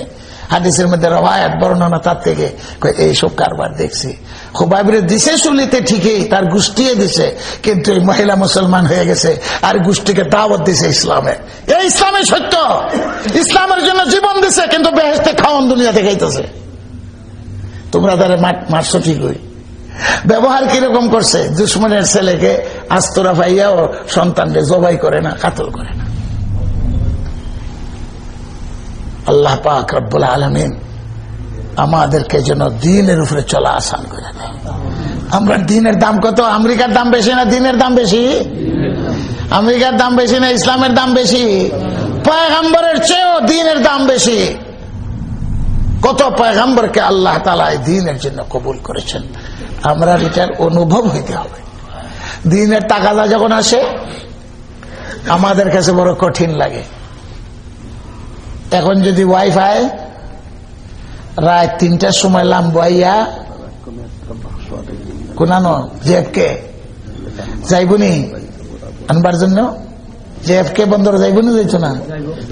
হাদিসের মধ্যে রবায়াত বর্ণনা তার থেকে কয় এইসব কারবার দেখছি। হুবাইবরে দিছে শুলিতে ঠিকই, তার গোষ্ঠীয়ে দিছে, কিন্তু এই মহিলা মুসলমান হয়ে গেছে, আর গোষ্ঠীকে দাওয়াত দিছে ইসলামে। এই ইসলামে সত্য। ইসলামের জন্য জীবন দিছে, কিন্তু বেহেস্তে খাওয়ান দুনিয়াতে খাইতেছে। তোমরা তারা মারছো ঠিকই। ব্যবহার কীরকম করছে? দুশ্মনের ছেলেকে আস্তরা পাইয়া ও সন্তানকে জবাই করে না কাতল করে না। আল্লাহ পাক রব্বুল আলমিন আমাদেরকে যেন দিনের উপরে চলা আসান করে দেয় আমরা দিনের দাম কত? আমেরিকার দাম বেশি না দিনের দাম বেশি? আমেরিকার দাম বেশি না ইসলামের দাম বেশি? পয়গাম্বরের চেয়েও দিনের দাম বেশি। কত পয়গাম্বরকে আল্লাহ তালা দিনের জন্য কবুল করেছেন? আমরা এটার অনুভব হইতে হবে। দিনের টাকাটা যখন আসে, আমাদের কাছে বড় কঠিন লাগে। এখন যদি ওয়াইফাই রাত তিনটার সময় লাম্বাইয়া কোনানো জেফকে যাইবনি? আনবার জন্য? জেফকে বন্দর যাইবনি যাইছ না?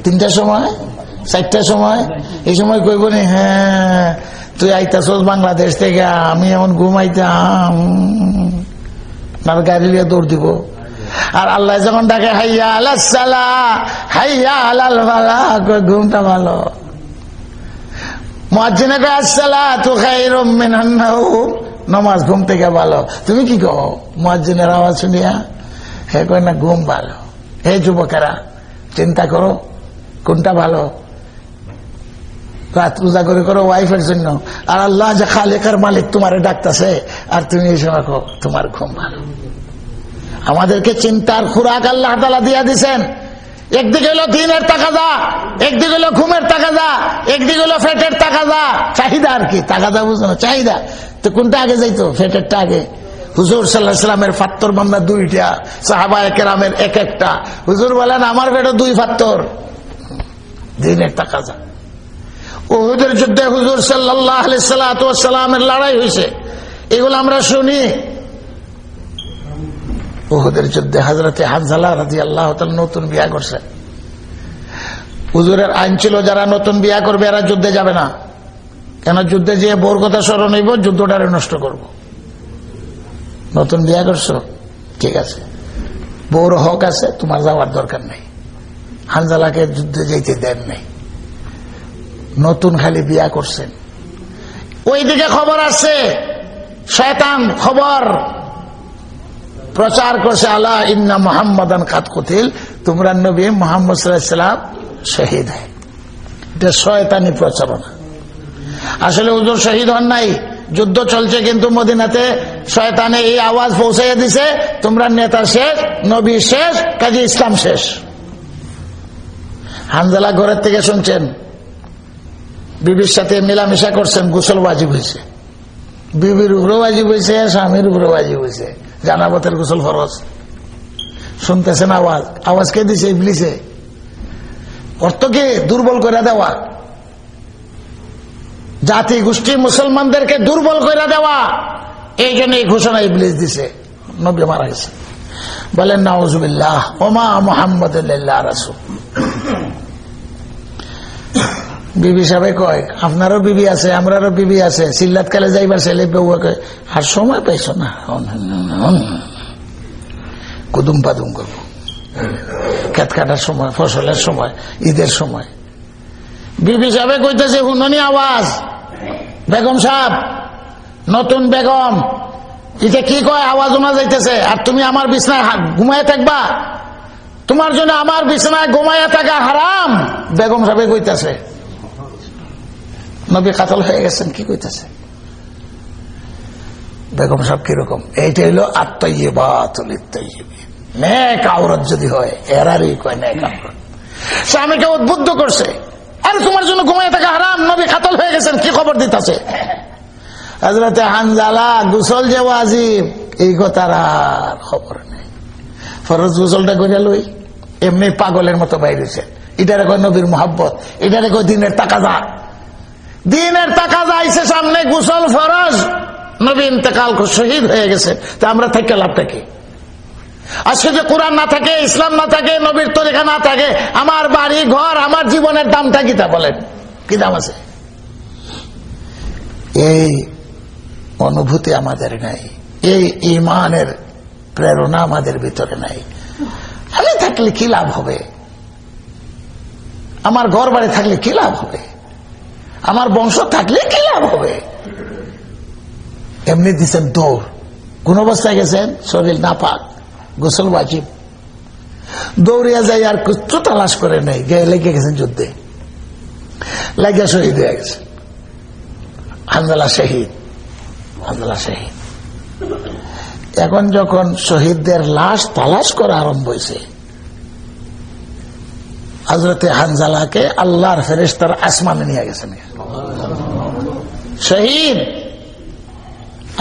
তিনটার সময়? চারটার সময়? এই সময় কইবনি হ্যাঁ তুই আইতাছস বাংলাদেশ থেকে, আমি এমন ঘুমাইতাম। গাড়ি লিয়ে দৌড় দিব। আর আল্লাহ যখন ডাকে, হাইয়া আলাল সালা, হাইয়া আলাল ভালা কই ঘুমটা ভালো? মহাজিনে কয় আসসালা তু নাউম নমাজ ঘুম থেকে ভালো তুমি কি কও? মহাজিনের আওয়াজ শুনিয়া, হে কয় না, ঘুম ভালো। হে যুবকেরা, চিন্তা করো কোনটা ভালো। রাত উজাগরি করো ওয়াইফের জন্য। আর আল্লাহ যে খালেকার মালিক তোমারে ডাকতেছে, আর তুমি এই সময় তোমার ঘুম ভালো। আমাদেরকে চিন্তার খুরাক আল্লাহ তালা দিয়া দিছেন। একদিকে হলো দিনের তাকাদা একদিকে হলো ঘুমের তাকাদা একদিকে হলো ফেটের তাকাদা চাহিদা আর কি তাকাদা বুঝো না, চাহিদা। তো কোনটা আগে যাইতো? ফেটেরটা আগে। হুজুর সাল্লাহ সাল্লামের ফাত্তর বান্দা দুইটা সাহাবা একেরামের এক একটা। হুজুর বলেন, আমার পেটে দুই ফাত্তর। দিনের তাকাদা ওহুদের যুদ্ধে হুজুর সাল্লাহ সাল্লামের লড়াই হয়েছে এগুলো আমরা শুনি। ওহুদের যুদ্ধে হাজরতে হানজালা রাজি আল্লাহ নতুন বিয়া করছে। হুজুরের আইন ছিল, যারা নতুন বিয়া করবে এরা যুদ্ধে যাবে না। কেন যুদ্ধে যে বোর কথা স্মরণ হইব, যুদ্ধটারে নষ্ট করব। নতুন বিয়া করছ? ঠিক আছে। বউর হক আছে, তোমার যাওয়ার দরকার নেই। হানজালাকে যুদ্ধে যেতে দেন নাই। নতুন খালি বিয়া করছেন। ওইদিকে খবর আছে, শয়তান খবর। প্রচার করছে আল্লাহ, ইন্না মোহাম্মদান খাত কুতিল। তোমরা নবী মোহাম্মদ সাল্লাম শহীদ হয়। এটা শয়তানি প্রচারণা। আসলে হুজুর শহীদ হন নাই। যুদ্ধ চলছে কিন্তু মদিনাতে। শয়তানে এই আওয়াজ পৌঁছাইয়া দিছে, তোমরা নেতা শেষ, নবী শেষ, কাজী ইসলাম শেষ। হানজালা ঘরের থেকে শুনছেন, বিবির সাথে মেলামেশা করছেন, গোসল বাজিব হয়েছে। বিবির উপরে হয়েছে, স্বামীর উপরে বাজিব হয়েছে। জানাবতের গোসল ফরজ। শুনতেছেন আওয়াজ? আওয়াজ কে দিছে ইবলিসে? অর্থকে দুর্বল করে দেওয়া? জাতি গোষ্ঠী মুসলমানদেরকে দুর্বল করে দেওয়া? এই জন্য এই ঘোষণা ইবলিস দিছে। নবী মারা গেছে। বলেন নওয়াজুবিল্লাহ ওমা মোহাম্মদ রাসুল। বিবি সাহেব কয়, আপনারও বিবি আছে, আমরারও বিবি আছে। সিল্লাত কালে যাইবার ছেলে বউ কয়, আর সময় পাইছ না? কুদুম পাদুম করব। খেত কাটার সময়, ফসলের সময়, ঈদের সময়। বিবি সাহেব কইতেছে হুননি আওয়াজ? বেগম সাহেব, নতুন বেগম। এটা কি কয়? আওয়াজ শোনা যাইতেছে। আর তুমি আমার বিছনায় ঘুমায় থাকবা? তোমার জন্য আমার বিছনায় ঘুমাইয়া থাকা হারাম, বেগম সাহেব কইতেছে। নবী কাতল হয়ে গেছেন, কি কইতেছে? বেগম সাহেব কীরকম? এইটা হইল নেক আওরত যদি হয়, এরারই কয় নেক আওরত। স্বামীকে উদ্বুদ্ধ করছে, আরে, তোমার জন্য ঘুমাই থাকা হারাম, নবী কাতল হয়ে গেছেন, কি খবর দিতেছে? হজরতে হানজালা গুসল যে ওয়াজিব, এই কথার আর খবর নেই। ফরজ গুসলটা করে লই, এমনি পাগলের মতো বাইরেছে। এটারে কয় নবীর মোহাব্বত, এটারে কয় দিনের তাকাজা। দিনের টাকা যাইছে সামনে গুসল, ফরজ, নবী ইন্তেকাল শহীদ হয়ে গেছে। তা আমরা থেকে লাভটা কি? আজকে যে কোরআন না থাকে, ইসলাম না থাকে, নবীর তরিকা না থাকে, আমার বাড়ি, ঘর, আমার জীবনের দামটা কি বলেন? কি দাম আছে? এই অনুভূতি আমাদের নাই। এই ইমানের প্রেরণা আমাদের ভিতরে নাই। আমি থাকলে কি লাভ হবে? আমার ঘর বাড়ি থাকলে কি লাভ হবে? আমার বংশ থাকলে কি লাভ হবে? এমনি দিচ্ছেন দৌড়। কোন অবস্থায় গেছেন? শরীর না পাক গোসল বাজিব। দৌড়িয়া যাই আর কিচ্ছু তালাশ করে নেই লেগে গেছেন যুদ্ধে। লাগিয়া শহীদ হয়ে গেছে। হানজালা শহীদ হানজালা শহীদ। এখন যখন শহীদদের লাশ তালাশ করা আরম্ভ হয়েছে হজরতে হানজালাকে আল্লাহর ফেরেস্তার আসমানে নিয়ে গেছেন শহীদ!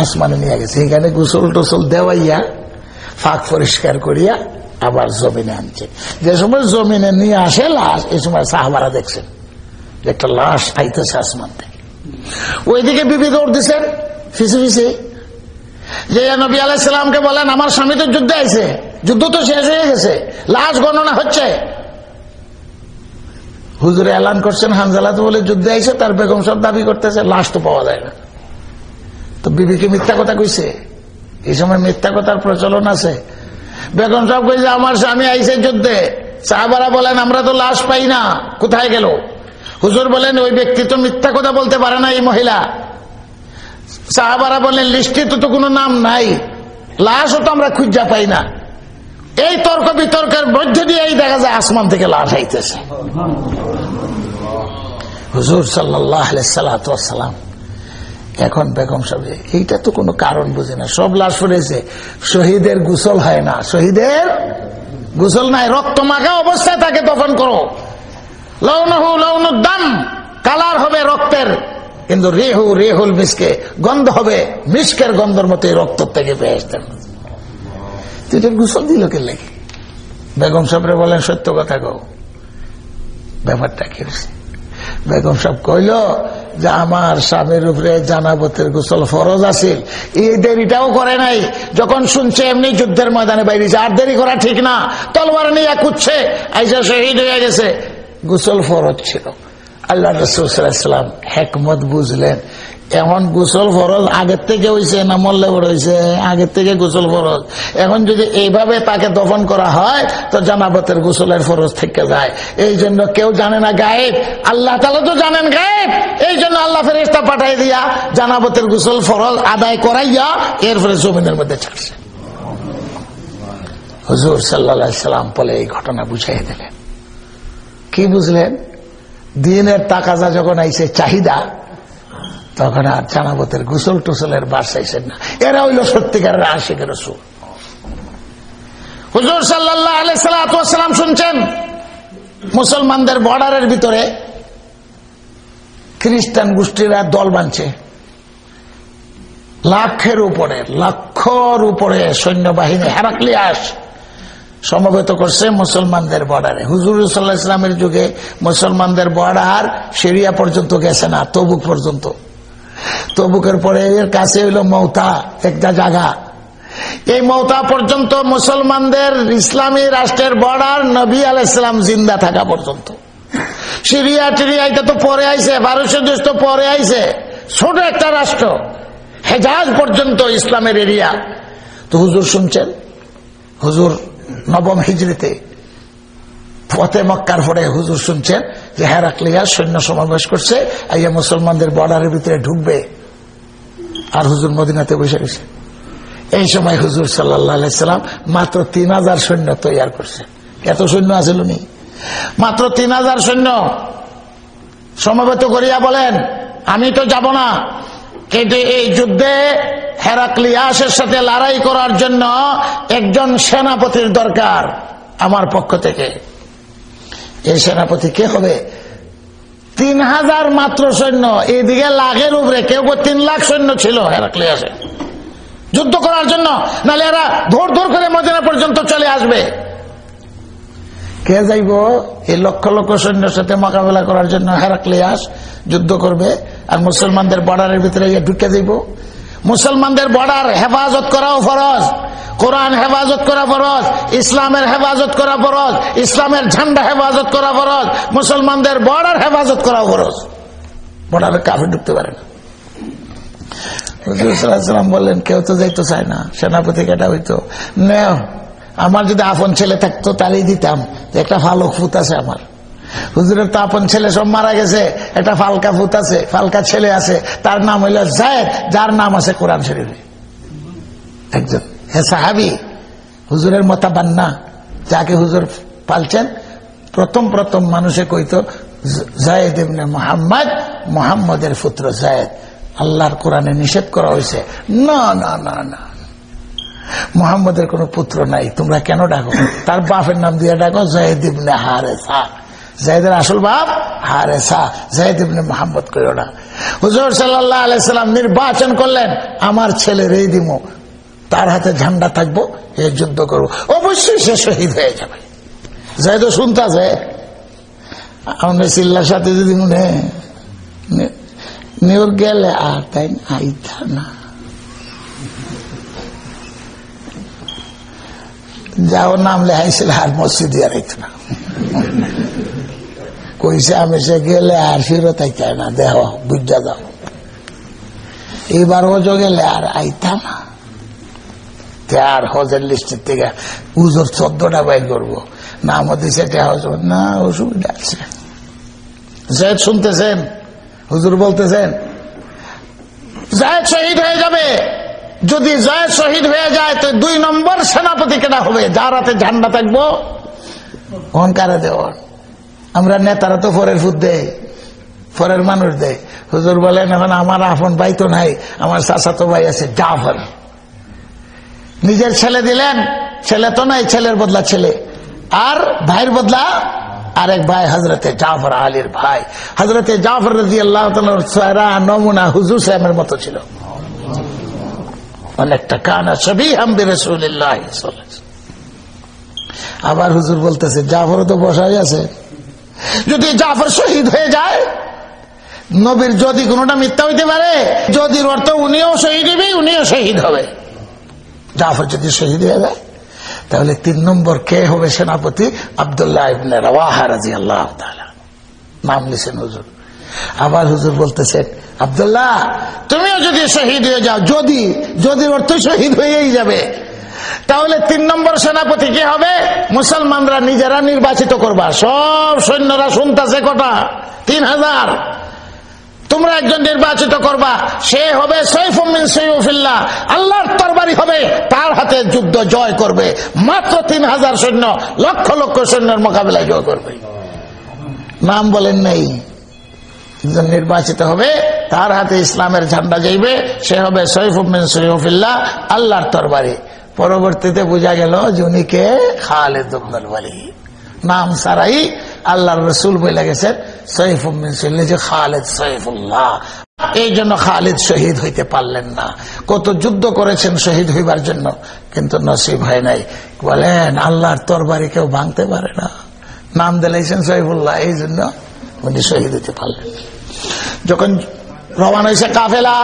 আসমানে নিয়ে গেছে। এখানে গুসল টোসল দেওয়াইয়া, ফাঁক পরিষ্কার করিয়া আবার জমিনে আনছে। যে সময় জমিনে নিয়ে আসে লাশ, এই সময় সাহাবারা দেখছেন একটা লাশ আইতেছে আসমান থেকে। ওইদিকে বিবি দৌড় দিচ্ছেন ফিসে ফিসে। যে নবী আলাইসালামকে বলেন, আমার স্বামী তো যুদ্ধে আইছে, যুদ্ধ তো শেষ হয়ে গেছে, লাশ গণনা হচ্ছে। হুজুরে এলান করছেন হানজালা তো বলে যুদ্ধে আইসে তার বেগম সব দাবি করতেছে, লাশ তো পাওয়া যায় না। তো বিবিকে মিথ্যা কথা কইছে? এই সময় মিথ্যা কথার প্রচলন আছে। বেগম সাহেব কই যে আমার স্বামী আইসে যুদ্ধে। সাহাবারা বলেন, আমরা তো লাশ পাই না। কোথায় গেল? হুজুর বলেন, ওই ব্যক্তি তো মিথ্যা কথা বলতে পারে না, এই মহিলা। সাহাবারা বলেন লিস্টে তো তো কোনো নাম নাই। লাশও তো আমরা খুঁজা পাই না। এই তর্ক বিতর্কের মধ্যে দিয়েই দেখা যায়, আসমান থেকে লাশ আইতেছে। হুজুর সাল্লাহ সাল্লাম এখন বেগম সাহেব, এইটা তো কোনো কারণ বুঝে না। সব লাশ পড়েছে শহীদের গোসল হয় না। শহীদের গোসল নাই। রক্ত মাখা অবস্থায় তাকে দফন করো। লৌনহু দাম। কালার হবে রক্তের। কিন্তু রেহু, রেহুল মিসকে গন্ধ হবে। মিসকের গন্ধর মতো এই রক্ত থেকে বেহেস্তের তুই এটা গোসল দিল কে লেগে? বেগম সাহেবরে বলেন, সত্য কথা কও। ব্যাপারটা কি হয়েছে? বেগম সব কইল যে আমার স্বামীর উপরে জানাবতের গোসল ফরজ আছে এই দেরিটাও করে নাই। যখন শুনছে এমনি যুদ্ধের ময়দানে বাইরেছে আর দেরি করা ঠিক না। তলবার নিয়ে কুচ্ছে আইসা শহীদ হয়ে গেছে। গোসল ফরজ ছিল। আল্লাহ রসুলাম হেকমত বুঝলেন। এখন গোসল ফরজ আগের থেকে হয়েছে না মল্লে হয়েছে আগের থেকে গোসল ফরজ। এখন যদি এইভাবে তাকে দফন করা হয়, তো জানাবতের গোসলের ফরজ থেকে যায়। এই জন্য কেউ জানে না গায়েব। আল্লাহ তালা তো জানেন গায়েব। এই জন্য আল্লাহ ফেরেস্তা পাঠাই দিয়া জানাবতের গোসল ফরজ আদায় করাইয়া, এরপরে জমিনের মধ্যে ছাড়ছে। হুজুর সাল্লা সাল্লাম বলে এই ঘটনা বুঝাই দিলেন। কি বুঝলেন? দিনের তাকাজা যখন আইসে চাহিদা তখন আর জানাবতের গুসল টুসলের বাস চাইছেন না। এরা হইল সত্যিকারের আশিকের রসুল। হুজুর সাল্লাহ আলাইসালাম শুনছেন? মুসলমানদের বর্ডারের ভিতরে খ্রিস্টান গোষ্ঠীরা দল বানছে লাখের উপরে লক্ষর উপরে সৈন্যবাহিনী হেরাক্লিয়াস সমবেত করছে মুসলমানদের বর্ডারে। হুজুর সাল্লাহ ইসলামের যুগে মুসলমানদের বর্ডার সিরিয়া পর্যন্ত গেছে না, তবুক পর্যন্ত। তবুকের পরে এর কাছে হইল মৌতা, একটা জায়গা। এই মৌতা পর্যন্ত মুসলমানদের ইসলামী রাষ্ট্রের বর্ডার নবী আল ইসলাম জিন্দা থাকা পর্যন্ত। সিরিয়া টিরিয়া, এটা তো পরে আইছে বারোশো দেশ তো পরে আইছে। ছোট একটা রাষ্ট্র, হেজাজ পর্যন্ত ইসলামের এরিয়া। তো হুজুর শুনছেন? হুজুর নবম হিজড়িতে ফতে মক্কার পরে হুজুর শুনছেন যে হেরাক্লিয়া সৈন্য সমাবেশ করছে, আইয়া মুসলমানদের বর্ডারের ভিতরে ঢুকবে। আর হুজুর মদিনাতে বসে গেছে এই সময় হুজুর সাল্লাম মাত্র তিন হাজার সৈন্য তৈরি করছে। এত সৈন্য আছে উনি মাত্র তিন হাজার সৈন্য সমবেত করিয়া বলেন, আমি তো যাব না। কিন্তু এই যুদ্ধে হেরাক্লিয়াসের সাথে লড়াই করার জন্য একজন সেনাপতির দরকার আমার পক্ষ থেকে। এই সেনাপতি কে হবে? তিন হাজার মাত্র সৈন্য এইদিকে লাখের উপরে, কেউ তিন লাখ সৈন্য ছিল, হেরাক্লিয়াসে। যুদ্ধ করার জন্য নাহলে এরা ধর ধর করে মদিনা পর্যন্ত চলে আসবে। কে যাইব? এই লক্ষ লক্ষ সৈন্যের সাথে মোকাবেলা করার জন্য হেরাক্লিয়াস যুদ্ধ করবে, আর মুসলমানদের বর্ডারের ভিতরে ঢুকে যাইব। মুসলমানদের বর্ডার হেফাজত করাও ফরজ, কোরআন হেফাজত করা ফরজ, ইসলামের হেফাজত করা ফরজ, ইসলামের ঝান্ডা হেফাজত করা ফরজ, মুসলমানদের বর্ডার হেফাজত করা ফরজ। বর্ডারে কাফি ঢুকতে পারে না। বললেন, কেউ তো যাইতে চায় না সেনাপতি কেটা হইতো। আমার যদি আপন ছেলে থাকতো তাহলেই দিতাম একটা ভালো ফুত আছে আমার। হুজুরের তো আপন ছেলে সব মারা গেছে, একটা ফালকা ফুত আছে, ফালকা ছেলে আছে, তার নাম হইল জায়দ, যার নাম আছে কোরআন শরীফে। একজন। হে সাহাবি, হুজুরের মতাবান্না যাকে হুজুর পালছেন, প্রথম প্রথম মানুষে কইতো জায়দ ইবনে মোহাম্মদ, মোহাম্মদের পুত্র জায়দ। আল্লাহর কোরআনে নিষেধ করা হয়েছে। না না না না। মোহাম্মদের কোন পুত্র নাই। তোমরা কেন ডাকো? তার বাপের নাম দিয়ে ডাকো, জায়দ ইবনে হারেসা। জায়দের আসল বাপ হারেসা। জায়দ ইবনে মোহাম্মদ কইও না। হুজুর সাল্লাহ আলাইসাল্লাম নির্বাচন করলেন, আমার ছেলের এই দিমো। তার হাতে ঝান্ডা থাকব এ যুদ্ধ করব। অবশ্যই সে শহীদ হয়ে যাবে। তো শুনতেছে। আমাদের চিল্লার সাথে যদি মনে নিয়োগ গেলে আর তাই আইতা না। যাও, নাম লেহাইছিল আর মসজিদে আর না। কইছে, আমি সে গেলে আর ফিরত আইতে না, দেহ, বুঝা যাও এবার ওজো গেলে আর আইতা না। আর হজের লিস্টের থেকে উজোর চোদ্দটা বাইর করব। না আমাদের সেটা হজ না, অসুবিধা আছে। জায়দ শুনতেছেন? হুজুর বলতেছেন জায়দ শহীদ হয়ে যাবে। যদি জায়দ শহীদ হয়ে যায়, তো দুই নম্বর সেনাপতি কেনা হবে। যার হাতে ঝান্ডা থাকব, অহংকারে দেওয়ার। আমরা নেতারা তো ফরের ফুট দেয়, ফরের মানুষ দেয়। হুজুর বলেন, এখন আমার আপন ভাই তো নাই, আমার চাচাতো ভাই আছে, জাফর। নিজের ছেলে দিলেন, ছেলে তো নাই, ছেলের বদলা ছেলে। আর ভাইয়ের বদলা আরেক ভাই হজরতে জাফর আলীর ভাই। হজরতে জাফর রাজি আল্লাহ সারা নমুনা হুজুর সাহেবের মতো ছিল। অনেকটা কানা সবই হামদি রসুল্লাহ আবার হুজুর বলতেছে জাফর তো বসাই আছে। যদি জাফর শহীদ হয়ে যায়, নবীর যদি কোনোটা মিথ্যা হইতে পারে, যদির অর্থ উনিও শহীদ হবে উনিও শহীদ হবে। জাফর যদি শহীদ হয়ে যায়, তাহলে তিন নম্বর কে হবে সেনাপতি? আবদুল্লাহ নাম লিখেন হুজুর। আবার হুজুর বলতেছেন আবদুল্লাহ, তুমিও যদি শহীদ হয়ে যাও, যদি যদি অর্থ শহীদ হয়েই যাবে তাহলে তিন নম্বর সেনাপতি কে হবে? মুসলমানরা নিজেরা নির্বাচিত করবা। সব সৈন্যরা শুনতেছে কটা? তিন হাজার। তোমরা একজন নির্বাচিত করবা। সে হবে সৈফুমিন আল্লাহর তরবারি হবে, তার হাতে যুদ্ধ জয় করবে। মাত্র তিন হাজার সৈন্য, লক্ষ লক্ষ সৈন্যের মোকাবিলায় জয় করবে। নাম বলেন নেই। একজন নির্বাচিত হবে, তার হাতে ইসলামের ঝান্ডা যাইবে। সে হবে সৈফুমিন সৈফুল্লাহ আল্লাহর তরবারি। পরবর্তীতে বোঝা গেল যে উনি কে? খালেদ বলি নাম সারাই আল্লাহ রসুল বলে গেছেন সৈফুমিন খালেদ সৈফুল্লাহ এই জন্য খালিদ শহীদ হইতে পারলেন না। কত যুদ্ধ করেছেন শহীদ হইবার জন্য, কিন্তু নসিব হয় নাই। বলেন, আল্লাহর তরবারি কেউ ভাঙতে পারে না। নাম দিলাইছেন সৈফুল্লাহ এই জন্য উনি শহীদ হইতে পারলেন যখন রওয়ান হয়েছে কাফেলা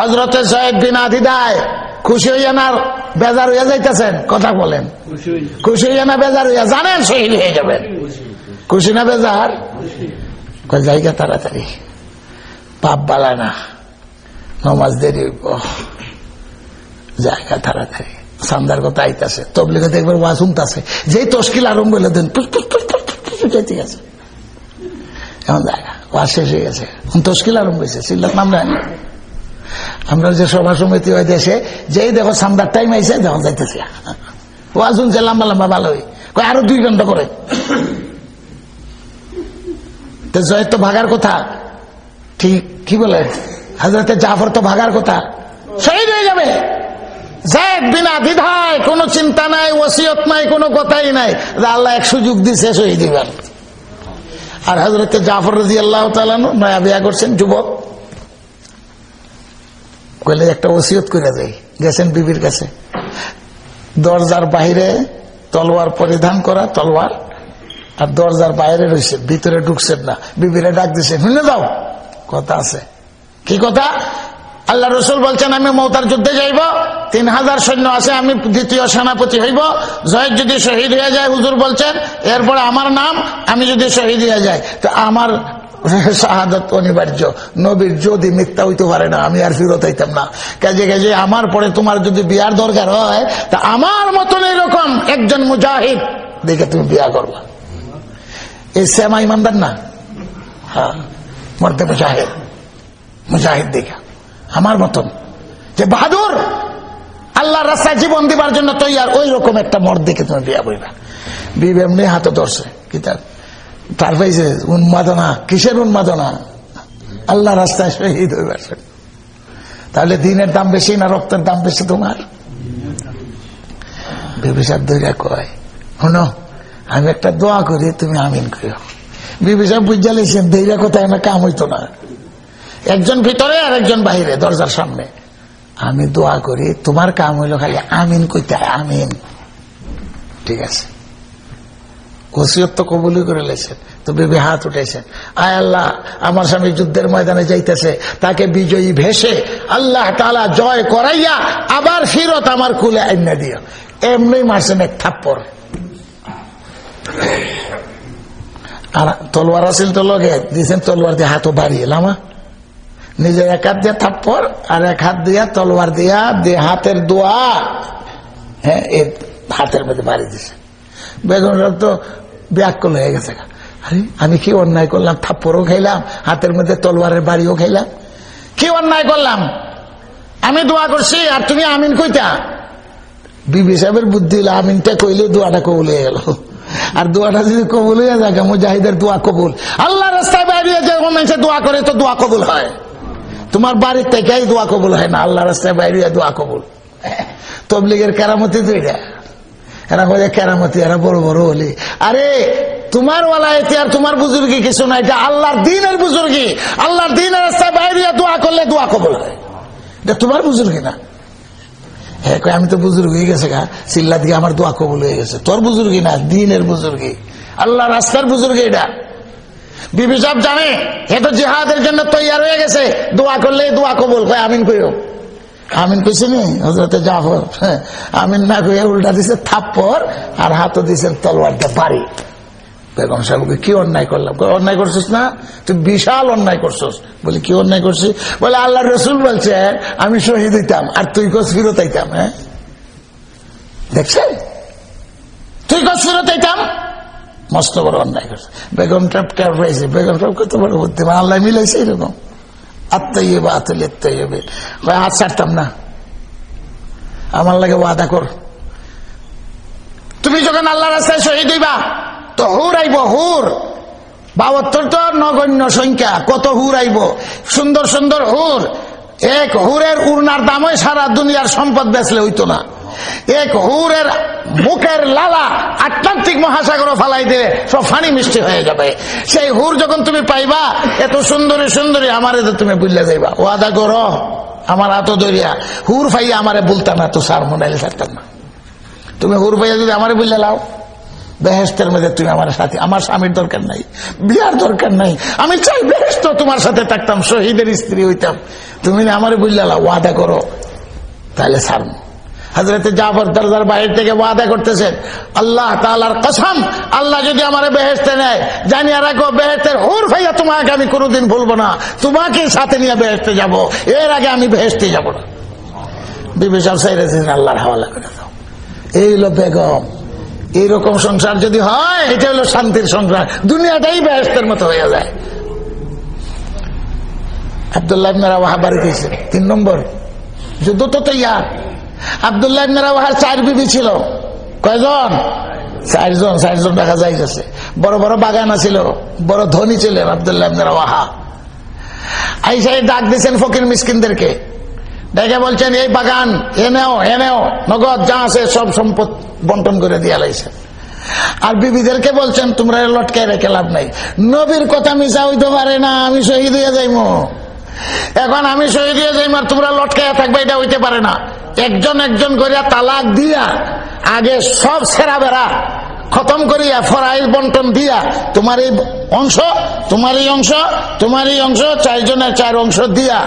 হজরতে সৈয়দ বিন আদিদায় খুশি হইয়া না বেজার হইয়া যাইতেছেন? কথা বলেন। খুশি হইয়া। না বেজার হইয়া জানেন শহীদ হয়ে যাবেন। খুশি না বেজার? জায়গা তাড়াতাড়ি। পাপ বালা না। নমাজ দেরি হইব। জায়গা তাড়াতাড়ি। সান্দার কথা আইতাছে। তবলিগে দেখবার ওয়া শুনতেছে। যেই তস্কিল আরম্ভ হইলে দেন ঠিক আছে এমন জায়গা ওয়া শেষ হয়ে গেছে। তস্কিল আরম্ভ হয়েছে সিল্লাত নাম নেয় আমরা যে সভা সমিতি হয় দেশে, যেই দেখো সান্দার টাইম আইসে যখন যাইতেছে। ওয়া শুনছে লম্বা লম্বা ভালো হই আরও দুই ঘণ্টা করে জয়ের তো ভাগার কথা। ঠিক কি বলে? হাজরতে জাফর তো ভাগার কথা। শহীদ হয়ে যাবে। জায়দ বিনা দ্বিধায় কোনো চিন্তা নাই, ওসিয়ত নাই, কোনো কথাই নাই। আল্লাহ এক সুযোগ দিছে, শহীদ হইবার। আর হজরতে জাফর রাজি আল্লাহ তালানো নয়া বিয়া করছেন, যুবক। কইলে একটা ওসিয়ত করে যাই গেছেন বিবির কাছে। দরজার বাহিরে তলোয়ার পরিধান করা, তলোয়ার। আর দরজার বাইরে রয়েছে, ভিতরে ঢুকছেন না। বিবিরে ডাক দিছে, শুনে দাও কথা আছে। কি কথা? আল্লাহ রসুল বলছেন, আমি মৌতার যুদ্ধে যাইব, তিন হাজার সৈন্য আছে, আমি দ্বিতীয় সেনাপতি হইব। জয়ের যদি শহীদ হয়ে যায়, হুজুর বলছেন, এরপরে আমার নাম, আমি যদি শহীদ হয়ে যাই। তো আমার [laughs] শাহাদত অনিবার্য। নবীর যদি মিথ্যা হইতে পারে না, আমি আর ফিরত হইতাম না। কাজে কাজে আমার পরে তোমার যদি বিয়ার দরকার হয়, তা আমার মতন এরকম একজন মুজাহিদ, দেখে তুমি বিয়া করবা। এই শ্যামা ইমানদার না? হ্যাঁ মরতে মুজাহিদ। মুজাহিদ দেখা। আমার মতন। যে বাহাদুর আল্লাহ রাস্তায় জীবন দিবার জন্য তৈয়ার ওই রকম একটা মর দেখে তুমি বিয়া বইবা বিয়ে এমনি হাতে ধরছে, কিতাব। তার পাইছে উন্মাদনা, কিসের উন্মাদনা? আল্লাহ রাস্তায় শহীদ হইবার তাহলে দিনের দাম বেশি না রক্তের দাম বেশি তোমার? বিবিসার দইরা কয়, শোনো, আমি একটা দোয়া করি, তুমি আমিন করিও। বিবিসার বুঝা লেছেন দইরা কোথায়? না কাম হইতো না। একজন ভিতরে আর একজন বাহিরে, দরজার সামনে। আমি দোয়া করি, তোমার কাম হইল খালি আমিন কইতে আমিন। ঠিক আছে। ওসিয়ত তো কবুলি করে লেছেন, তো বেবি হাত উঠেছেন। আয় আল্লাহ, আমার স্বামী যুদ্ধের ময়দানে যাইতেছে, তাকে বিজয়ী ভেসে আল্লাহ তালা জয় করাইয়া আবার ফিরত আমার কুলে আইনা দিও। এমনি মারছেন এক থাপ্পর আর তলোয়ার আসিল তো লগে দিয়েছেন তলোয়ার দিয়ে হাতও বাড়িয়ে, লামা। নিজের এক হাত দিয়ে থাপ্পর আর এক হাত দিয়া তলোয়ার দিয়া দিয়ে হাতের দোয়া হ্যাঁ হাতের মধ্যে বাড়ি দিছে। সাহেব তো ব্যাকুল হয়ে গেছে আরে, আমি কি অন্যায় করলাম? থাপ্পড়ও খাইলাম, হাতের মধ্যে তলোয়ারের বাড়িও খাইলাম। কি অন্যায় করলাম? আমি দোয়া করছি, আর তুমি আমিন কইতা? বিবি সাহেবের বুদ্ধি হলো আমিনটা কইলে দোয়াটা কবুল হয়ে গেল। আর দোয়াটা যদি কবুল হয়ে যায় মুজাহিদের দোয়া কবুল। আল্লাহ রাস্তায় বাইরে যে মানুষের দোয়া করে, তো দোয়া কবুল হয়। তোমার বাড়ির থেকেই দোয়া কবুল হয় না আল্লাহ রাস্তায় বাইরে দোয়া কবুল। তবলিগের কেরামতি তো এটা। এরা বলে, কেরামতি, এরা বড় বড় হলি আরে, তোমার ওয়ালায়তি আর তোমার বুজুর্গি কিছু না এটা আল্লাহর দিনের বুজুর্গি। আল্লাহর দিনের রাস্তায় বাইরে দোয়া করলে দোয়া কবুল হয়। এটা তোমার বুজুর্গি না? হ্যাঁ কই আমি তো বুজুর্গ হয়ে গেছে গা, চিল্লা দিকে আমার দোয়া কবুল হয়ে গেছে। তোর বুজুর্গি না, দিনের বুজুর্গি। আল্লাহ রাস্তার বুজুর্গি এটা। বিবি সাহেব জানে, হে তো জেহাদের জন্য তৈয়ার হয়ে গেছে। দোয়া করলে দোয়া কবুল। কয়, আমিন কইও আমিন কইছে নি? হজরতে জাফর। হ্যাঁ, আমিন না কইয়া উল্টা দিছে থাপ্পর আর হাতও দিছে তলোয়ারটা বাড়ি। বেগম সাহেবকে কি অন্যায় করলাম? অন্যায় করছিস না? তুই বিশাল অন্যায় করছিস। বলি কি অন্যায় করছিস বলে আল্লাহ রসুল বলছে আমি শহীদ হইতাম আর তুই কস ফিরত আইতাম। হ্যাঁ। দেখছেন? তুই কস ফিরত আইতাম? মস্ত বড় অন্যায় করছে। বেগম টাপ টাপ পাইছে বেগম টাপ কত বড় বুদ্ধি আল্লাহ মিলাইছে এরকম। তুমি আল্লাহ তো আইব বাবত্তর তো নগণ্য সংখ্যা, কত হুর আইব? সুন্দর সুন্দর হুর। এক হুরের উড়নার দামই সারা দুনিয়ার সম্পদ বেচলে হইতো না। এক হুরের মুখের লালা আটলান্টিক মহাসাগর ফালাই দিলে সব ফানি মিষ্টি হয়ে যাবে। সেই হুর যখন তুমি পাইবা, এত সুন্দরী সুন্দরী আমারে তো তুমি বুঝলে যাইবা। ওয়াদা করো, আমার হাত ধরিয়া হুর ফাইয়া আমারে বলতাম না, তো সার মোবাইল থাকতাম না। তুমি হুর পাইয়া যদি আমারে বুঝলে লাও বেহেস্তের মধ্যে তুমি আমার সাথে আমার স্বামীর দরকার নাই, বিয়ার দরকার নাই। আমি চাই বেহেস্ত তোমার সাথে থাকতাম, শহীদের স্ত্রী হইতাম। তুমি আমারে বুঝলে লাও, ওয়াদা করো তাহলে সারম। হাজরতে জাফর দরজার বাইরে থেকে ওয়াদা করতেছেন আল্লাহ তালার কসম, আল্লাহ যদি আমার বেহেস্তে নেয়, জানিয়ে রাখো বেহেস্তের হুর ভাইয়া তোমাকে আমি কোনোদিন ভুলবো না, তোমাকে সাথে নিয়ে বেহেস্তে যাব, এর আগে আমি বেহেস্তে যাব না। বিবেশাল সাইরেছেন আল্লাহর হাওয়ালা করে দাও। এই হলো বেগম। এইরকম সংসার যদি হয়, এটা হলো শান্তির সংসার। দুনিয়াটাই বেহেস্তের মতো হয়ে যায়। আবদুল্লাহ মেরা ওয়াহা বাড়ি দিয়েছে তিন নম্বর, যুদ্ধ তো তৈয়ার। আবদুল্লাহ চার বিবি ছিল। কয়জন? চারজন চারজন দেখা যাইতেছে বড় বড় বাগান আছিল, বড় ধনী ছিলেন আবদুল্লাহ মেরা ওয়াহা আইসাই ডাক দিয়েছেন ফকির মিসকিনদেরকে। ডেকে বলছেন, এই বাগান এনেও এনেও নগদ যা আছে সব সম্পদ বন্টন করে দিয়া লাইছে। আর বিবিদেরকে বলছেন, তোমরা লটকে রেখে লাভ নাই। নবীর কথা মিশা হইতে পারে না, আমি শহীদ হয়ে যাইমো। এখন আমি শহীদ হয়ে যাই, মার তোমরা লটকাইয়া থাকবে, এটা হইতে পারে না। একজন একজন করিয়া তালাক দিয়া, আগে সব সেরা বেড়া খতম করিয়া ফরাইল বন্টন দিয়া, তোমার এই অংশ, তোমার এই অংশ, তোমার এই অংশ, চারজনের চার অংশ দিয়া,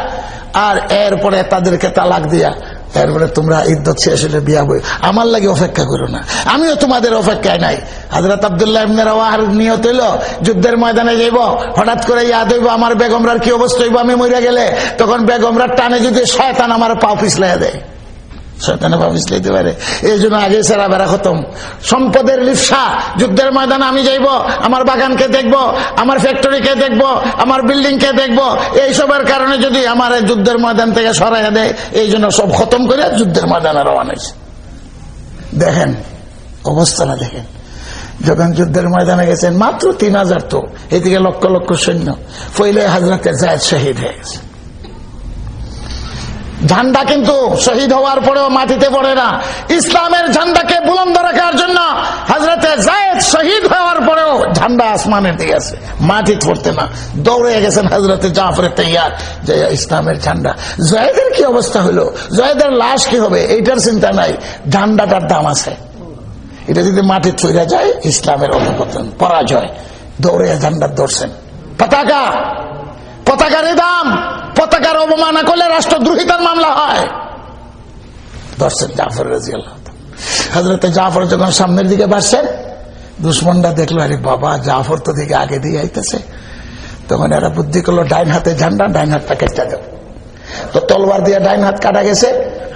আর এরপরে তাদেরকে তালাক দিয়া। এরপরে তোমরা ইদ্যত শেষ হলে বিয়া বই। আমার লাগে অপেক্ষা করো না। আমিও তোমাদের অপেক্ষায় নাই। হাজরত আবদুল্লাহ ইমনের আহার নিয়ত হইল, যুদ্ধের ময়দানে যাইব, হঠাৎ করে ইয়াদ হইব, আমার বেগমরার কি অবস্থা হইব? আমি মরিয়া গেলে, তখন বেগমরার টানে যদি শয়তান আমার পা পিছলাইয়া দেয়। এই জন্য আগে সেরা বেড়া খতম। সম্পদের যুদ্ধের আমি যাইব, আমার বাগানকে দেখব, আমার ফ্যাক্টরিকে দেখব, আমার বিল্ডিং কে দেখব এইসবের কারণে যদি আমার যুদ্ধের ময়দান থেকে সরাইয়া দেয়, এই জন্য সব খতম করে যুদ্ধের ময়দানে রওনা হয়েছে। দেখেন, অবস্থাটা দেখেন। যখন যুদ্ধের ময়দানে গেছেন, মাত্র তিন হাজার তো, এদিকে লক্ষ লক্ষ সৈন্য। পইলে হাজরতের জায়দ শহীদ হয়ে গেছে। ঝান্ডা কিন্তু শহীদ হওয়ার পরেও মাটিতে পড়ে না। ইসলামের ঝান্ডাকে বুলন্দ রাখার জন্য হাজরতে জায়েদ শহীদ হওয়ার পরেও ঝান্ডা আসমানের দিকে আছে মাটি পড়তে না। দৌড়ে গেছেন হাজরতে জাফরে তৈয়ার, যে ইসলামের ঝান্ডা। জয়েদের কি অবস্থা হলো? জয়েদের লাশ কি হবে? এইটার চিন্তা নাই। ঝান্ডাটার দাম আছে। এটা যদি মাটি চইরা যায়, ইসলামের অধপতন, পরাজয়। দৌড়ে ঝান্ডার ধরছেন। পতাকা! পতাকার দাম! পতাকার অবমাননা করলে রাষ্ট্রদ্রোহিতার মামলা হয়। দর্শন জাফর রাজি হজরতে জাফর যখন সামনের দিকে বাড়ছেন দুশ্মনরা দেখল, আরে বাবা, জাফর তো দিকে আগে দিয়ে আইতেছে। তখন এরা বুদ্ধি করল, ডাইন হাতে ঝান্ডা, ডাইন হাতটা কেটে দেব তো তলবার দিয়ে ডাইন হাত কাটা গেছে,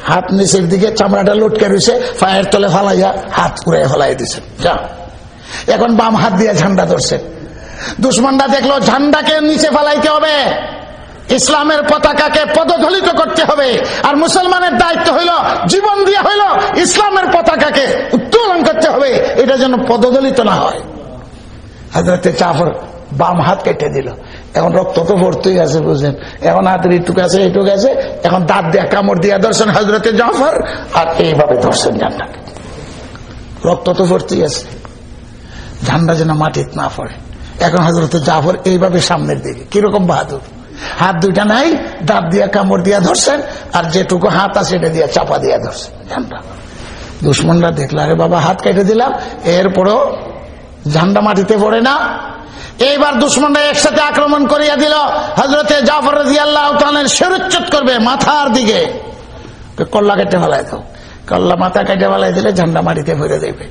হাত নিচের দিকে চামড়াটা লটকে রয়েছে পায়ের তলে ফালাইয়া হাত পুরে ফলাই দিছে। যা। এখন বাম হাত দিয়ে ঝান্ডা ধরছেন দুশ্মনরা দেখল, ঝান্ডাকে নিচে ফালাইতে হবে। ইসলামের পতাকাকে পদধলিত করতে হবে। আর মুসলমানের দায়িত্ব হইল, জীবন দিয়ে হইল ইসলামের পতাকাকে উত্তোলন করতে হবে। এটা যেন পদদলিত না হয়। হাজরতে চাফর বাম হাত কেটে দিল। এখন রক্ত তো ভর্তি আছে, বুঝলেন? এখন হাতের ইটুক আছে এটুক আছে। এখন দাঁত দিয়া কামড় দিয়া দর্শন হজরতে জাফর, আর এইভাবে দর্শন ঝান্ডাকে রক্ত তো ভর্তি আছে। ঝান্ডা যেন মাটিতে না পড়ে। এখন হজরত জাফর এইভাবে সামনের দিকে। কীরকম বাহাদুর? হাত দুইটা নাই, দাঁত দিয়া কামড় দিয়া ধরছেন, আর যেটুকু হাত আছে এটা দিয়া চাপা দিয়া ধরছেন। ঝান্ডা দুশ্মনরা দেখল, আরে বাবা, হাত কেটে দিলাম, এরপরও ঝান্ডা মাটিতে পড়ে না। এইবার দুশ্মনরা একসাথে আক্রমণ করিয়া দিল। হজরতে জাফর রাজি আল্লাহ সেরুচ্ছেদ করবে মাথার দিকে। কল্লা কেটে ফেলাই দাও। কল্লা মাথা কেটে ফেলাই দিলে ঝান্ডা মাটিতে ভরে দেবে।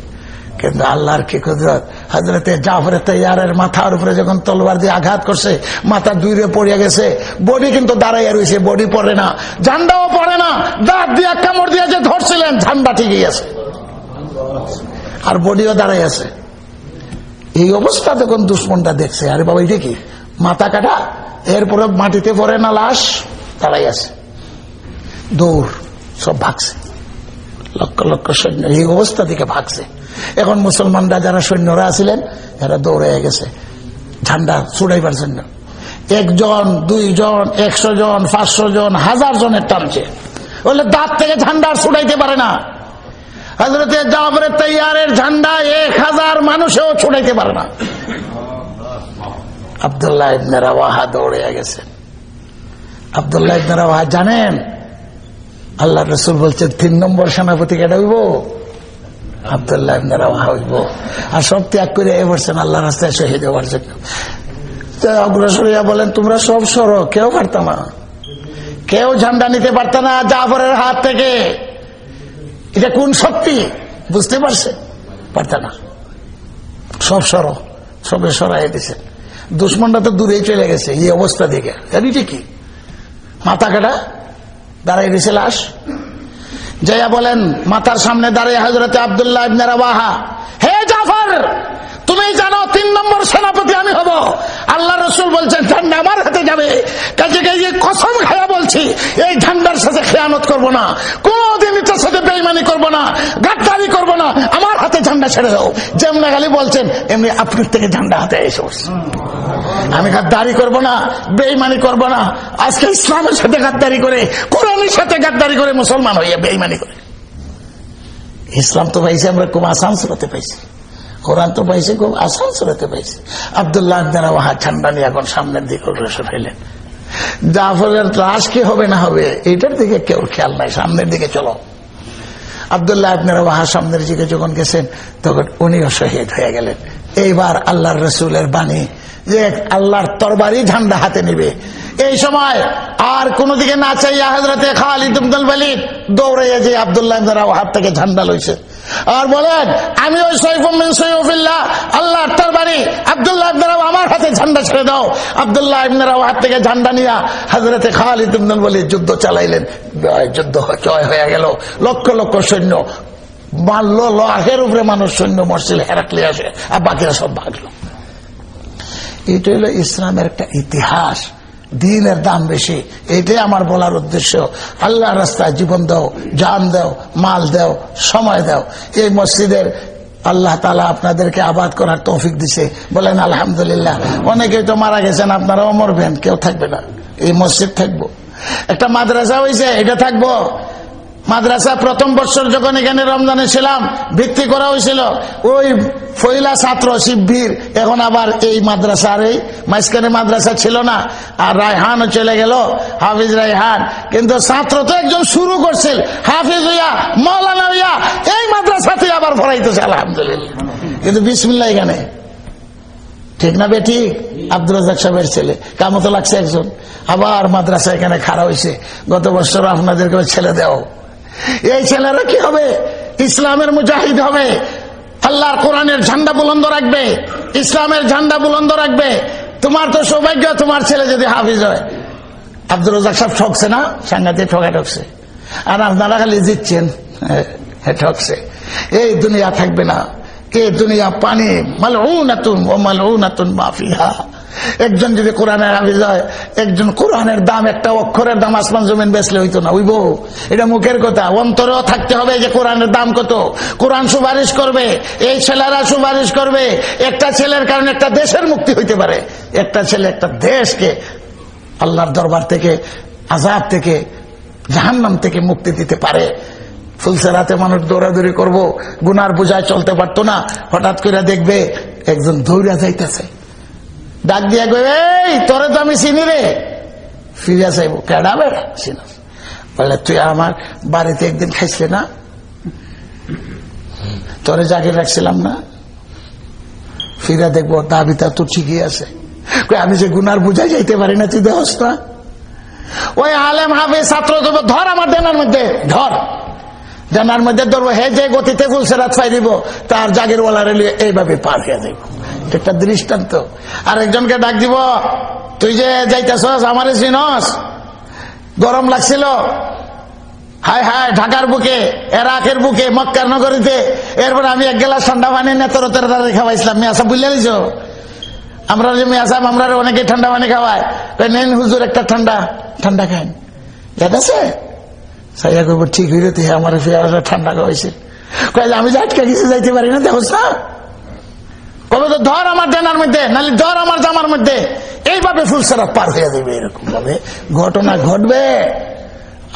কিন্তু আল্লাহর কি কুদরত? হজরতে জাফর তৈয়ারের মাথার উপরে যখন তলবার দিয়ে আঘাত করছে, মাথা দূরে পড়ে গেছে। বডি কিন্তু দাঁড়াইয়া রয়েছে বডি পড়ে না। ঝান্ডাও পড়ে না। দাঁত দিয়ে কামড় দিয়ে যে ধরছিলেন, ঝান্ডা ঠিকই আছে। আর বডিও দাঁড়াই আছে। এই অবস্থা তখন দুশ্মনটা দেখছে, আরে বাবা, এটা কি? মাথা কাটা? এরপরে মাটিতে পড়ে না, লাশ? দাঁড়াই আছে। দৌড়, সব ভাগছে। লক্ষ লক্ষ সৈন্য এই অবস্থা থেকে ভাগছে। এখন মুসলমানরা যারা সৈন্যরা আছিলেন, এরা দৌড়ে গেছে। ঝান্ডা ছুড়াইবার জন্য। একজন, দুইজন, একশো জন, পাঁচশো জন, হাজার জনের টানছে। বলে দাঁত থেকে ঝান্ডা ছুটাইতে পারে না। তৈয়ারের ঝান্ডা এক হাজার মানুষেও ছুটাইতে পারে না। আবদুল্লাহ ইবনে দৌড়ে গেছেন আবদুল্লাহ ইবনে জানেন আল্লাহ রসুল বলছে তিন নম্বর সেনাপতি কেটে হইব আবদুল্লাহ হইব। আর সব ত্যাগ করে এ বলছেন আল্লাহ রাস্তায় শহীদ হওয়ার জন্য। তো অগ্রসরিয়া বলেন, তোমরা সব সরো, কেউ পারত না। কেউ ঝান্ডা নিতে পারত না জাফরের হাত থেকে। এটা কোন শক্তি? বুঝতে পারছে? পারত না। সব সর, সবে সরাই দিছে। দুশ্মনটা তো দূরেই চলে গেছে, এই অবস্থা দেখে। জানিটি কি? মাথা কাটা? দাঁড়াই দিছে লাশ? জয়া বলেন, মাথার সামনে দাঁড়িয়ে হজরতে আবদুল্লাহ হে জাফর, তুমি জানো তিন নম্বর সেনাপতি আমি হব। আল্লাহ রসুল বলছেন, ঝান্ডা আমার হাতে যাবে। কাজে কাজে কসম খায়া বলছি, এই ঝান্ডার সাথে খেয়ানত করব না। কোনদিন এটার সাথে বেইমানি করব না, গাদ্দারি করব না। আমার হাতে ঝান্ডা ছেড়ে দাও। যেমন খালি বলছেন, এমনি আপনার থেকে ঝান্ডা হাতে এসে। আমি গাদ্দারি করব না বেইমানি করব না। আজকে ইসলামের সাথে গাদ্দারি করে, কোরআনের সাথে গাদ্দারি করে মুসলমান হইয়া বেইমানি করে। ইসলাম তো পাইছি, আমরা খুব আসান সুরতে পাইছি। কোরআন তো পাইছি, খুব আসান সুরতে পাইছি। আবদুল্লাহ আবদারা ওহা ঠান্ডা নিয়ে এখন সামনের দিকে অগ্রসর হইলেন জাফরের লাশ কি হবে না হবে এইটার দিকে কেউ খেয়াল নাই, সামনের দিকে চলো। আবদুল্লাহ আপনারা ওহা সামনের দিকে যখন গেছেন, তখন উনিও শহীদ হয়ে গেলেন। এইবার আল্লাহর রসুলের বাণী যে আল্লাহর তরবারি ঝান্ডা হাতে নিবে। এই সময় আর কোন দিকে না চাইয়া হজরতে খালিদ আব্দুল ওয়ালিদ দৌড়াইয়া যে আবদুল্লাহ হাত থেকে ঝান্ডা লইছে। আর বলেন, আমি ওই সৈফুল্লাহ আল্লাহ তরবারি আবদুল্লাহ ইবনারাও আমার হাতে ঝান্ডা ছেড়ে দাও। আবদুল্লাহ ইবনারাও হাত থেকে ঝান্ডা নিয়া হজরতে খালিদ আব্দুল ওয়ালিদ যুদ্ধ চালাইলেন। যুদ্ধ জয় হয়ে গেল। লক্ষ লক্ষ সৈন্য, মারলো লাখের উপরে মানুষ সৈন্য মরছিল হেরাকলে আসে আর বাকিরা সব ভাগলো। এটা হলো ইসলামের একটা ইতিহাস, দিনের দাম বেশি। এটাই আমার বলার উদ্দেশ্য। আল্লাহ রাস্তায় জীবন দাও, জান দাও, মাল দাও, সময় দাও। এই মসজিদের আল্লাহ তালা আপনাদেরকে আবাদ করার তৌফিক দিছে। বলেন, আলহামদুলিল্লাহ। অনেকে তো মারা গেছেন, আপনারাও মরবেন, কেউ থাকবে না। এই মসজিদ থাকব। একটা মাদ্রাসা হয়েছে এটা থাকব। মাদ্রাসা প্রথম বছর যখন এখানে রমজানে ছিলাম, ভিত্তি করা হয়েছিল, ওই ফইলা ছাত্র শিবভীর, এখন আবার এই মাদ্রাসার এই মাঝখানে মাদ্রাসা ছিল না, আর রায়হানও চলে গেল, হাফিজ রায়হান। কিন্তু ছাত্র তো একজন শুরু করছিল, হাফিজ হইয়া, মৌলানা হইয়া, এই মাদ্রাসাতে আবার ভরাইতেছে, আলহামদুলিল্লাহ। কিন্তু বিসমিল্লা এখানে। ঠিক না বেটি? আব্দুল রাজাক সাহেবের ছেলে, কামতো লাগছে একজন। আবার মাদ্রাসা এখানে খাড়া হয়েছে গত বছর আপনাদেরকে ছেলে দেও এই ছেলেরা কি হবে? ইসলামের মুজাহিদ হবে। আল্লাহর কোরআনের ঝান্ডা বুলন্দ রাখবে। ইসলামের ঝান্ডা বুলন্দ রাখবে। তোমার তো সৌভাগ্য তোমার ছেলে যদি হাফিজ হয়। আব্দুল রাজাক সাহেব ঠকছে না? সাংঘাতিক ঠকা ঠকছে। আর আপনারা খালি জিতছেন। হ্যাঁ, ঠকছে। এই দুনিয়া থাকবে না। এ দুনিয়া পানি মালউনাতুন ও মালউনাতুন মাফিহা একজন যদি কোরআনের হাফিজ হয়, একজন কোরআনের দাম একটা অক্ষরের দাম আসমান জমিন বেচলে হইতো না উইব এটা মুখের কথা। অন্তরেও থাকতে হবে যে কোরআনের দাম কত। কোরআন সুপারিশ করবে, এই ছেলেরা সুপারিশ করবে, একটা ছেলের কারণে একটা দেশের মুক্তি হইতে পারে। একটা ছেলে একটা দেশকে আল্লাহর দরবার থেকে আজাদ থেকে, জাহান্নাম থেকে মুক্তি দিতে পারে। ফুলসেরাতে মানুষ দৌড়াদৌড়ি করব, গুনার বোঝায় চলতে পারতো না। হঠাৎ করে দেখবে, একজন দৌড়া যাইতেছে। ডাক দিয়া কই এই, তোরে তো আমি চিনি রে। ফিরিয়া চাইব, কেডা বেড়া বলে, তুই আমার বাড়িতে একদিন খাইছিলে না? তোরে জাগিয়ে রাখছিলাম না। ফিরে দেখব দাবিটা তো ঠিকই আছে। আমি যে গুনার বুঝাই যাইতে পারি না, তুই দেহস না? ওই আলেম হাফে ছাত্র ধর আমার ডেনার মধ্যে, ধর। ডেনার মধ্যে ধরবো, হে যে গতিতে ফুলসে রাত ফাই দিব তার জাগের ওয়ালারে এইভাবে পার হয়ে যাইব। একটা দৃষ্টান্ত। আর একজনকে ডাক দিব তুই যে যাইতেছস আমারে চিনস? গরম লাগছিল? হায় হায় ঢাকার বুকে এরাকের বুকে মক্কার নগরীতে। এরপর আমি এক গেলাস ঠান্ডা পানি নেতর তের খাওয়াইছিলাম। মিয়াসা বুঝলে দিছ আমরা যে মিয়াসাব আমরা অনেকে ঠান্ডা পানি খাওয়ায় কই, নেন হুজুর একটা ঠান্ডা ঠান্ডা খান। ইয়াদ আছে সাইয়া করব ঠিক হইলে তুই আমার ঠান্ডা খাওয়াইছে। আমি যে আটকে গেছি যাইতে পারি না দেখোস না? কবে তো, ধর আমার ডেনার মধ্যে, নাহলে ধর আমার জামার মধ্যে। এইভাবে ফুলসারা পার হয়ে যাবে এরকম ভাবে। ঘটনা ঘটবে।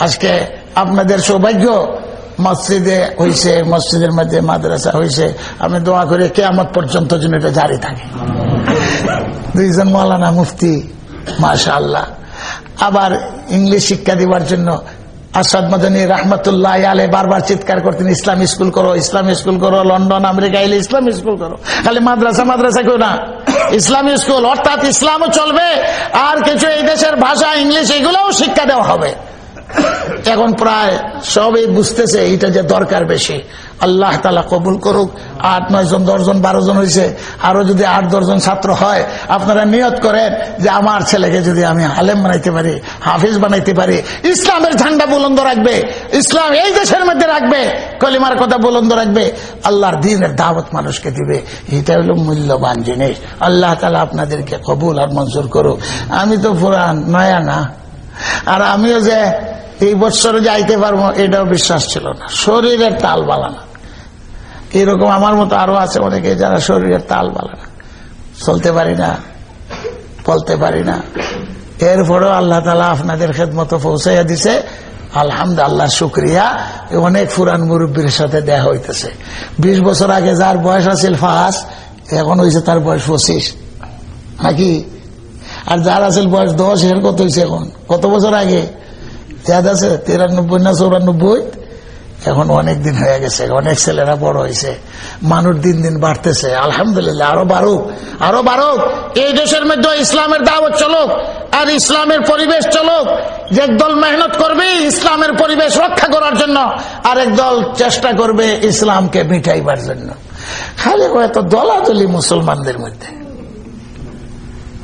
আজকে আপনাদের সৌভাগ্য, মসজিদে হইছে, মসজিদের মধ্যে মাদ্রাসা হইছে। আমি দোয়া করে কেয়ামত পর্যন্ত যেন এটা জারি থাকে। দুইজন মৌলানা মুফতি মাশা আল্লাহ আবার ইংলিশ শিক্ষা দিবার জন্য আসাদ মাদানী রহমতুল্লাহ আলে বারবার চিৎকার করতেন, ইসলাম স্কুল করো, ইসলাম স্কুল করো, লন্ডন, আমেরিকা এলে ইসলাম স্কুল করো। খালি মাদ্রাসা মাদ্রাসা কেউ না, ইসলাম স্কুল, অর্থাৎ ইসলামও চলবে, আর কিছু এই দেশের ভাষা, ইংলিশ, এগুলোও শিক্ষা দেওয়া হবে। এখন প্রায় সবই বুঝতেছে এটা যে দরকার বেশি। আল্লাহ তালা কবুল করুক। আট, নয় জন দশজন বারো জন হয়েছে আরও যদি আট দশজন ছাত্র হয়, আপনারা নিয়ত করেন যে আমার ছেলেকে যদি আমি আলেম বানাইতে পারি, হাফিজ বানাইতে পারি, ইসলামের ঝান্ডা বুলন্দ রাখবে, ইসলাম এই দেশের মধ্যে রাখবে, কলিমার কথা বুলন্দ রাখবে, আল্লাহর দিনের দাওয়াত মানুষকে দিবে। এটা হলো মূল্যবান জিনিস। আল্লাহ তালা আপনাদেরকে কবুল আর মঞ্জুর করুক। আমি তো পুরান নয়া না। আর আমিও যে এই বছরে যাইতে পারব, এটাও বিশ্বাস ছিল না। শরীরের তাল বালানা এরকম আমার মতো আরও আছে অনেকে যারা শরীরের তাল বালানা চলতে পারি না, বলতে পারি না। এরপরেও আল্লাহ তালা আপনাদের খেদমত পৌঁছাইয়া দিছে। আলহামদুল্লাহ শুক্রিয়া। অনেক ফুরান মুরব্বীর সাথে দেখা হইতেছে। বিশ বছর আগে যার বয়স আছিল ফাঁস এখন হয়েছে তার বয়স পঁচিশ। নাকি? আর যার আছিল বয়স দশ এর কত হয়েছে এখন? কত বছর আগে? ইয়াদ আছে? তিরানব্বই না চৌরানব্বই? এখন অনেক দিন হয়ে গেছে, অনেক ছেলেরা বড় হয়েছে, মানুষ দিন দিন বাড়তেছে, আলহামদুলিল্লাহ, আরও বাড়ুক আরও বাড়ুক। এই দেশের মধ্যে ইসলামের দাওয়াত চলুক, আর ইসলামের পরিবেশ চলুক, যে একদল মেহনত করবে ইসলামের পরিবেশ রক্ষা করার জন্য, আর একদল চেষ্টা করবে ইসলামকে মিটাইবার জন্য। খালি এত দলাদলি মুসলমানদের মধ্যে।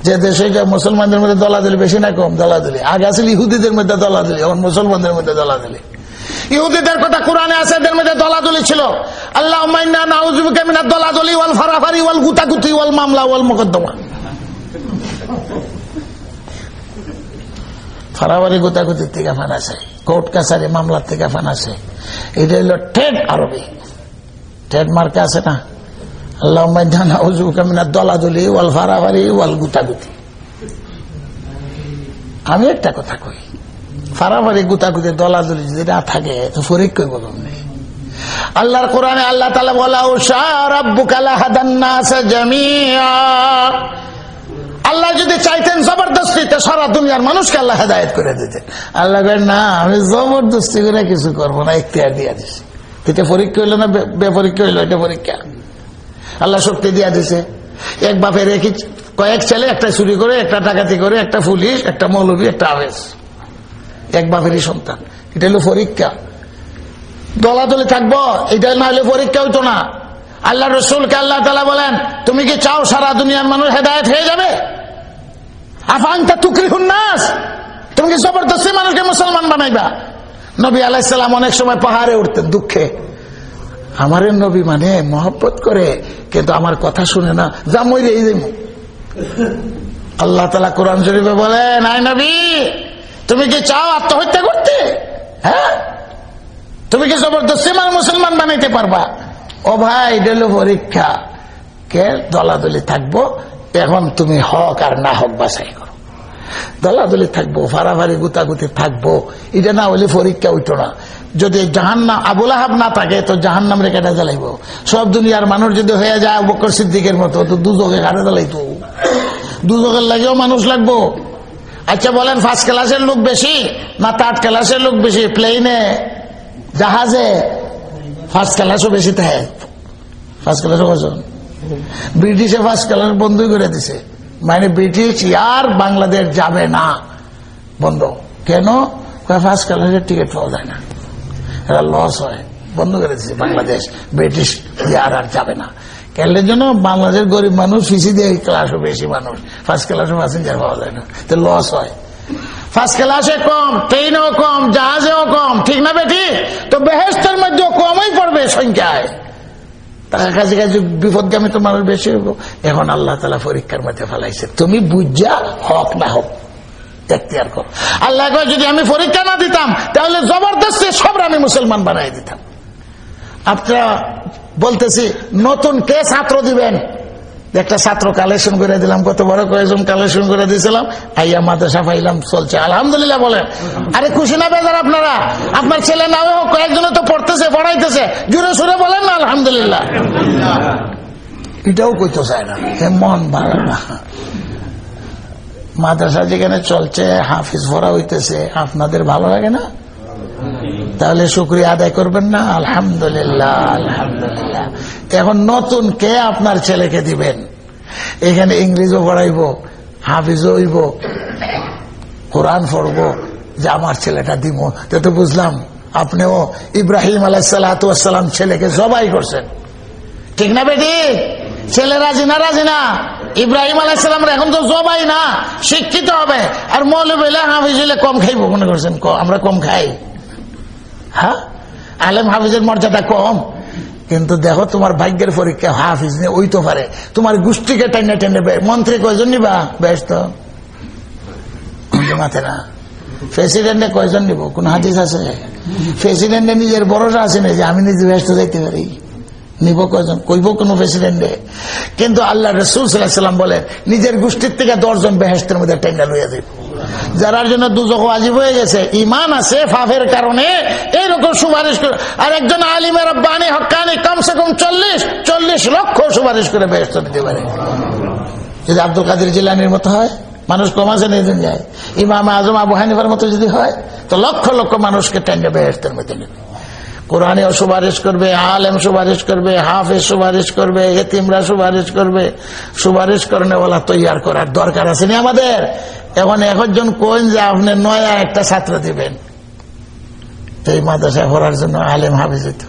যে দেশে মুসলমানদের মধ্যে দলাদলি, বেশি না কম দলাদলি। আগে আসলে ইহুদিদের মধ্যে দলাদলি, এখন মুসলমানদের মধ্যে দলাদলি। ইহুদিদের কথা কোরআনে আছে, এদের মধ্যে দলাদলি ছিল। আল্লাহ নাউজুবিকা দলাদলি ওয়াল ফারাফারি ওয়াল গুতাগুতি ওয়াল মামলা ওয়াল মোকদ্দমা। ফারাবারি গুতাগুতির থেকে ফান আছে, কোর্ট কাছারি মামলার থেকে ফান আছে। এটা হলো ট্রেড আরবি। ট্রেডমার্ক আছে না? আল্লাহ দলাদলি ওয়াল ফারাফারি ওয়াল গুতাগুতি। আমি একটা কথা কই ফারাফারি গুতাগুতি দলাদলি যদি না থাকে ফরিক কইব কেমনি? আল্লাহর কোরআনে আল্লাহ তালা বলা আল্লাহ যদি চাইতেন জবরদস্তিতে সারা দুনিয়ার মানুষকে আল্লাহ হেদায়ত করে দিতেন। আল্লাহ না, আমি জবরদস্তি করে কিছু করব না, ইখতিয়ার দিয়ে দিছি। এটা পরীক্ষা হইল না বে বেপরীক্ষা হইল এটা পরীক্ষা আল্লাহ শক্তি দিয়া দিছে। এক বাপের একই কয়েক ছেলে, একটা চুরি করে, একটা ডাকাতি করে, একটা পুলিশ, একটা মৌলবী, একটা আবেশ। এক বাপেরই সন্তান। এটা হলো পরীক্ষা। দলাদলি থাকব, এটা না হলে পরীক্ষা হইতো না। আল্লাহ রসুলকে আল্লাহ তালা বলেন, তুমি কি চাও সারা দুনিয়ার মানুষ হেদায়ত হয়ে যাবে? তুমি কি মুসলমান বানাইবা? নবী আলাইসাল্লাম অনেক সময় পাহাড়ে দুঃখে। নবী মানে করে, কিন্তু আমার কথা শুনে না, যা। আল্লাহ তালা কোরআন শরীফে বলেন আই নবী তুমি কি চাও আত্মহত্যা করতে? হ্যাঁ? তুমি কি জবরদস্তি আমার মুসলমান বানাইতে পারবা? ও ভাই দিল পরীক্ষা। কে? দলাদলি থাকব। এখন তুমি হক আর না হক বাছাই করো। দলাদলি থাকব ফারাফারি গুতাগুতি থাকব। এটা না হলে পরীক্ষা উঠো না। যদি জাহান্নাম আবুল আহাব না থাকে, তো জাহান্নাম রেখাটা জ্বালাইব। সব দুনিয়ার মানুষ যদি হয়ে যায় বকর সিদ্দিকের মতো, তো দুজকে ঘাড়ে জ্বালাইতো। দুজকের লাগেও মানুষ লাগবো। আচ্ছা বলেন ফার্স্ট ক্লাসের লোক বেশি না থার্ড ক্লাসের লোক বেশি? প্লেনে জাহাজে? ফার্স্ট ক্লাসও বেশি থাকে ফার্স্ট ক্লাসও কজন ব্রিটিশে ফার্স্ট ক্লাস বন্ধই করে দিছে। মানে ব্রিটিশ আর বাংলাদেশ যাবে না। বন্ধ। কেন? ফার্স্ট ক্লাসের টিকিট পাওয়া যায় না। এরা লস হয়। বন্ধ করে দিছে বাংলাদেশ ব্রিটিশ আর আর যাবে না। কেলের জন্য বাংলাদেশের গরিব মানুষ ফিসি দিয়ে ক্লাসও বেশি মানুষ। ফার্স্ট ক্লাসও প্যাসেঞ্জার পাওয়া যায় না। তো লস হয়। ফার্স্ট ক্লাসে কম ট্রেনেও কম জাহাজেও কম, ঠিক না বেটি? তো বেহেস্তের মধ্যে কমই পড়বে সংখ্যায়। তার কাছে কাছে বিপদগামী তো মানুষ বেশি হইব। এখন আল্লাহ তালা পরীক্ষার মধ্যে ফেলাইছে। তুমি বুঝা হক না হোক এখতিয়ার করো। আল্লাহ যদি আমি পরীক্ষা না দিতাম, তাহলে জবরদস্তি সব আমি মুসলমান বানাই দিতাম। আপনারা বলতেছি, নতুন কে ছাত্র দিবেন? একটা ছাত্র কালেকশন করে দিলাম, কত বড় কয়েকজন কালেকশন করে দিয়েছিলাম। আইয়া মাদ্রাসা পাইলাম চলছে। আলহামদুলিল্লাহ বলেন। আরে খুশি না বেজার আপনারা? আপনার ছেলে নাও হোক, কয়েকজনে তো পড়তেছে, পড়াইতেছে। জুড়ে সুরে বলেন না, আলহামদুলিল্লাহ। এটাও কইতে চায় না। এ মন ভালো না। মাদ্রাসা যেখানে চলছে, হাফিজ ভরা হইতেছে। আপনাদের ভালো লাগে না? তাহলে শুক্রিয়া আদায় করবেন না? আলহামদুলিল্লাহ আলহামদুলিল্লাহ। এখন নতুন কে আপনার ছেলেকে দিবেন? এখানে ইংরেজও পড়াইব, হাফিজও হইব, কোরআন পড়ব, যে আমার ছেলেটা দিব। তো তো বুঝলাম, আপনিও ইব্রাহিম আলাইসালাম ছেলেকে জবাই করছেন। ঠিক না বেটি? ছেলে রাজি না রাজি না? ইব্রাহিম আলাইসালাম এখন তো জবাই না, শিক্ষিত হবে। আর মৌলবেলা হাফিজ হইলে কম খাইব, মনে করছেন আমরা কম খাই। হ্যাঁ? আলেম হাফিজের মর্যাদা কম। কিন্তু দেখো তোমার ভাগ্যের পরীক্ষা হাফিজ নিয়ে ওই তো পারে। তোমার গোষ্ঠীকে টেনে টেনে মন্ত্রী কয়জন নিবা? বেশ তো মাথে না। প্রেসিডেন্টে কয়জন নিব? কোন হাদিস আছে? প্রেসিডেন্টে নিজের ভরসা আছে না যে আমি নিজে ব্যস্ত যাইতে পারি? নিব কয়জন? কইব কোন প্রেসিডেন্টে কিন্তু আল্লাহ রসুল সাল্লাহ সাল্লাম বলে নিজের গোষ্ঠীর থেকে দশজন বেহেস্তের মধ্যে টেন্ডা লইয়া দেব যারার জন্য দুজক আজিব হয়ে গেছে। ইমান আছে ফাফের কারণে। এইরকম সুপারিশ করে আর একজন আলিমের রব্বানি হকানি কমসে কম চল্লিশ চল্লিশ লক্ষ সুপারিশ করে ব্যস্ত দিতে পারে। যদি আব্দুল কাদের জিলানির মতো হয়, মানুষ কমাসে নেই নিয়ে যায় ইমাম আজম আবু হানিফার মতো যদি হয়, তো লক্ষ লক্ষ মানুষকে টেন্ডে বেহেস্তের মধ্যে নেবে। কোরআনেও সুপারিশ করবে, আলেম সুপারিশ করবে, হাফেজ সুপারিশ করবে, এতিমরা সুপারিশ করবে। সুপারিশ করনে ওলা তৈয়ার করার দরকার আছে নি আমাদের? এখন একজন কোন যে আপনি নয়া একটা ছাত্র দিবেন? এই মাদ্রাসায় পড়ার জন্য আলেম হাফেজ হইতো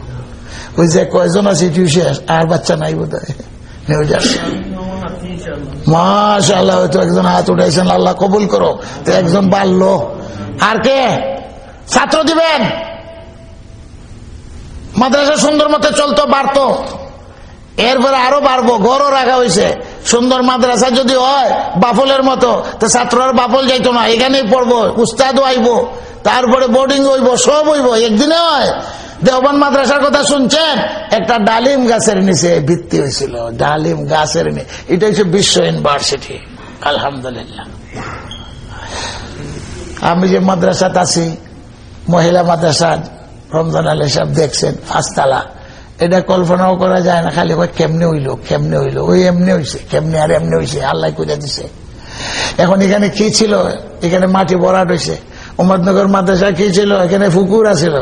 ওই যে কয়জন আছে টিউশন? আর বাচ্চা নাই বোধ হয় মাশাল্লাহ হয়তো একজন হাত উঠাইছেন, আল্লাহ কবুল করো তো একজন বাড়লো। আর কে? ছাত্র দিবেন? মাদ্রাসা সুন্দর মতো চলতো, বাড়তো। এরপরে আরও বাড়বো, গড়ও রাখা হয়েছে সুন্দর মাদ্রাসা যদি হয়, বাফলের মতো, তো ছাত্ররা বাফল যাইতো না, এখানেই পড়ব উস্তাদও আইব, তারপরে বোর্ডিং হইব, সব হইব, একদিনে হয়। দেওবান মাদ্রাসার কথা শুনছেন? একটা ডালিম গাছের নিচে ভিত্তি হয়েছিল, ডালিম গাছের নিচে এটা হচ্ছে বিশ্ব ইউনিভার্সিটি, আলহামদুলিল্লাহ। আমি যে মাদ্রাসাতে আছি, মহিলা মাদ্রাসা রমজান আলী সাহেব দেখছেন পাঁচতলা এটা কল্পনাও করা যায় না, খালি কেমনে হইল কেমনে হইল? ওই এমনি হইছে, কেমনে আর এমনি হইছে? আল্লাহ করে দিছে। এখন এখানে কি ছিল? এখানে মাটি ভরাট হয়েছে উমদনগর মাদ্রাসা কি ছিল? এখানে পুকুর আছিল।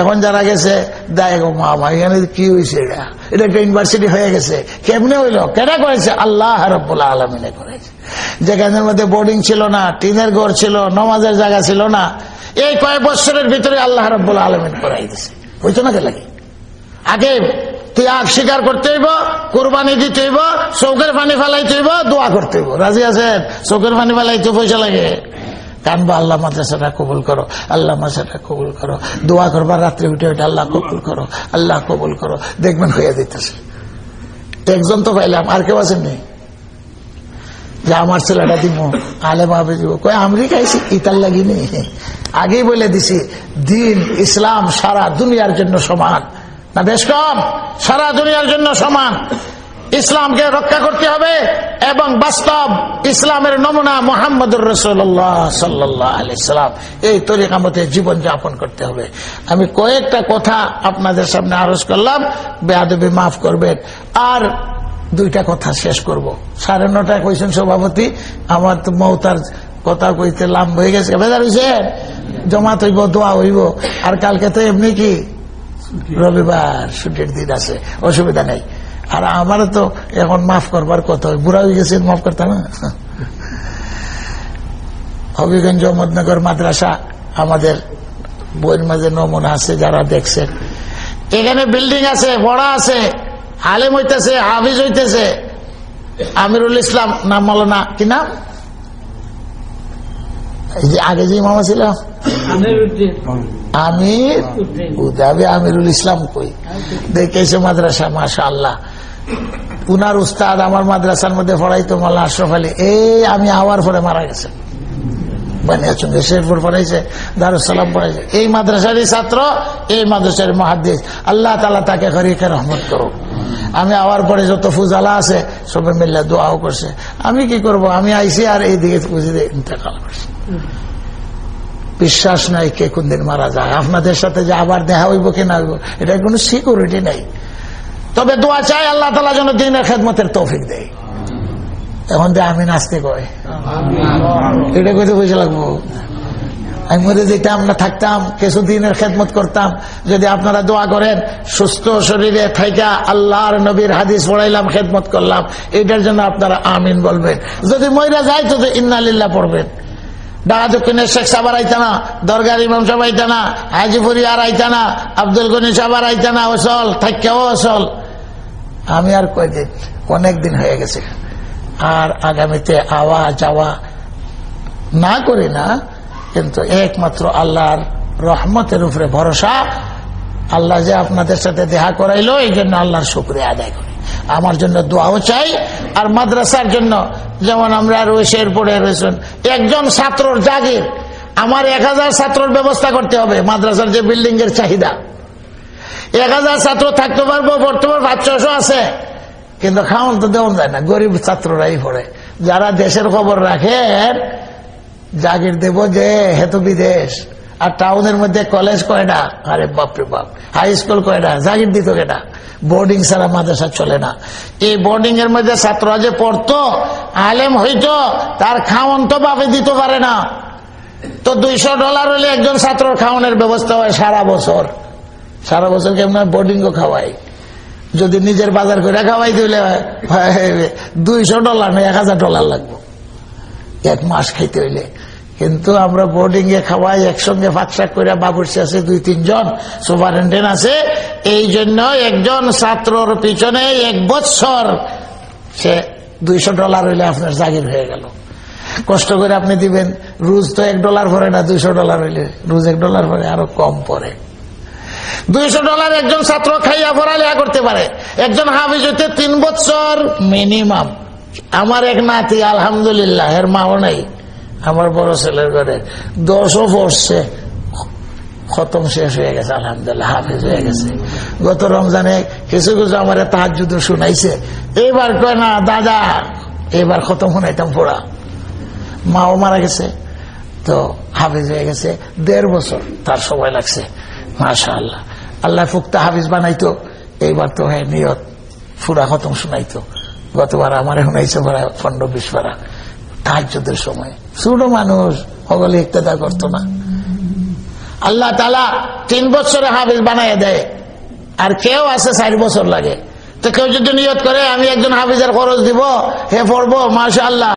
এখন যারা গেছে দেয় মামা, এখানে কি হয়েছে এটা? এটা একটা ইউনিভার্সিটি হয়ে গেছে। কেমনে হইল? কেনা করেছে? আল্লাহ রব্বুল্লাহ আলমিনে করেছে। যেখানের মধ্যে বোর্ডিং ছিল না, টিনের ঘর ছিল, নমাজের জায়গা ছিল না এই কয়েক বছরের ভিতরে আল্লাহ রব্বুল্লাহ আলমিন করাই দিছে। বুঝছ না লাগে আগে ত্যাগ স্বীকার করতে হইব, কোরবানি দিতে হইব চৌকের পানি ফেলাইতে হইব, দোয়া করতে হইব। রাজি আছেন? চৌকের পানি ফেলাইতে পয়সা লাগে। কানবা আল্লাহ মাদ্রাসাটা কবুল করো, আল্লাহ মাদ্রাসাটা কবুল করো। দোয়া করবা রাত্রে উঠে উঠে আল্লাহ কবুল করো, আল্লাহ কবুল করো। দেখবেন হয়ে দিতেছে একজন তো পাইলাম, আর কেউ আছেন নেই যে আমার ছেলেটা দিব, আলে ভাবে দিব। কয়, আমরি খাইছি, ইতার লাগিনি আগেই বলে দিছি, দিন, ইসলাম সারা দুনিয়ার জন্য সমান। না, বেশ কম, সারা দুনিয়ার জন্য সমান। ইসলামকে রক্ষা করতে হবে এবং বাস্তব ইসলামের নমুনা মোহাম্মদুর রসুল্লাহ সাল্লাহ আলাইসালাম এই তরিকা মতে জীবন যাপন করতে হবে। আমি কয়েকটা কথা আপনাদের সামনে আরজ করলাম। বেয়াদবি মাফ করবেন। আর দুইটা কথা শেষ করব। সাড়ে নটায় কইছেন সভাপতি, আমার তো মৌতার কথা কইতে লাভ হয়ে গেছে। বেজার হয়েছে জমা হইব, দোয়া হইব। আর কালকে তো এমনি কি? রবিবার ছুটির দিন আছে, অসুবিধা নেই। আর আমারও তো এখন মাফ করবার কথা বুড়া হয়ে গেছে মাফ করতাম না হবিগঞ্জ মদনগর মাদ্রাসা, আমাদের বইয়ের মাঝে নমুনা আছে, যারা দেখছেন। এখানে বিল্ডিং আছে, বড় আছে। আলেম হইতেছে হাফিজ হইতেছে। আমিরুল ইসলাম নাম মৌলানা কি নাম? আগে যে মামা ছিল? আমির উদাবি আমিরুল ইসলাম কই? দেখেছে মাদ্রাসা মাশা আল্লাহ পুনার উস্তাদ আমার মাদ্রাসার মধ্যে পড়াইতো মাল্লা আশরফ আলী। এই আমি আওয়ার পরে মারা গেছে। বানিয়াচুঙ্গে শেরপুর পড়াইছে দারুসালাম পড়াইছে। এই মাদ্রাসারই ছাত্র এই মাদ্রাসার মহাদ্দেশ আল্লাহ তালা তাকে হরিকে রহমত করো আমি আওয়ার পরে যত ফুজালা আছে সবে মিল্লা দোয়াও করছে। আমি কি করব? আমি আইসি আর এই দিকে বুঝে ইন্তেকাল করছি। বিশ্বাস নাই কে কোন দিন মারা যায়। আপনাদের সাথে যে আবার দেখা হইব কি না হইব এটা কোনো সিকিউরিটি নাই। তবে দোয়া চাই আল্লাহ তালা যেন দিনের খেদমতের তৌফিক দেয়। এখন যে আমি নাচতে কয়। এটা কইতে পয়সা লাগবো। আমি মরে যেতাম না থাকতাম, কিছুদিনের খেদমত করতাম। যদি আপনারা দোয়া করেন, সুস্থ শরীরে থাইকা আল্লাহর নবীর হাদিস পড়াইলাম, খেদমত করলাম। এটার জন্য আপনারা আমিন বলবেন। যদি ময়রা যায়, তো ইন্নালিল্লাহ পড়বেন। শেখ আর সাবার আমি আর কয়দিন অনেক দিন হয়ে গেছে। আর আগামীতে আওয়া যাওয়া না করি না কিন্তু একমাত্র আল্লাহর রহমতের উপরে ভরসা, আল্লাহ যে আপনাদের সাথে দেখা করাইলো, এই জন্য আল্লাহর শুক্রিয়া আদায় করি। আমার জন্য দোয়াও চাই, আর মাদ্রাসার জন্য যেমন আমরা রয়েছের পড়ে রয়েছেন, একজন ছাত্রর জাগির, আমার এক হাজার ছাত্রর ব্যবস্থা করতে হবে, মাদ্রাসার যে বিল্ডিং এর চাহিদা। এক হাজার ছাত্র থাকতে পারব, বর্তমান বাচ্চাশো আছে, কিন্তু খাওয়ান তো দেওয়া যায় না, গরিব ছাত্ররাই পড়ে। যারা দেশের খবর রাখেন জাগির দেব যে হেতু বিদেশ। আর টাউনের মধ্যে কলেজ কয়টা আরে বাপরে বাপ হাই স্কুল কয়টা জাগির দিত কেটা বোর্ডিং ছাড়া মাদ্রাসা চলে না। এই বোর্ডিং এর মধ্যে ছাত্ররা যে পড়তো, আলেম হইতো, তার খাওয়ান তো বাপে দিতে পারে না। তো দুইশো ডলার হলে একজন ছাত্রর খাওয়ানোর ব্যবস্থা হয় সারা বছর। সারা বছর কেমন বোর্ডিংও খাওয়াই যদি নিজের বাজার করে খাওয়াই দিলে দুইশো ডলার না, এক হাজার ডলার লাগবে। এক মাস খাইতে হইলে। কিন্তু আমরা বোর্ডিং এ খাওয়াই, একসঙ্গে ফাঁকশাক করে বাবুর্চি আছে দুই তিনজন সুপারিনটেন্ডেন্ট আছে। এই জন্য একজন ছাত্রর পিছনে এক বছর সে দুইশো ডলার হইলে আপনার জাগির হয়ে গেল। কষ্ট করে আপনি দিবেন, রুজ তো এক ডলার ভরে না, দুইশো ডলার হইলে, রুজ এক ডলার ভরে, আরও কম পরে দুইশো ডলার একজন ছাত্র খাইয়া পড়ালেখা করতে পারে। একজন হাফিজ হইতে তিন বছর মিনিমাম আমার এক নাতি, আলহামদুলিল্লাহ, এর মাও নাই। আমার বড় ছেলের ঘরে দশও পড়ছে খতম শেষ হয়ে গেছে, আলহামদুলিল্লাহ, হাফিজ হয়ে গেছে। গত রমজানে কিছু কিছু আমার তাহার যুদ্ধ শুনাইছে। এবার কয়, না, দাদা, এবার খতম শুনাইতাম, পড়া। মাও মারা গেছে, তো হাফিজ হয়ে গেছে, দেড় বছর তার সময় লাগছে মাশা আল্লাহ আল্লাহ ফুক্তা হাফিজ বানাইতো, এইবার তো হ্যাঁ নিয়ত ফুরা খতম শুনাইতো। গতবার আমার শুনাইছে পনেরো বিশ ভাড়া তাহাজের সময়। ছোট মানুষ সকলে ইত্যাদা করতো না। আল্লাহ তালা তিন বছরে হাবিজ বানায় দেয়। আর কেউ আছে চার বছর লাগে। তো কেউ যদি নিয়ত করে, আমি একজন হাফিজের খরচ দিব, হে পড়ব মাসা আল্লাহ